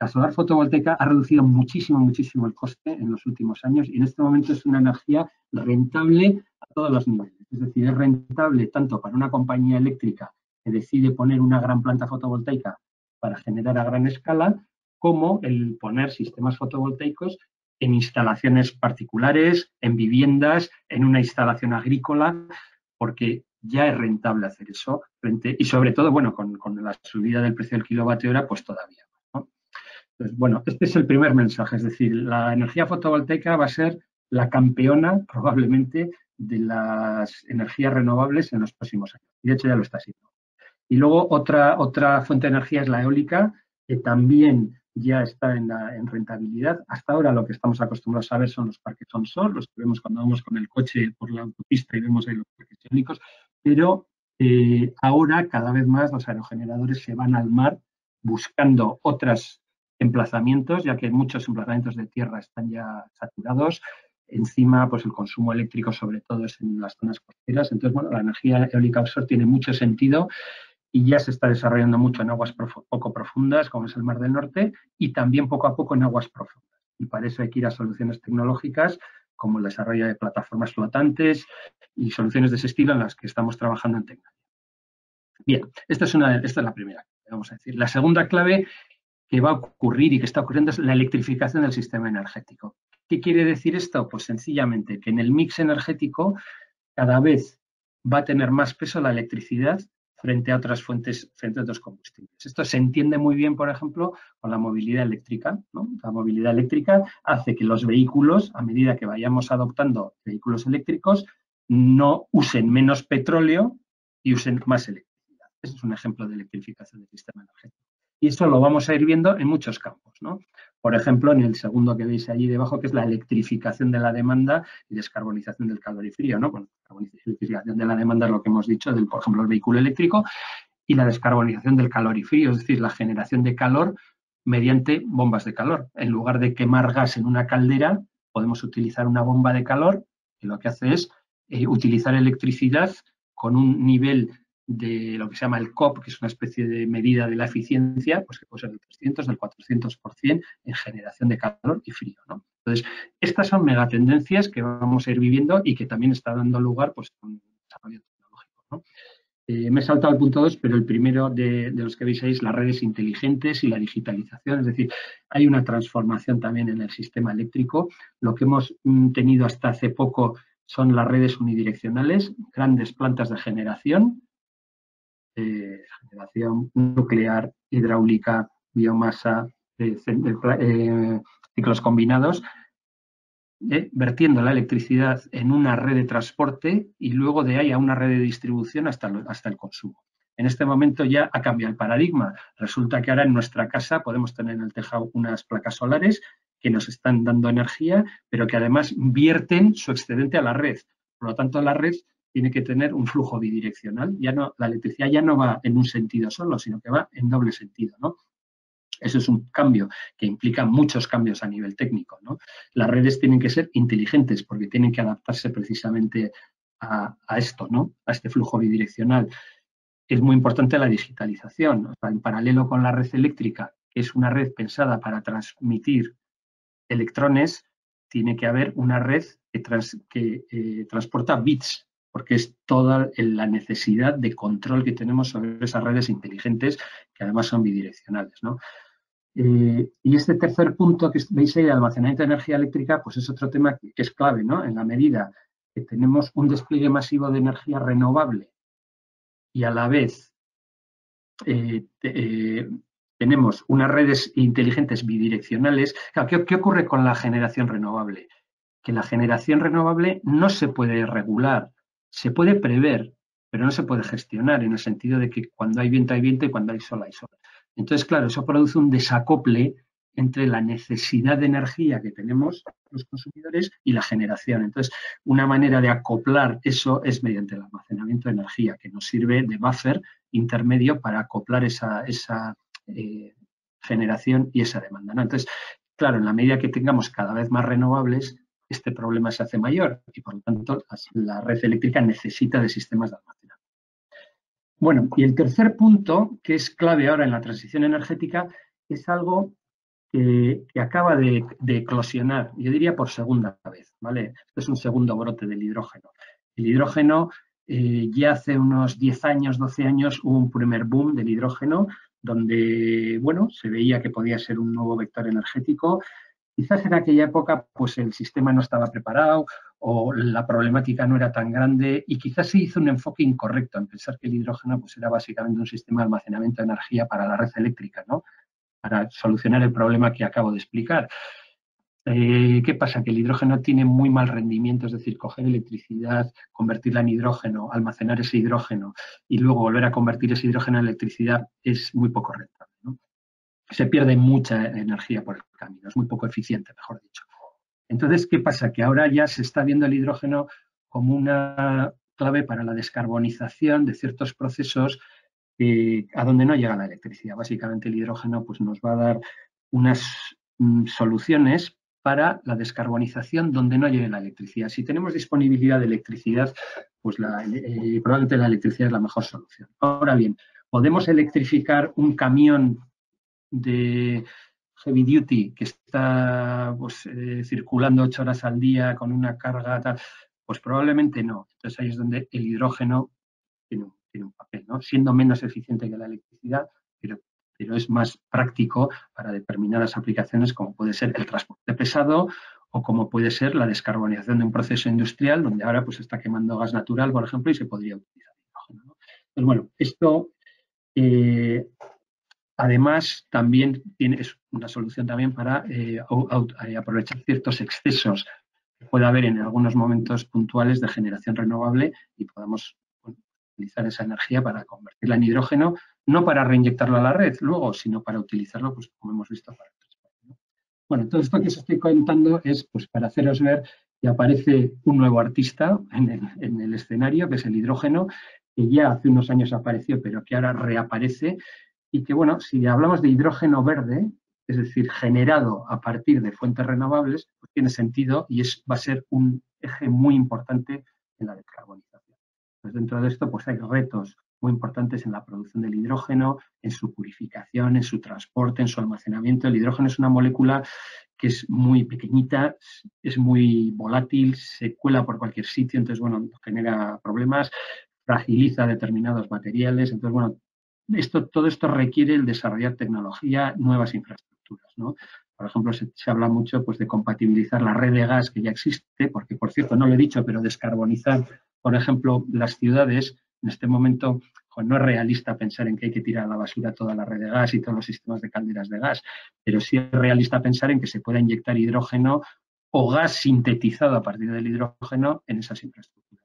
La solar fotovoltaica ha reducido muchísimo, muchísimo el coste en los últimos años y en este momento es una energía rentable a todos los niveles. Es decir, es rentable tanto para una compañía eléctrica que decide poner una gran planta fotovoltaica para generar a gran escala, como el poner sistemas fotovoltaicos en instalaciones particulares, en viviendas, en una instalación agrícola, porque ya es rentable hacer eso y sobre todo, bueno, con, la subida del precio del kilovatio hora, pues todavía entonces, bueno, este es el primer mensaje, es decir, la energía fotovoltaica va a ser la campeona probablemente de las energías renovables en los próximos años. Y de hecho ya lo está siendo. Y luego otra, otra fuente de energía es la eólica, que también ya está en, rentabilidad. Hasta ahora lo que estamos acostumbrados a ver son los parques onshore, los que vemos cuando vamos con el coche por la autopista y vemos ahí los parques eólicos, pero eh, ahora cada vez más los aerogeneradores se van al mar buscando otras emplazamientos, ya que muchos emplazamientos de tierra están ya saturados. Encima, pues el consumo eléctrico, sobre todo, es en las zonas costeras. Entonces, bueno, la energía eólica offshore tiene mucho sentido y ya se está desarrollando mucho en aguas poco profundas, como es el Mar del Norte, y también poco a poco en aguas profundas. Y para eso hay que ir a soluciones tecnológicas como el desarrollo de plataformas flotantes y soluciones de ese estilo en las que estamos trabajando en Tecnalia. Bien, esta es, esta es la primera, vamos a decir. La segunda clave que va a ocurrir y que está ocurriendo es la electrificación del sistema energético. ¿Qué quiere decir esto? Pues sencillamente que en el mix energético cada vez va a tener más peso la electricidad frente a otras fuentes, frente a otros combustibles. Esto se entiende muy bien, por ejemplo, con la movilidad eléctrica. La movilidad eléctrica hace que los vehículos, a medida que vayamos adoptando vehículos eléctricos, no usen menos petróleo y usen más electricidad. Ese es un ejemplo de electrificación del sistema energético. Y esto lo vamos a ir viendo en muchos campos. ¿no? Por ejemplo, en el segundo que veis allí debajo, que es la electrificación de la demanda y descarbonización del calor y frío. ¿no? Bueno, electrificación de la demanda es lo que hemos dicho, del, por ejemplo, el vehículo eléctrico y la descarbonización del calor y frío, es decir, la generación de calor mediante bombas de calor. En lugar de quemar gas en una caldera, podemos utilizar una bomba de calor que lo que hace es eh, utilizar electricidad con un nivel de lo que se llama el COP, que es una especie de medida de la eficiencia, pues que puede ser del 300, del 400% en generación de calor y frío. ¿no? Entonces, estas son megatendencias que vamos a ir viviendo y que también está dando lugar pues, a un desarrollo tecnológico. ¿no? Eh, me he saltado al punto 2, pero el primero de, de, los que veis ahí es las redes inteligentes y la digitalización. Es decir, hay una transformación también en el sistema eléctrico. Lo que hemos mm, tenido hasta hace poco son las redes unidireccionales, grandes plantas de generación, generación nuclear, hidráulica, biomasa, eh, ciclos combinados, eh, vertiendo la electricidad en una red de transporte y luego de ahí a una red de distribución hasta, hasta el consumo. En este momento ya ha cambiado el paradigma. Resulta que ahora en nuestra casa podemos tener en el tejado unas placas solares que nos están dando energía, pero que además vierten su excedente a la red. Por lo tanto, la red tiene que tener un flujo bidireccional. Ya no, la electricidad ya no va en un sentido solo, sino que va en doble sentido. ¿no? Eso es un cambio que implica muchos cambios a nivel técnico. Las redes tienen que ser inteligentes porque tienen que adaptarse precisamente a, esto, ¿no? a este flujo bidireccional. Es muy importante la digitalización. en paralelo con la red eléctrica, que es una red pensada para transmitir electrones, tiene que haber una red que, eh, transporta bits, porque es toda la necesidad de control que tenemos sobre esas redes inteligentes que además son bidireccionales. Eh, y este tercer punto que veis ahí, almacenamiento de energía eléctrica, pues es otro tema que, es clave, ¿no? En la medida que tenemos un despliegue masivo de energía renovable y a la vez eh, tenemos unas redes inteligentes bidireccionales. ¿qué, ocurre con la generación renovable? Que la generación renovable no se puede regular, se puede prever, pero no se puede gestionar en el sentido de que cuando hay viento hay viento y cuando hay sol hay sol. Entonces, claro, eso produce un desacople entre la necesidad de energía que tenemos los consumidores y la generación. Entonces, una manera de acoplar eso es mediante el almacenamiento de energía, que nos sirve de buffer intermedio para acoplar esa, esa eh, generación y esa demanda. Entonces, claro, en la medida que tengamos cada vez más renovables, este problema se hace mayor y por lo tanto la red eléctrica necesita de sistemas de almacenamiento. Bueno, y el tercer punto, que es clave ahora en la transición energética, es algo que, acaba de, eclosionar, yo diría por segunda vez, ¿vale? Es un segundo brote del hidrógeno. El hidrógeno, eh, ya hace unos 10 años, 12 años, hubo un primer boom del hidrógeno donde, bueno, se veía que podía ser un nuevo vector energético. Quizás en aquella época, pues el sistema no estaba preparado o la problemática no era tan grande y quizás se hizo un enfoque incorrecto en pensar que el hidrógeno pues era básicamente un sistema de almacenamiento de energía para la red eléctrica, ¿no? Para solucionar el problema que acabo de explicar. Eh, ¿Qué pasa? Que el hidrógeno tiene muy mal rendimiento, es decir, coger electricidad, convertirla en hidrógeno, almacenar ese hidrógeno y luego volver a convertir ese hidrógeno en electricidad es muy poco rentable. Se pierde mucha energía por el camino, es muy poco eficiente, mejor dicho. Entonces, ¿qué pasa? Que ahora ya se está viendo el hidrógeno como una clave para la descarbonización de ciertos procesos a donde no llega la electricidad. Básicamente el hidrógeno pues, nos va a dar unas mm, soluciones para la descarbonización donde no llegue la electricidad. Si tenemos disponibilidad de electricidad, pues eh, probablemente la electricidad es la mejor solución. Ahora bien, ¿podemos electrificar un camión de heavy duty que está pues, eh, circulando ocho horas al día con una carga tal? Pues probablemente no. Entonces ahí es donde el hidrógeno tiene un, papel, ¿no? siendo menos eficiente que la electricidad, pero pero es más práctico para determinadas aplicaciones como puede ser el transporte pesado o como puede ser la descarbonización de un proceso industrial donde ahora pues está quemando gas natural, por ejemplo, y se podría utilizar hidrógeno. Pues bueno, esto eh, además también tiene, es una solución también para eh, eh, aprovechar ciertos excesos que puede haber en algunos momentos puntuales de generación renovable y podamos utilizar esa energía para convertirla en hidrógeno no para reinyectarlo a la red luego, sino para utilizarlo, pues como hemos visto, para el Bueno, todo esto que os estoy contando es pues para haceros ver que aparece un nuevo artista en el, escenario, que es el hidrógeno, que ya hace unos años apareció, pero que ahora reaparece, y que, bueno, si hablamos de hidrógeno verde, es decir, generado a partir de fuentes renovables, pues tiene sentido y es, va a ser un eje muy importante en la descarbonización. Pues dentro de esto, pues hay retos muy importantes en la producción del hidrógeno, en su purificación, en su transporte, en su almacenamiento. El hidrógeno es una molécula que es muy pequeñita, es muy volátil, se cuela por cualquier sitio, entonces, bueno, genera problemas, fragiliza determinados materiales. Entonces, bueno, esto, todo esto requiere el desarrollar tecnología, nuevas infraestructuras, ¿no? Por ejemplo, se, habla mucho pues, de compatibilizar la red de gas que ya existe, porque, por cierto, no lo he dicho, pero descarbonizar, por ejemplo, las ciudades en este momento no es realista pensar en que hay que tirar a la basura toda la red de gas y todos los sistemas de calderas de gas, pero sí es realista pensar en que se pueda inyectar hidrógeno o gas sintetizado a partir del hidrógeno en esas infraestructuras.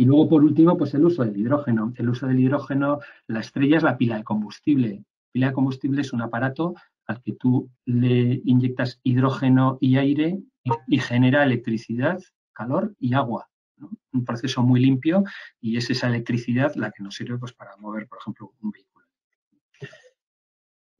Y luego, por último, pues el uso del hidrógeno. El uso del hidrógeno, la estrella es la pila de combustible. La pila de combustible es un aparato al que tú le inyectas hidrógeno y aire y genera electricidad, calor y agua un proceso muy limpio y es esa electricidad la que nos sirve pues, para mover, por ejemplo, un vehículo.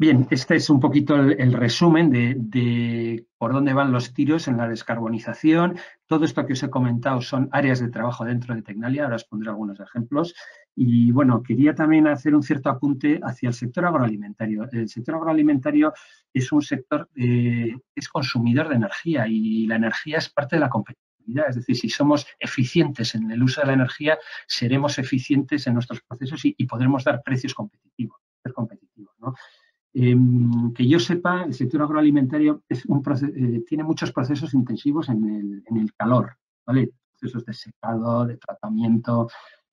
Bien, este es un poquito el, resumen de, por dónde van los tiros en la descarbonización. Todo esto que os he comentado son áreas de trabajo dentro de Tecnalia, ahora os pondré algunos ejemplos. Y bueno, quería también hacer un cierto apunte hacia el sector agroalimentario. El sector agroalimentario es un sector, eh, es consumidor de energía y la energía es parte de la competitividad. Es decir, si somos eficientes en el uso de la energía, seremos eficientes en nuestros procesos y, podremos dar precios competitivos. Em, que yo sepa, el sector agroalimentario eh, tiene muchos procesos intensivos en el, calor, ¿vale? Procesos de secado, de tratamiento,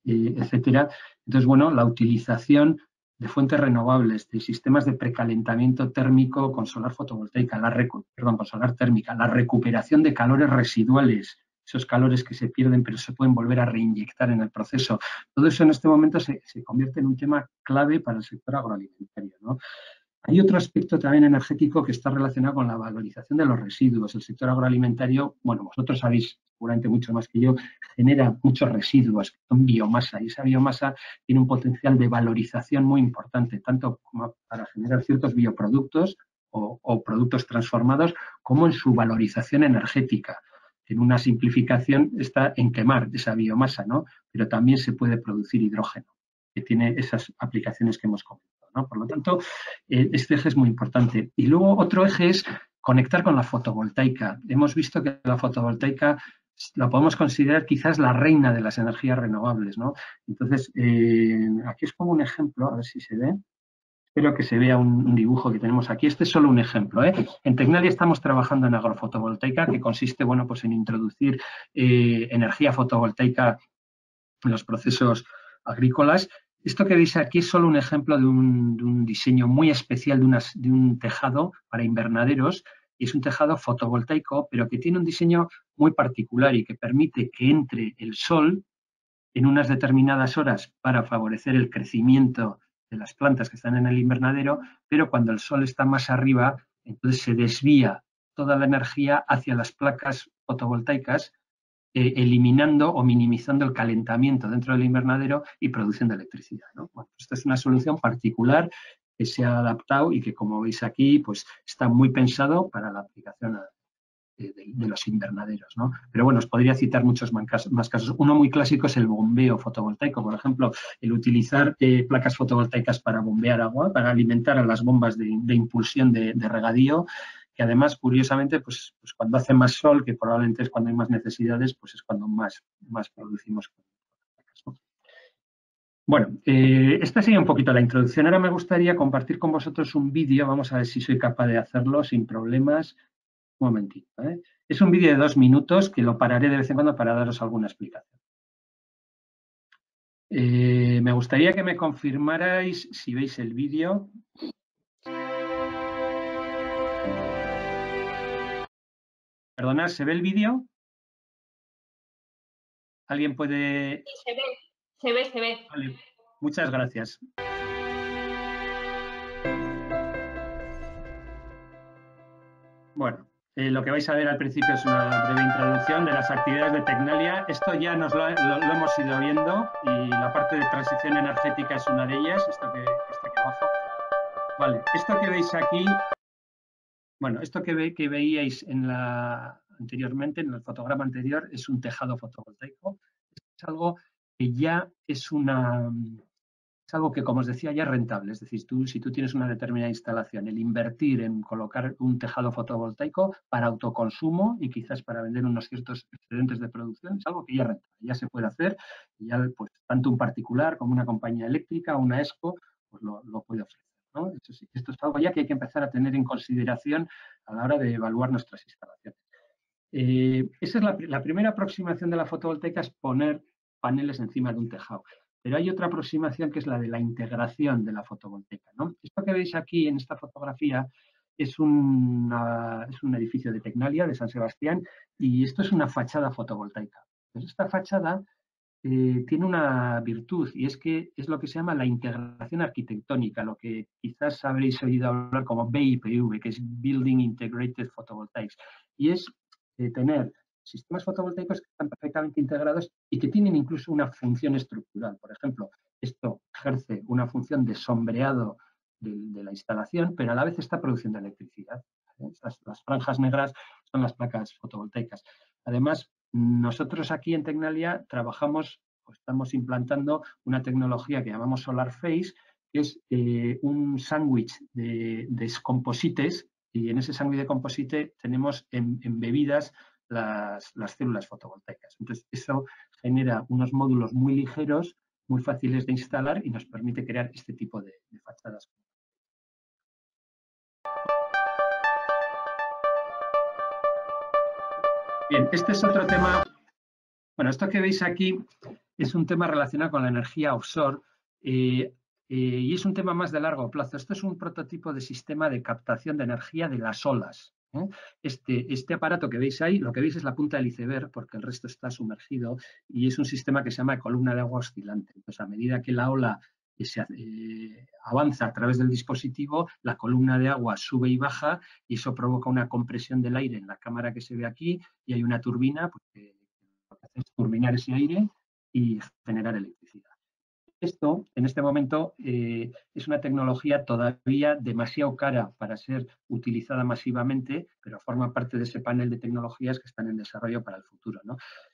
eh, etcétera. Entonces, bueno, la utilización de fuentes renovables, de sistemas de precalentamiento térmico con solar fotovoltaica, la perdón, con solar térmica, la recuperación de calores residuales, esos calores que se pierden pero se pueden volver a reinyectar en el proceso. Todo eso en este momento se, se convierte en un tema clave para el sector agroalimentario. ¿no? Hay otro aspecto también energético que está relacionado con la valorización de los residuos. El sector agroalimentario, bueno, vosotros sabéis seguramente mucho más que yo, genera muchos residuos, que son biomasa, y esa biomasa tiene un potencial de valorización muy importante, tanto para generar ciertos bioproductos o, o productos transformados, como en su valorización energética. En una simplificación está en quemar esa biomasa, ¿no? Pero también se puede producir hidrógeno, que tiene esas aplicaciones que hemos comentado. Por lo tanto, eh, este eje es muy importante. Y luego otro eje es conectar con la fotovoltaica. Hemos visto que la fotovoltaica la podemos considerar quizás la reina de las energías renovables. Entonces, eh, aquí es como un ejemplo, a ver si se ve. Espero que se vea un, dibujo que tenemos aquí. Este es solo un ejemplo. ¿eh? En Tecnalia estamos trabajando en agrofotovoltaica, que consiste bueno, pues en introducir energía fotovoltaica en los procesos agrícolas esto que veis aquí es solo un ejemplo de un, diseño muy especial de, un tejado para invernaderos. Y es un tejado fotovoltaico, pero que tiene un diseño muy particular y que permite que entre el sol en unas determinadas horas para favorecer el crecimiento de las plantas que están en el invernadero, pero cuando el sol está más arriba, entonces se desvía toda la energía hacia las placas fotovoltaicas eh, eliminando o minimizando el calentamiento dentro del invernadero y produciendo electricidad. esta es una solución particular que se ha adaptado y que, como veis aquí, pues está muy pensado para la aplicación de, los invernaderos. Pero bueno, os podría citar muchos más casos. Uno muy clásico es el bombeo fotovoltaico, por ejemplo, el utilizar eh, placas fotovoltaicas para bombear agua, para alimentar a las bombas de, impulsión de regadío que además, curiosamente, pues, pues, cuando hace más sol, que probablemente es cuando hay más necesidades, pues es cuando más, más producimos. Bueno, eh, esta sería un poquito la introducción. Ahora me gustaría compartir con vosotros un vídeo. Vamos a ver si soy capaz de hacerlo sin problemas. Un momentito. ¿eh? Es un vídeo de dos minutos que lo pararé de vez en cuando para daros alguna explicación. Eh, me gustaría que me confirmarais si veis el vídeo. Perdonad, ¿se ve el vídeo? ¿Alguien puede...? Sí, se ve, se ve, se ve. Vale, muchas gracias. Bueno, eh, lo que vais a ver al principio es una breve introducción de las actividades de Tecnalia. Esto ya nos lo, hemos ido viendo y la parte de transición energética es una de ellas, esto que está aquí abajo. Vale, esto que veis aquí bueno, esto que, veíais en la, anteriormente, en el fotograma anterior, es un tejado fotovoltaico. Es algo que ya es una, es algo que, como os decía, ya es rentable. Es decir, tú, si tú tienes una determinada instalación, el invertir en colocar un tejado fotovoltaico para autoconsumo y quizás para vender unos ciertos excedentes de producción, es algo que ya es rentable, ya se puede hacer. Ya, pues, tanto un particular como una compañía eléctrica, una ESCO, pues lo puede ofrecer esto es algo ya que hay que empezar a tener en consideración a la hora de evaluar nuestras instalaciones. Eh, esa es la, primera aproximación de la fotovoltaica, es poner paneles encima de un tejado. Pero hay otra aproximación que es la de la integración de la fotovoltaica. Esto que veis aquí en esta fotografía es, una, un edificio de Tecnalia, de San Sebastián, y esto es una fachada fotovoltaica. Pues esta fachada eh, tiene una virtud y es que es lo que se llama la integración arquitectónica, lo que quizás habréis oído hablar como BIPV, que es Building Integrated Photovoltaics, y es eh, tener sistemas fotovoltaicos que están perfectamente integrados y que tienen incluso una función estructural. Por ejemplo, esto ejerce una función de sombreado de, la instalación, pero a la vez está produciendo electricidad. las franjas negras son las placas fotovoltaicas. Además, nosotros aquí en Tecnalia trabajamos, o estamos implantando una tecnología que llamamos Solar Phase, que es eh, un sándwich de, de, composites y en ese sándwich de composite tenemos embebidas las, las, células fotovoltaicas. Entonces, eso genera unos módulos muy ligeros, muy fáciles de instalar y nos permite crear este tipo de fachadas. Bien, este es otro tema. Bueno, esto que veis aquí es un tema relacionado con la energía offshore eh, eh, y es un tema más de largo plazo. Esto es un prototipo de sistema de captación de energía de las olas. ¿eh? Este, este aparato que veis ahí, lo que veis es la punta del iceberg porque el resto está sumergido y es un sistema que se llama columna de agua oscilante. Entonces, a medida que la ola se eh, avanza a través del dispositivo, la columna de agua sube y baja y eso provoca una compresión del aire en la cámara que se ve aquí y hay una turbina pues, que lo que hace es turbinar ese aire y generar electricidad. Esto, en este momento, eh, es una tecnología todavía demasiado cara para ser utilizada masivamente, pero forma parte de ese panel de tecnologías que están en desarrollo para el futuro.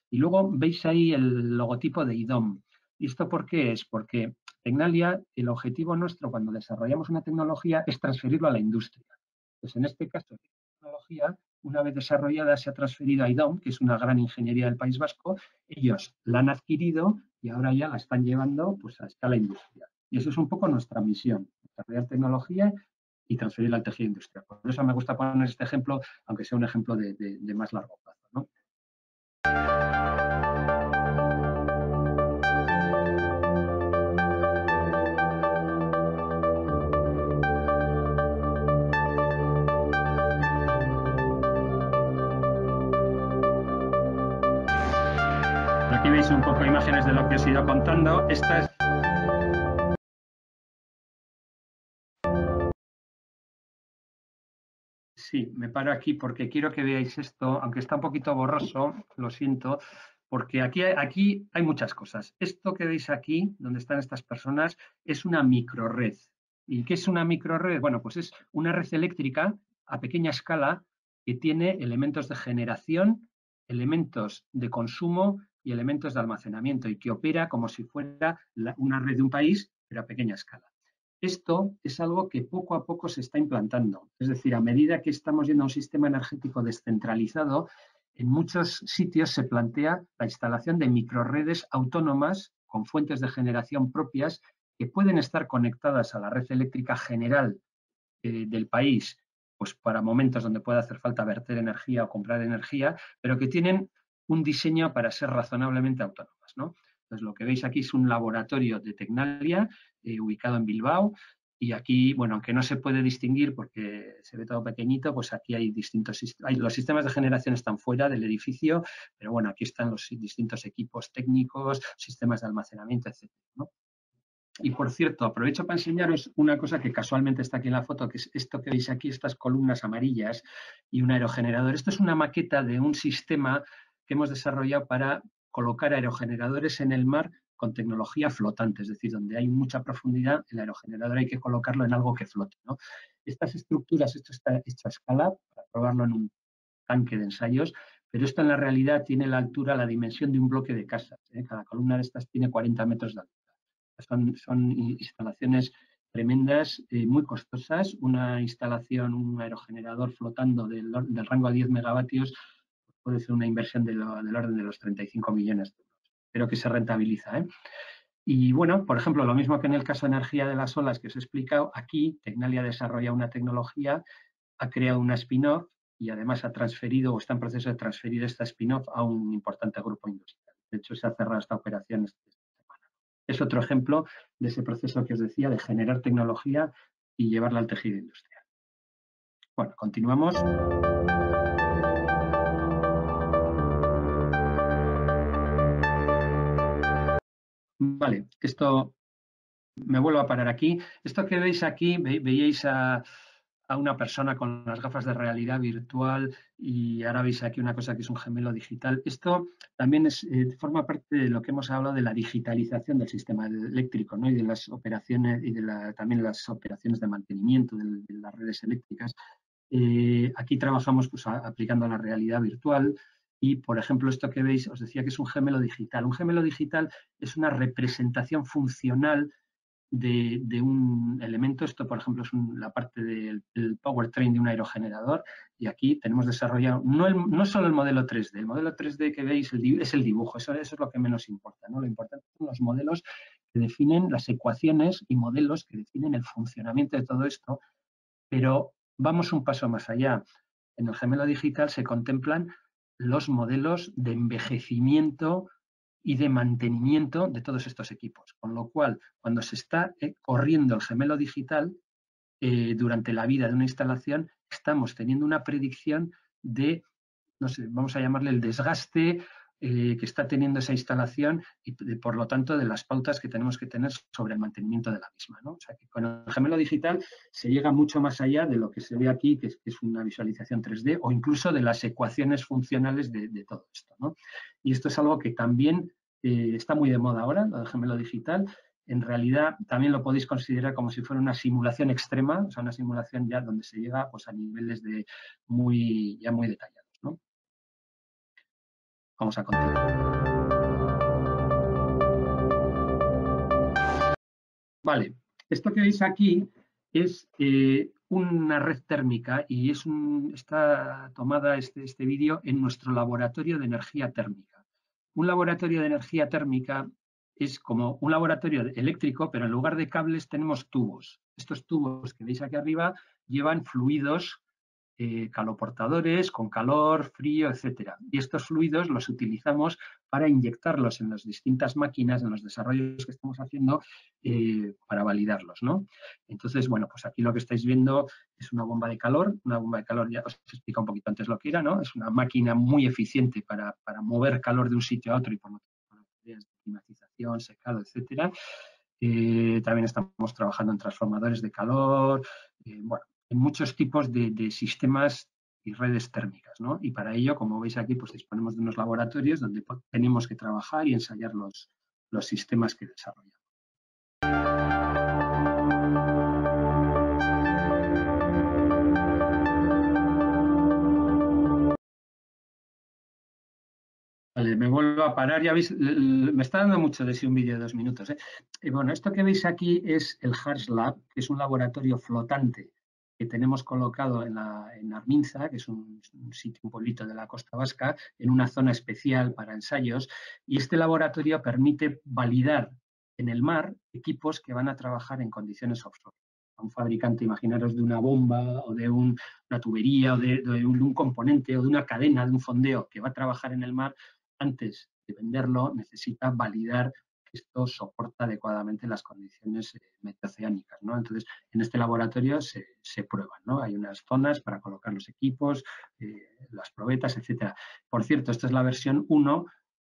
Y luego veis ahí el logotipo de IDOM. ¿Y esto por qué es? Porque Tecnalia, el objetivo nuestro cuando desarrollamos una tecnología es transferirlo a la industria. Pues en este caso, la tecnología, una vez desarrollada, se ha transferido a IDOM, que es una gran ingeniería del País Vasco. Ellos la han adquirido y ahora ya la están llevando pues, a escala industrial. Y eso es un poco nuestra misión, desarrollar tecnología y transferirla al tejido industrial. Por eso me gusta poner este ejemplo, aunque sea un ejemplo de, de más largo plazo. Un poco imágenes de lo que os he contando. Esta es Sí, me paro aquí porque quiero que veáis esto, aunque está un poquito borroso, lo siento, porque aquí, aquí hay muchas cosas. Esto que veis aquí, donde están estas personas, es una microred. ¿Y qué es una microred? Bueno, pues es una red eléctrica a pequeña escala que tiene elementos de generación, elementos de consumo y elementos de almacenamiento y que opera como si fuera una red de un país, pero a pequeña escala. Esto es algo que poco a poco se está implantando. Es decir, a medida que estamos yendo a un sistema energético descentralizado, en muchos sitios se plantea la instalación de microredes autónomas con fuentes de generación propias que pueden estar conectadas a la red eléctrica general eh, del país, pues para momentos donde pueda hacer falta verter energía o comprar energía, pero que tienen un diseño para ser razonablemente autónomas. ¿no? Entonces, lo que veis aquí es un laboratorio de Tecnalia eh, ubicado en Bilbao y aquí, bueno, aunque no se puede distinguir porque se ve todo pequeñito, pues aquí hay distintos los sistemas de generación están fuera del edificio, pero bueno, aquí están los distintos equipos técnicos, sistemas de almacenamiento, etc. Y por cierto, aprovecho para enseñaros una cosa que casualmente está aquí en la foto, que es esto que veis aquí, estas columnas amarillas y un aerogenerador. Esto es una maqueta de un sistema hemos desarrollado para colocar aerogeneradores en el mar con tecnología flotante, es decir, donde hay mucha profundidad, el aerogenerador hay que colocarlo en algo que flote. Estas estructuras, esto está hecho a escala para probarlo en un tanque de ensayos, pero esto en la realidad tiene la altura, la dimensión de un bloque de casas. ¿eh? Cada columna de estas tiene 40 metros de altura. Son, instalaciones tremendas, eh, muy costosas. Una instalación, un aerogenerador flotando del, del rango a 10 megavatios puede ser una inversión del orden de los 35 millones de euros, pero que se rentabiliza. ¿eh? Y bueno, por ejemplo, lo mismo que en el caso de energía de las olas que os he explicado, aquí Tecnalia desarrolla una tecnología, ha creado una spin-off y además ha transferido o está en proceso de transferir esta spin-off a un importante grupo industrial. De hecho, se ha cerrado esta operación esta semana. Es otro ejemplo de ese proceso que os decía de generar tecnología y llevarla al tejido industrial. Bueno, continuamos. Vale, esto me vuelvo a parar aquí. Esto que veis aquí, veíais a, a una persona con las gafas de realidad virtual y ahora veis aquí una cosa que es un gemelo digital. Esto también es, eh, forma parte de lo que hemos hablado de la digitalización del sistema eléctrico ¿no? y de las operaciones y de también las operaciones de mantenimiento de, las redes eléctricas. Eh, aquí trabajamos pues, aplicando la realidad virtual, y, por ejemplo, esto que veis, os decía que es un gemelo digital. Un gemelo digital es una representación funcional de, un elemento. Esto, por ejemplo, es la parte del, powertrain de un aerogenerador. Y aquí tenemos desarrollado no, no solo el modelo 3D, el modelo 3D que veis es el dibujo, eso, es lo que menos importa. ¿no? Lo importante son los modelos que definen las ecuaciones y modelos que definen el funcionamiento de todo esto. Pero vamos un paso más allá. En el gemelo digital se contemplan los modelos de envejecimiento y de mantenimiento de todos estos equipos. Con lo cual, cuando se está eh, corriendo el gemelo digital, eh, durante la vida de una instalación, estamos teniendo una predicción de, no sé, vamos a llamarle el desgaste eh, que está teniendo esa instalación y, por lo tanto, de las pautas que tenemos que tener sobre el mantenimiento de la misma. ¿no? O sea, que con el gemelo digital se llega mucho más allá de lo que se ve aquí, que es, una visualización 3D, o incluso de las ecuaciones funcionales de, todo esto. ¿no? Y esto es algo que también eh, está muy de moda ahora, lo del gemelo digital. En realidad, también lo podéis considerar como si fuera una simulación extrema, o sea, una simulación ya donde se llega pues, a niveles de muy, ya muy detallados. Vamos a continuar. Vale, esto que veis aquí es eh, una red térmica y es está tomada este, este vídeo en nuestro laboratorio de energía térmica. Un laboratorio de energía térmica es como un laboratorio eléctrico, pero en lugar de cables tenemos tubos. Estos tubos que veis aquí arriba llevan fluidos eh, caloportadores con calor, frío, etcétera. Y estos fluidos los utilizamos para inyectarlos en las distintas máquinas, en los desarrollos que estamos haciendo, eh, para validarlos. ¿no? Entonces, bueno, pues aquí lo que estáis viendo es una bomba de calor. Una bomba de calor, ya os explica un poquito antes lo que era, ¿no? Es una máquina muy eficiente para, mover calor de un sitio a otro y por lo tanto, climatización, secado, etcétera. Eh, también estamos trabajando en transformadores de calor, bueno, muchos tipos de, sistemas y redes térmicas. ¿no? Y para ello, como veis aquí, pues disponemos de unos laboratorios donde tenemos que trabajar y ensayar los, los sistemas que desarrollamos. Vale, me vuelvo a parar, ya veis, me está dando mucho de sí un vídeo de dos minutos. ¿eh? Y bueno, esto que veis aquí es el HARS Lab, que es un laboratorio flotante que tenemos colocado en, la, en Arminza, que es un, sitio, un pueblito de la costa vasca, en una zona especial para ensayos. Y este laboratorio permite validar en el mar equipos que van a trabajar en condiciones offshore. A un fabricante, imaginaros, de una bomba o de una tubería o de, de un componente o de una cadena, de un fondeo que va a trabajar en el mar, antes de venderlo necesita validar esto soporta adecuadamente las condiciones eh. ¿no? Entonces, en este laboratorio se, prueban, ¿no? Hay unas zonas para colocar los equipos, eh, las probetas, etcétera. Por cierto, esta es la versión 1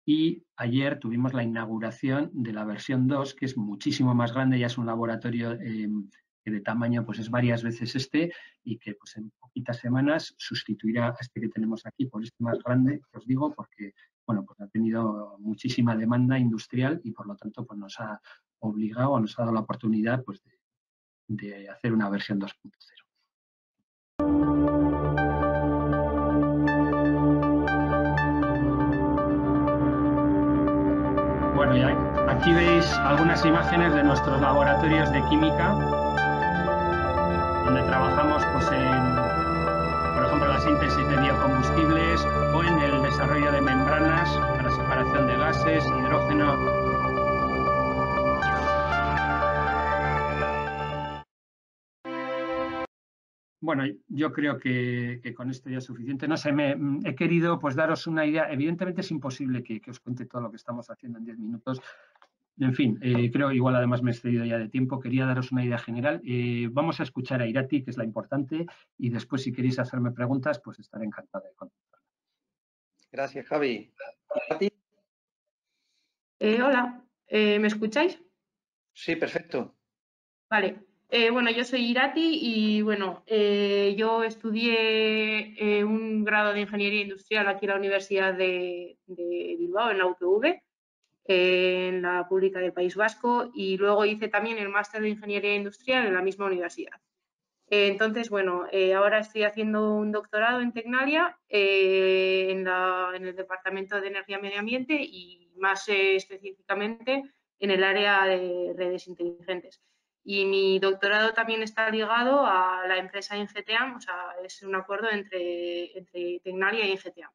y ayer tuvimos la inauguración de la versión 2, que es muchísimo más grande, ya es un laboratorio em, que de tamaño pues es varias veces este y que pues en poquitas semanas sustituirá a este que tenemos aquí por este más grande, os digo, porque bueno, pues ha tenido muchísima demanda industrial y por lo tanto pues nos ha obligado, nos ha dado la oportunidad pues de, hacer una versión 2.0. Bueno, y aquí veis algunas imágenes de nuestros laboratorios de química, donde trabajamos pues, en, síntesis de biocombustibles o en el desarrollo de membranas para separación de gases, hidrógeno. Bueno, yo creo que, con esto ya es suficiente. No sé, me, he querido pues daros una idea. Evidentemente es imposible que, os cuente todo lo que estamos haciendo en 10 minutos. En fin, eh, creo igual además me he excedido ya de tiempo. Quería daros una idea general. Eh, vamos a escuchar a Irati, que es la importante, y después si queréis hacerme preguntas, pues estaré encantado de contestar. Gracias, Javi. Eh, hola, eh, ¿me escucháis? Sí, perfecto. Vale, Eh, bueno, yo soy Irati y bueno, eh, yo estudié un grado de Ingeniería Industrial aquí en la Universidad de, de Bilbao, en la UPV, en la Pública del País Vasco, y luego hice también el máster de Ingeniería Industrial en la misma universidad. entonces, bueno, ahora estoy haciendo un doctorado en Tecnalia en, en, el Departamento de Energía y Medio Ambiente y más específicamente en el área de redes inteligentes. Y mi doctorado también está ligado a la empresa Ingeteam, o sea, es un acuerdo entre, entre Tecnalia y Ingeteam.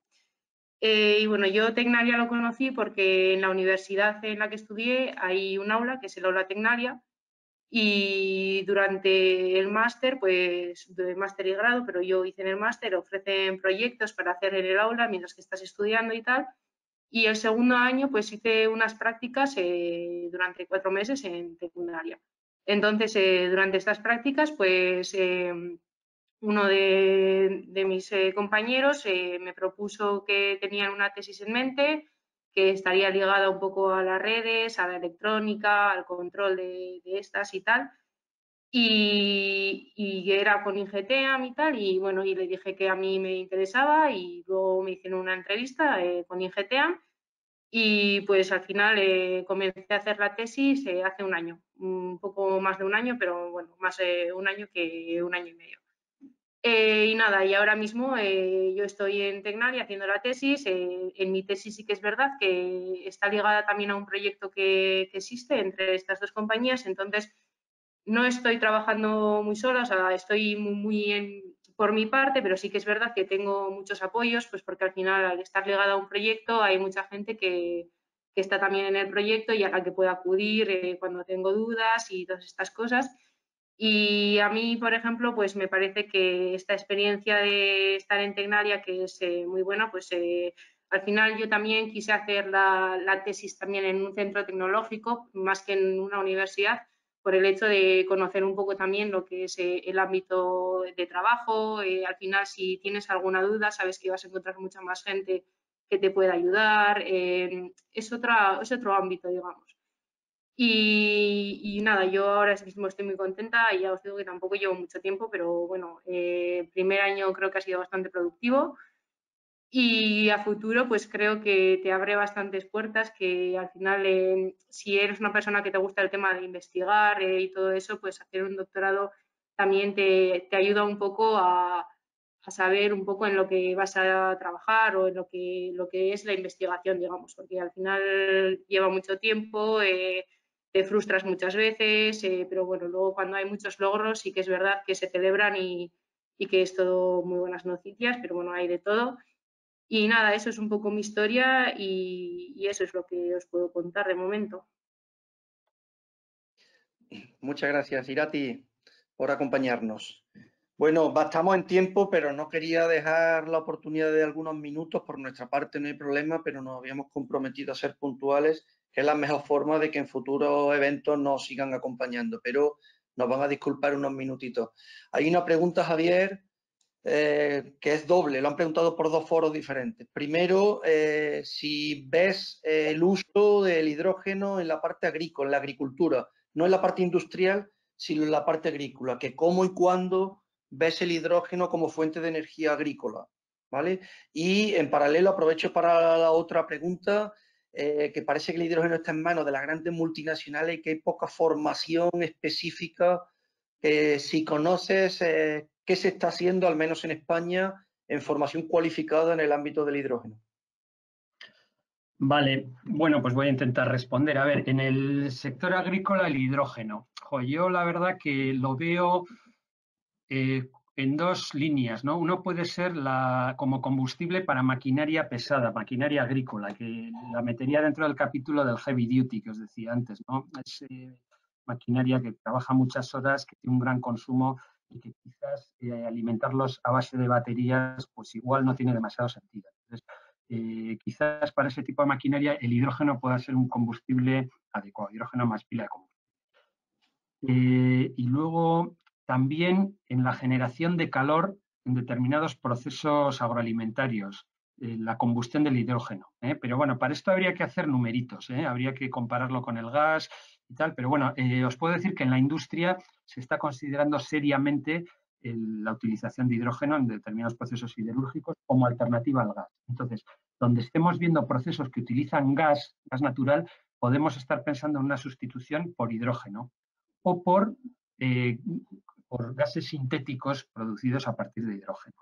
Eh, y bueno, yo Tecnalia lo conocí porque en la universidad en la que estudié hay un aula que es el aula Tecnalia y durante el máster, pues de máster y grado, pero yo hice en el máster, ofrecen proyectos para hacer en el aula mientras que estás estudiando y tal. Y el segundo año, pues hice unas prácticas eh, durante cuatro meses en Tecnalia. Entonces, eh, durante estas prácticas, pues em, uno de, mis eh, compañeros eh, me propuso que tenían una tesis en mente que estaría ligada un poco a las redes, a la electrónica, al control de, estas y tal. Y, era con Ingeteam y tal, y bueno, y le dije que a mí me interesaba y luego me hicieron una entrevista con Ingeteam y pues al final eh, comencé a hacer la tesis eh, hace un año, un poco más de un año, pero bueno, más un año que un año y medio. Eh, y nada, y ahora mismo yo estoy en Tecnalia haciendo la tesis. en mi tesis sí que es verdad que está ligada también a un proyecto que, que existe entre estas dos compañías, entonces no estoy trabajando muy sola, o sea, estoy muy, muy en, por mi parte, pero sí que es verdad que tengo muchos apoyos, pues porque al final al estar ligada a un proyecto hay mucha gente que, está también en el proyecto y a la que puedo acudir eh, cuando tengo dudas y todas estas cosas. Y a mí, por ejemplo, pues me parece que esta experiencia de estar en Tecnalia, que es eh, muy buena, pues eh, al final yo también quise hacer la, tesis también en un centro tecnológico, más que en una universidad, por el hecho de conocer un poco también lo que es eh, el ámbito de trabajo. Eh, al final, si tienes alguna duda, sabes que vas a encontrar mucha más gente que te pueda ayudar. Es, otra, es otro ámbito, digamos. Y, nada, yo ahora mismo estoy muy contenta y ya os digo que tampoco llevo mucho tiempo, pero bueno, el primer año creo que ha sido bastante productivo. Y a futuro, pues creo que te abre bastantes puertas que al final, eh, si eres una persona que te gusta el tema de investigar eh, y todo eso, pues hacer un doctorado también te, te ayuda un poco a, a, saber un poco en lo que vas a trabajar o en lo que, lo que es la investigación, digamos, porque al final lleva mucho tiempo, eh, te frustras muchas veces, pero bueno, luego cuando hay muchos logros sí que es verdad que se celebran y, y que es todo muy buenas noticias, pero bueno, hay de todo. Y nada, eso es un poco mi historia y, eso es lo que os puedo contar de momento. Muchas gracias, Irati, por acompañarnos. Bueno, estamos en tiempo, pero no quería dejar la oportunidad de algunos minutos. Por nuestra parte no hay problema, pero nos habíamos comprometido a ser puntuales, que es la mejor forma de que en futuros eventos nos sigan acompañando. Pero nos van a disculpar unos minutitos. Hay una pregunta, Javier, eh, que es doble, lo han preguntado por dos foros diferentes. Primero, eh, si ves el uso del hidrógeno en la parte agrícola, en la agricultura, no en la parte industrial, sino en la parte agrícola, que cómo y cuándo ves el hidrógeno como fuente de energía agrícola. ¿vale? Y en paralelo aprovecho para la otra pregunta, eh, que parece que el hidrógeno está en manos de las grandes multinacionales y que hay poca formación específica. si conoces qué se está haciendo, al menos en España, en formación cualificada en el ámbito del hidrógeno. Vale, bueno, pues voy a intentar responder. A ver, en el sector agrícola el hidrógeno. yo la verdad que lo veo eh, en dos líneas, ¿no? Uno puede ser la, como combustible para maquinaria pesada, maquinaria agrícola, que la metería dentro del capítulo del heavy duty que os decía antes, ¿no? Es eh, maquinaria que trabaja muchas horas, que tiene un gran consumo y que quizás eh, alimentarlos a base de baterías, pues igual no tiene demasiado sentido. Entonces, eh, quizás para ese tipo de maquinaria el hidrógeno pueda ser un combustible adecuado, hidrógeno más pila de combustible. Y luego también en la generación de calor en determinados procesos agroalimentarios, la combustión del hidrógeno. Pero bueno, para esto habría que hacer numeritos, habría que compararlo con el gas y tal, pero bueno, eh, os puedo decir que en la industria se está considerando seriamente la utilización de hidrógeno en determinados procesos siderúrgicos como alternativa al gas. Entonces, donde estemos viendo procesos que utilizan gas, gas natural, podemos estar pensando en una sustitución por hidrógeno o por, eh, por gases sintéticos producidos a partir de hidrógeno.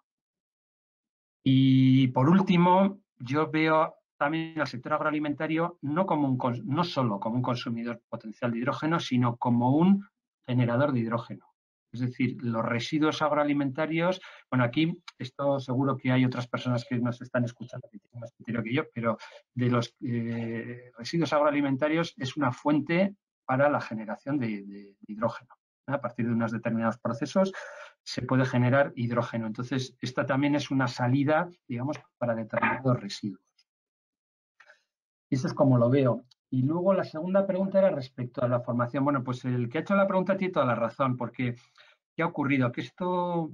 Y por último, yo veo también al sector agroalimentario no, como un, no solo como un consumidor potencial de hidrógeno, sino como un generador de hidrógeno. Es decir, los residuos agroalimentarios, bueno, aquí esto seguro que hay otras personas que nos están escuchando que tienen más criterio que yo, pero de los eh, residuos agroalimentarios es una fuente para la generación de, hidrógeno. A partir de unos determinados procesos se puede generar hidrógeno. Entonces, esta también es una salida, digamos, para determinados residuos. Eso es como lo veo. Y luego la segunda pregunta era respecto a la formación. Bueno, pues el que ha hecho la pregunta tiene toda la razón, porque ¿qué ha ocurrido? Que esto,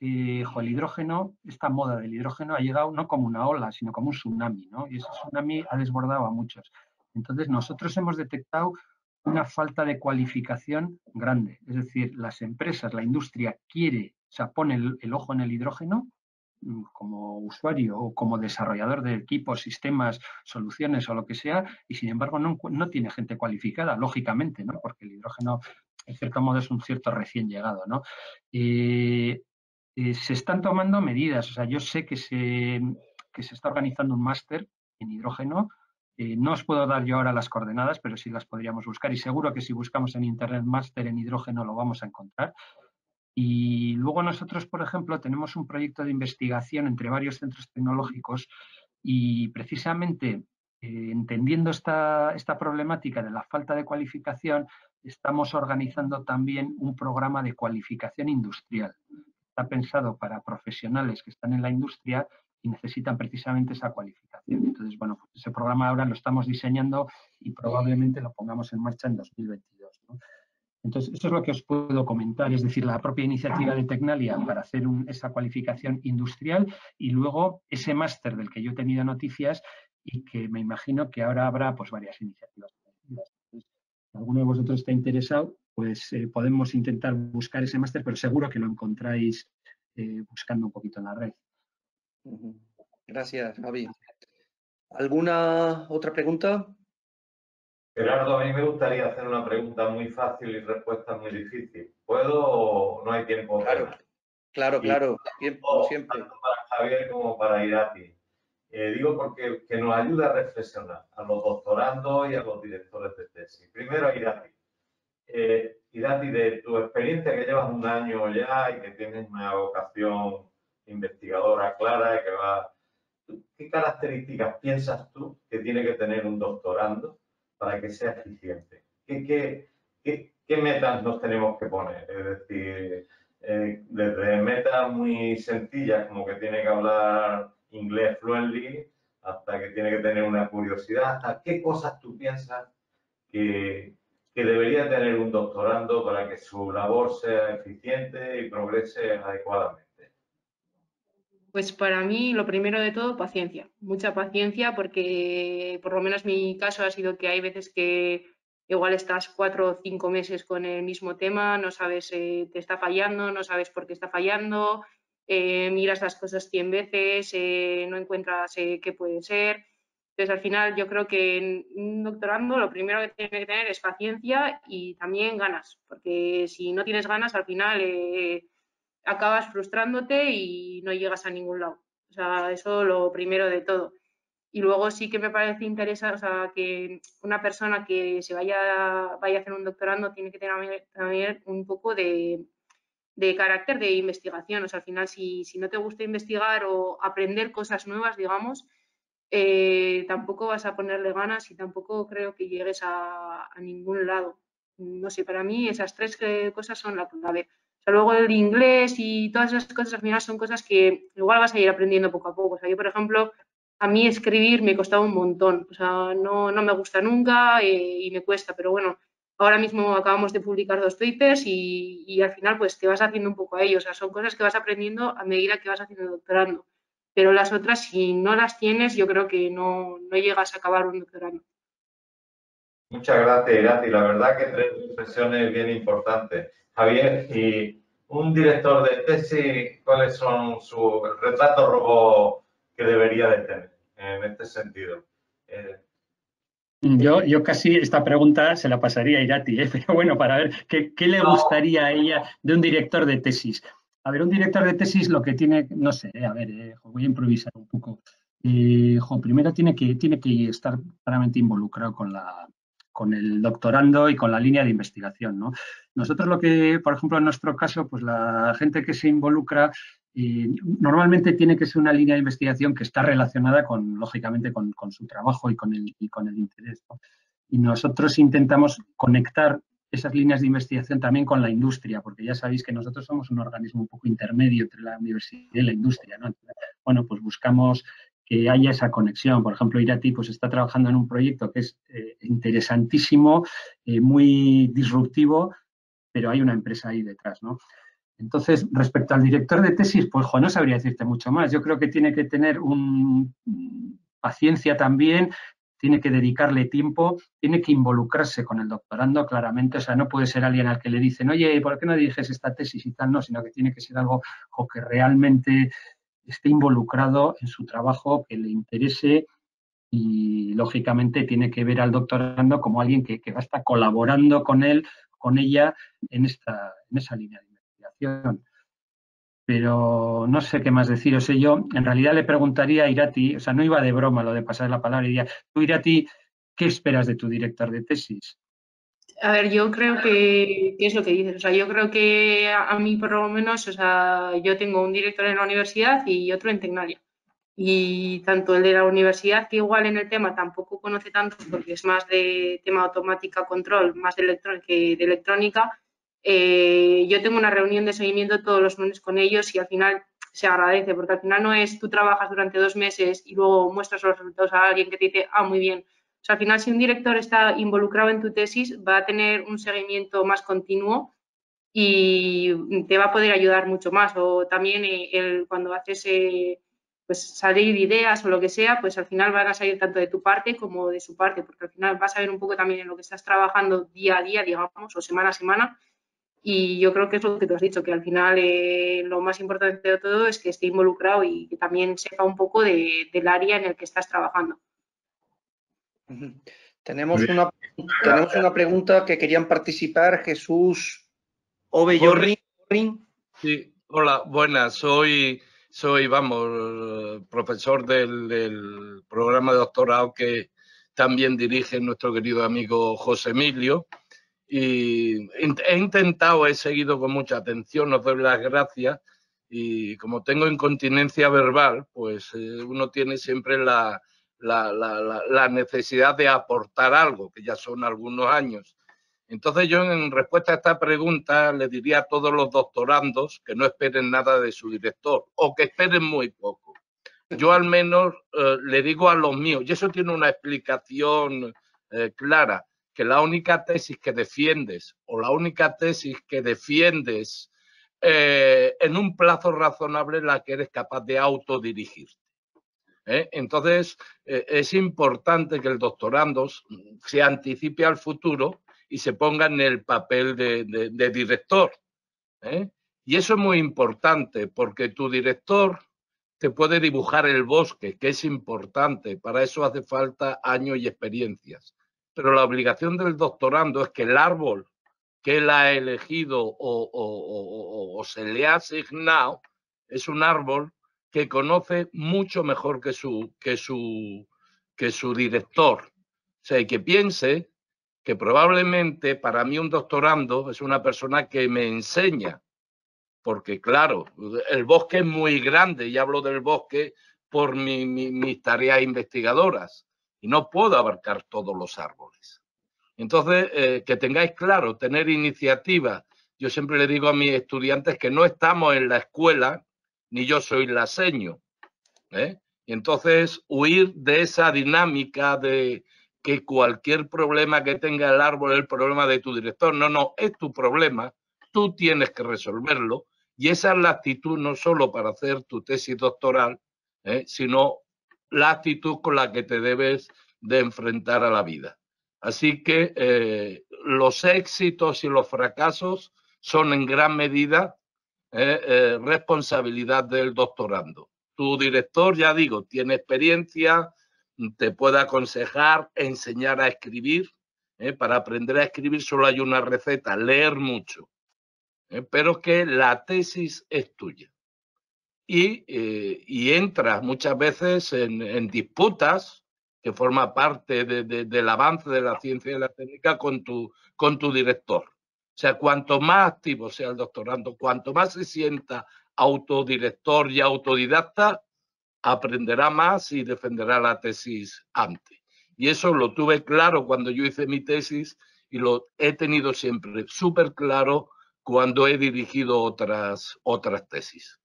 eh, el hidrógeno, esta moda del hidrógeno ha llegado no como una ola, sino como un tsunami, ¿no? Y ese tsunami ha desbordado a muchos. Entonces, nosotros hemos detectado una falta de cualificación grande. Es decir, las empresas, la industria quiere, o sea, pone el ojo en el hidrógeno, Mm, como usuario o como desarrollador de equipos, sistemas, soluciones o lo que sea, y sin embargo no, tiene gente cualificada, lógicamente, ¿no? porque el hidrógeno en cierto modo es un cierto recién llegado. ¿no? Eh, eh, se están tomando medidas, o sea, yo sé que se, que se está organizando un máster en hidrógeno, eh, no os puedo dar yo ahora las coordenadas, pero sí las podríamos buscar y seguro que si buscamos en Internet máster en hidrógeno lo vamos a encontrar. Y luego nosotros, por ejemplo, tenemos un proyecto de investigación entre varios centros tecnológicos y precisamente eh, entendiendo esta, esta problemática de la falta de cualificación, estamos organizando también un programa de cualificación industrial. Está pensado para profesionales que están en la industria y necesitan precisamente esa cualificación. Entonces, bueno, ese programa ahora lo estamos diseñando y probablemente lo pongamos en marcha en 2022. ¿no? Entonces, eso es lo que os puedo comentar, es decir, la propia iniciativa de Tecnalia para hacer esa cualificación industrial y luego ese máster del que yo he tenido noticias y que me imagino que ahora habrá pues varias iniciativas. si alguno de vosotros está interesado, pues eh, podemos intentar buscar ese máster, pero seguro que lo encontráis eh, buscando un poquito en la red. Gracias, Javi. ¿Alguna otra pregunta? Gerardo, a mí me gustaría hacer una pregunta muy fácil y respuesta muy difícil. ¿Puedo o no hay tiempo? Claro, claro, claro. Tiempo siempre. Tanto para Javier como para Irati. Eh, digo porque que nos ayuda a reflexionar a los doctorandos y a los directores de tesis. Primero a Irati. Eh, Irati, de tu experiencia que llevas un año ya y que tienes una vocación investigadora clara que va... ¿Qué características piensas tú que tiene que tener un doctorando para que sea eficiente? ¿Qué, qué, metas nos tenemos que poner? Es decir, eh, desde metas muy sencillas, como que tiene que hablar inglés fluently, hasta que tiene que tener una curiosidad, hasta qué cosas tú piensas que, que debería tener un doctorando para que su labor sea eficiente y progrese adecuadamente. Pues para mí, lo primero de todo, paciencia. Mucha paciencia porque, por lo menos mi caso ha sido que hay veces que igual estás cuatro o cinco meses con el mismo tema, no sabes, eh, te está fallando, no sabes por qué está fallando, eh, miras las cosas cien veces, eh, no encuentras qué puede ser. Entonces, al final, yo creo que en un doctorando lo primero que tiene que tener es paciencia y también ganas, porque si no tienes ganas, al final acabas frustrándote y no llegas a ningún lado. O sea, eso lo primero de todo. Y luego sí que me parece interesante, o sea, que una persona que se vaya, vaya a hacer un doctorando tiene que tener también un poco de, carácter de investigación. O sea, al final, si, no te gusta investigar o aprender cosas nuevas, digamos, eh, tampoco vas a ponerle ganas y tampoco creo que llegues a, a ningún lado. No sé, para mí esas tres cosas son la clave luego el inglés y todas esas cosas al final son cosas que igual vas a ir aprendiendo poco a poco. O sea, yo, por ejemplo, a mí escribir me costaba un montón. O sea, no, no me gusta nunca eh, y me cuesta, pero bueno, ahora mismo acabamos de publicar dos papers y, y, al final pues te vas haciendo un poco a ellos. O sea, son cosas que vas aprendiendo a medida que vas haciendo doctorando. Pero las otras, si no las tienes, yo creo que no, no llegas a acabar un doctorando. Muchas gracias, Irati. La verdad que tres reflexiones bien importantes. Javier, y un director de tesis, ¿cuáles son sus retratos robot que debería de tener en este sentido? Eh, yo, yo casi esta pregunta se la pasaría a Irati, ¿eh? pero bueno, para ver qué, qué le gustaría a ella de un director de tesis. A ver, un director de tesis lo que tiene, no sé, a ver, eh, voy a improvisar un poco. Eh, primero tiene que, tiene que estar claramente involucrado con, la, con el doctorando y con la línea de investigación. ¿no? Nosotros lo que, por ejemplo, en nuestro caso, pues la gente que se involucra normalmente tiene que ser una línea de investigación que está relacionada con, lógicamente, con, su trabajo y con el, y con el interés. Y nosotros intentamos conectar esas líneas de investigación también con la industria, porque ya sabéis que nosotros somos un organismo un poco intermedio entre la universidad y la industria. ¿no? Bueno, pues buscamos haya esa conexión. Por ejemplo, Irati pues, está trabajando en un proyecto que es eh, interesantísimo, eh, muy disruptivo, pero hay una empresa ahí detrás. ¿no? Entonces, respecto al director de tesis, pues no sabría decirte mucho más. Yo creo que tiene que tener paciencia también, tiene que dedicarle tiempo, tiene que involucrarse con el doctorando claramente, o sea, no puede ser alguien al que le dicen, oye, ¿por qué no diriges esta tesis y tal? No, sino que tiene que ser algo que realmente esté involucrado en su trabajo, que le interese y, lógicamente, tiene que ver al doctorando como alguien que, va a estar colaborando con él, con ella, en, esta, en esa línea de investigación pero no sé qué más decir. O sea, yo en realidad le preguntaría a Irati, o sea, no iba de broma lo de pasar la palabra, diría, tú Irati, ¿qué esperas de tu director de tesis? A ver, yo creo que, ¿qué es lo que dices? O sea, yo creo que a, mí por lo menos, o sea, yo tengo un director en la universidad y otro en Tecnalia. Y tanto el de la universidad, que igual en el tema tampoco conoce tanto porque es más de tema automática, control, más de, que de electrónica, eh, yo tengo una reunión de seguimiento todos los lunes con ellos y al final se agradece, porque al final no es tú trabajas durante dos meses y luego muestras los resultados a alguien que te dice, ah, muy bien. O sea, al final, si un director está involucrado en tu tesis, va a tener un seguimiento más continuo y te va a poder ayudar mucho más. O también eh, el, cuando haces eh, pues salir ideas o lo que sea, pues al final van a salir tanto de tu parte como de su parte, porque al final vas a ver un poco también en lo que estás trabajando día a día, digamos, o semana a semana, y yo creo que es lo que tú has dicho, que al final eh, lo más importante de todo es que esté involucrado y que también sepa un poco del área en el que estás trabajando. Tenemos una, tenemos una pregunta que querían participar Jesús Ovellorri. Sí, hola, buenas. Soy, soy vamos, profesor del, del programa de doctorado que también dirige nuestro querido amigo José Emilio y he intentado, he seguido con mucha atención, os doy las gracias y como tengo incontinencia verbal, pues eh, uno tiene siempre la, la, necesidad de aportar algo, que ya son algunos años. Entonces yo en respuesta a esta pregunta le diría a todos los doctorandos que no esperen nada de su director o que esperen muy poco. Yo al menos eh, le digo a los míos, y eso tiene una explicación eh, clara, que la única tesis que defiendes o la única tesis que defiendes eh, en un plazo razonable la que eres capaz de autodirigirte. ¿Eh? Entonces, eh, es importante que el doctorando se anticipe al futuro y se ponga en el papel de, de director. Y eso es muy importante porque tu director te puede dibujar el bosque, que es importante. Para eso hace falta años y experiencias pero la obligación del doctorando es que el árbol que él ha elegido o, se le ha asignado es un árbol que conoce mucho mejor que su, que su, que su director. O sea, y que piense que probablemente para mí un doctorando es una persona que me enseña, porque claro, el bosque es muy grande y hablo del bosque por mis tareas investigadoras y no puedo abarcar todos los árboles. Entonces, eh, que tengáis claro, tener iniciativa. Yo siempre le digo a mis estudiantes que no estamos en la escuela, ni yo soy la seño. ¿eh? Entonces, huir de esa dinámica de que cualquier problema que tenga el árbol es el problema de tu director. No, no, es tu problema, tú tienes que resolverlo. Y esa es la actitud no solo para hacer tu tesis doctoral, ¿eh? sino la actitud con la que te debes de enfrentar a la vida. Así que eh, los éxitos y los fracasos son en gran medida eh, eh, responsabilidad del doctorando. Tu director, ya digo, tiene experiencia, te puede aconsejar, enseñar a escribir. Para aprender a escribir solo hay una receta, leer mucho. Pero que la tesis es tuya. Y, entras muchas veces en disputas que forma parte del avance de la ciencia y la técnica con tu director. O sea, cuanto más activo sea el doctorando, cuanto más se sienta autodirector y autodidacta, aprenderá más y defenderá la tesis antes. Y eso lo tuve claro cuando yo hice mi tesis y lo he tenido siempre súper claro cuando he dirigido otras, otras tesis.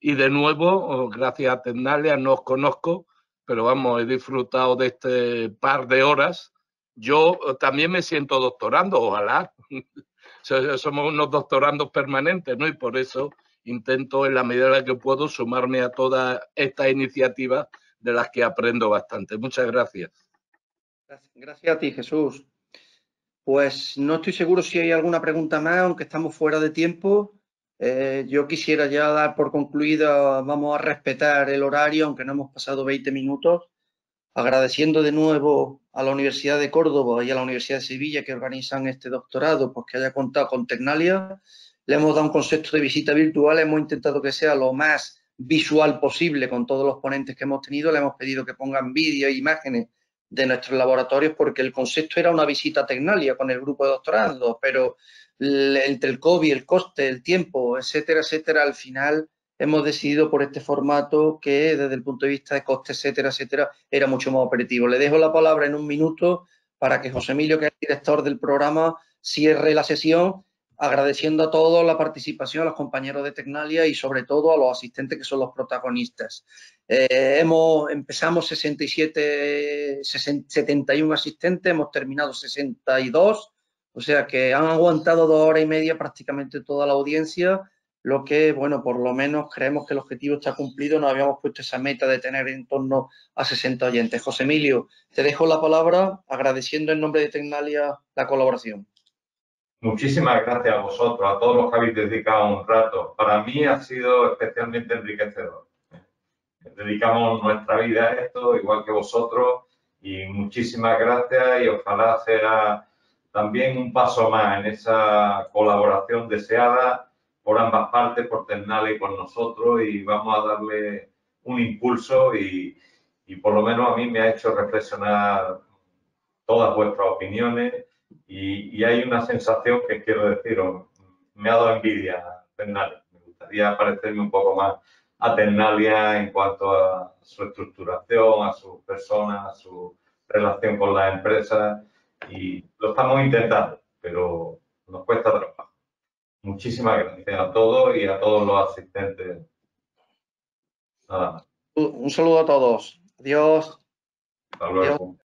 Y de nuevo, gracias a Tecnalia, no os conozco, pero vamos, he disfrutado de este par de horas. Yo eh, también me siento doctorando, ojalá. Somos unos doctorandos permanentes, ¿no? Y por eso intento, en la medida en la que puedo, sumarme a todas estas iniciativas de las que aprendo bastante. Muchas gracias. Gracias a ti, Jesús. Pues no estoy seguro si hay alguna pregunta más, aunque estamos fuera de tiempo. Eh, yo quisiera ya dar por concluida, vamos a respetar el horario, aunque no hemos pasado 20 minutos, agradeciendo de nuevo a la Universidad de Córdoba y a la Universidad de Sevilla que organizan este doctorado, pues que haya contado con Tecnalia. Le hemos dado un concepto de visita virtual, hemos intentado que sea lo más visual posible con todos los ponentes que hemos tenido. Le hemos pedido que pongan vídeos e imágenes de nuestros laboratorios porque el concepto era una visita a Tecnalia con el grupo de doctorando, pero entre el COVID, el coste, el tiempo, etcétera, etcétera, al final hemos decidido por este formato que desde el punto de vista de coste, etcétera, etcétera, era mucho más operativo. Le dejo la palabra en un minuto para que José Emilio, que es el director del programa, cierre la sesión agradeciendo a todos la participación, a los compañeros de Tecnalia y sobre todo a los asistentes que son los protagonistas. Eh, hemos, empezamos 67, 71 asistentes, hemos terminado 62, o sea que han aguantado dos horas y media prácticamente toda la audiencia, lo que, bueno, por lo menos creemos que el objetivo está cumplido. Nos habíamos puesto esa meta de tener en torno a 60 oyentes. José Emilio, te dejo la palabra agradeciendo en nombre de Tecnalia la colaboración. Muchísimas gracias a vosotros, a todos los que habéis dedicado un rato. Para mí ha sido especialmente enriquecedor. Dedicamos nuestra vida a esto, igual que vosotros, y muchísimas gracias y ojalá sea también un paso más en esa colaboración deseada por ambas partes, por Ternal y con nosotros, y vamos a darle un impulso y, por lo menos a mí me ha hecho reflexionar todas vuestras opiniones y, hay una sensación que quiero deciros, me ha dado envidia Ternalia. Me gustaría parecerme un poco más a Ternalia en cuanto a su estructuración, a sus personas, a su relación con las empresas y lo estamos intentando, pero nos cuesta trabajo. Muchísimas gracias a todos y a todos los asistentes. Un saludo a todos. Adiós. Hasta luego.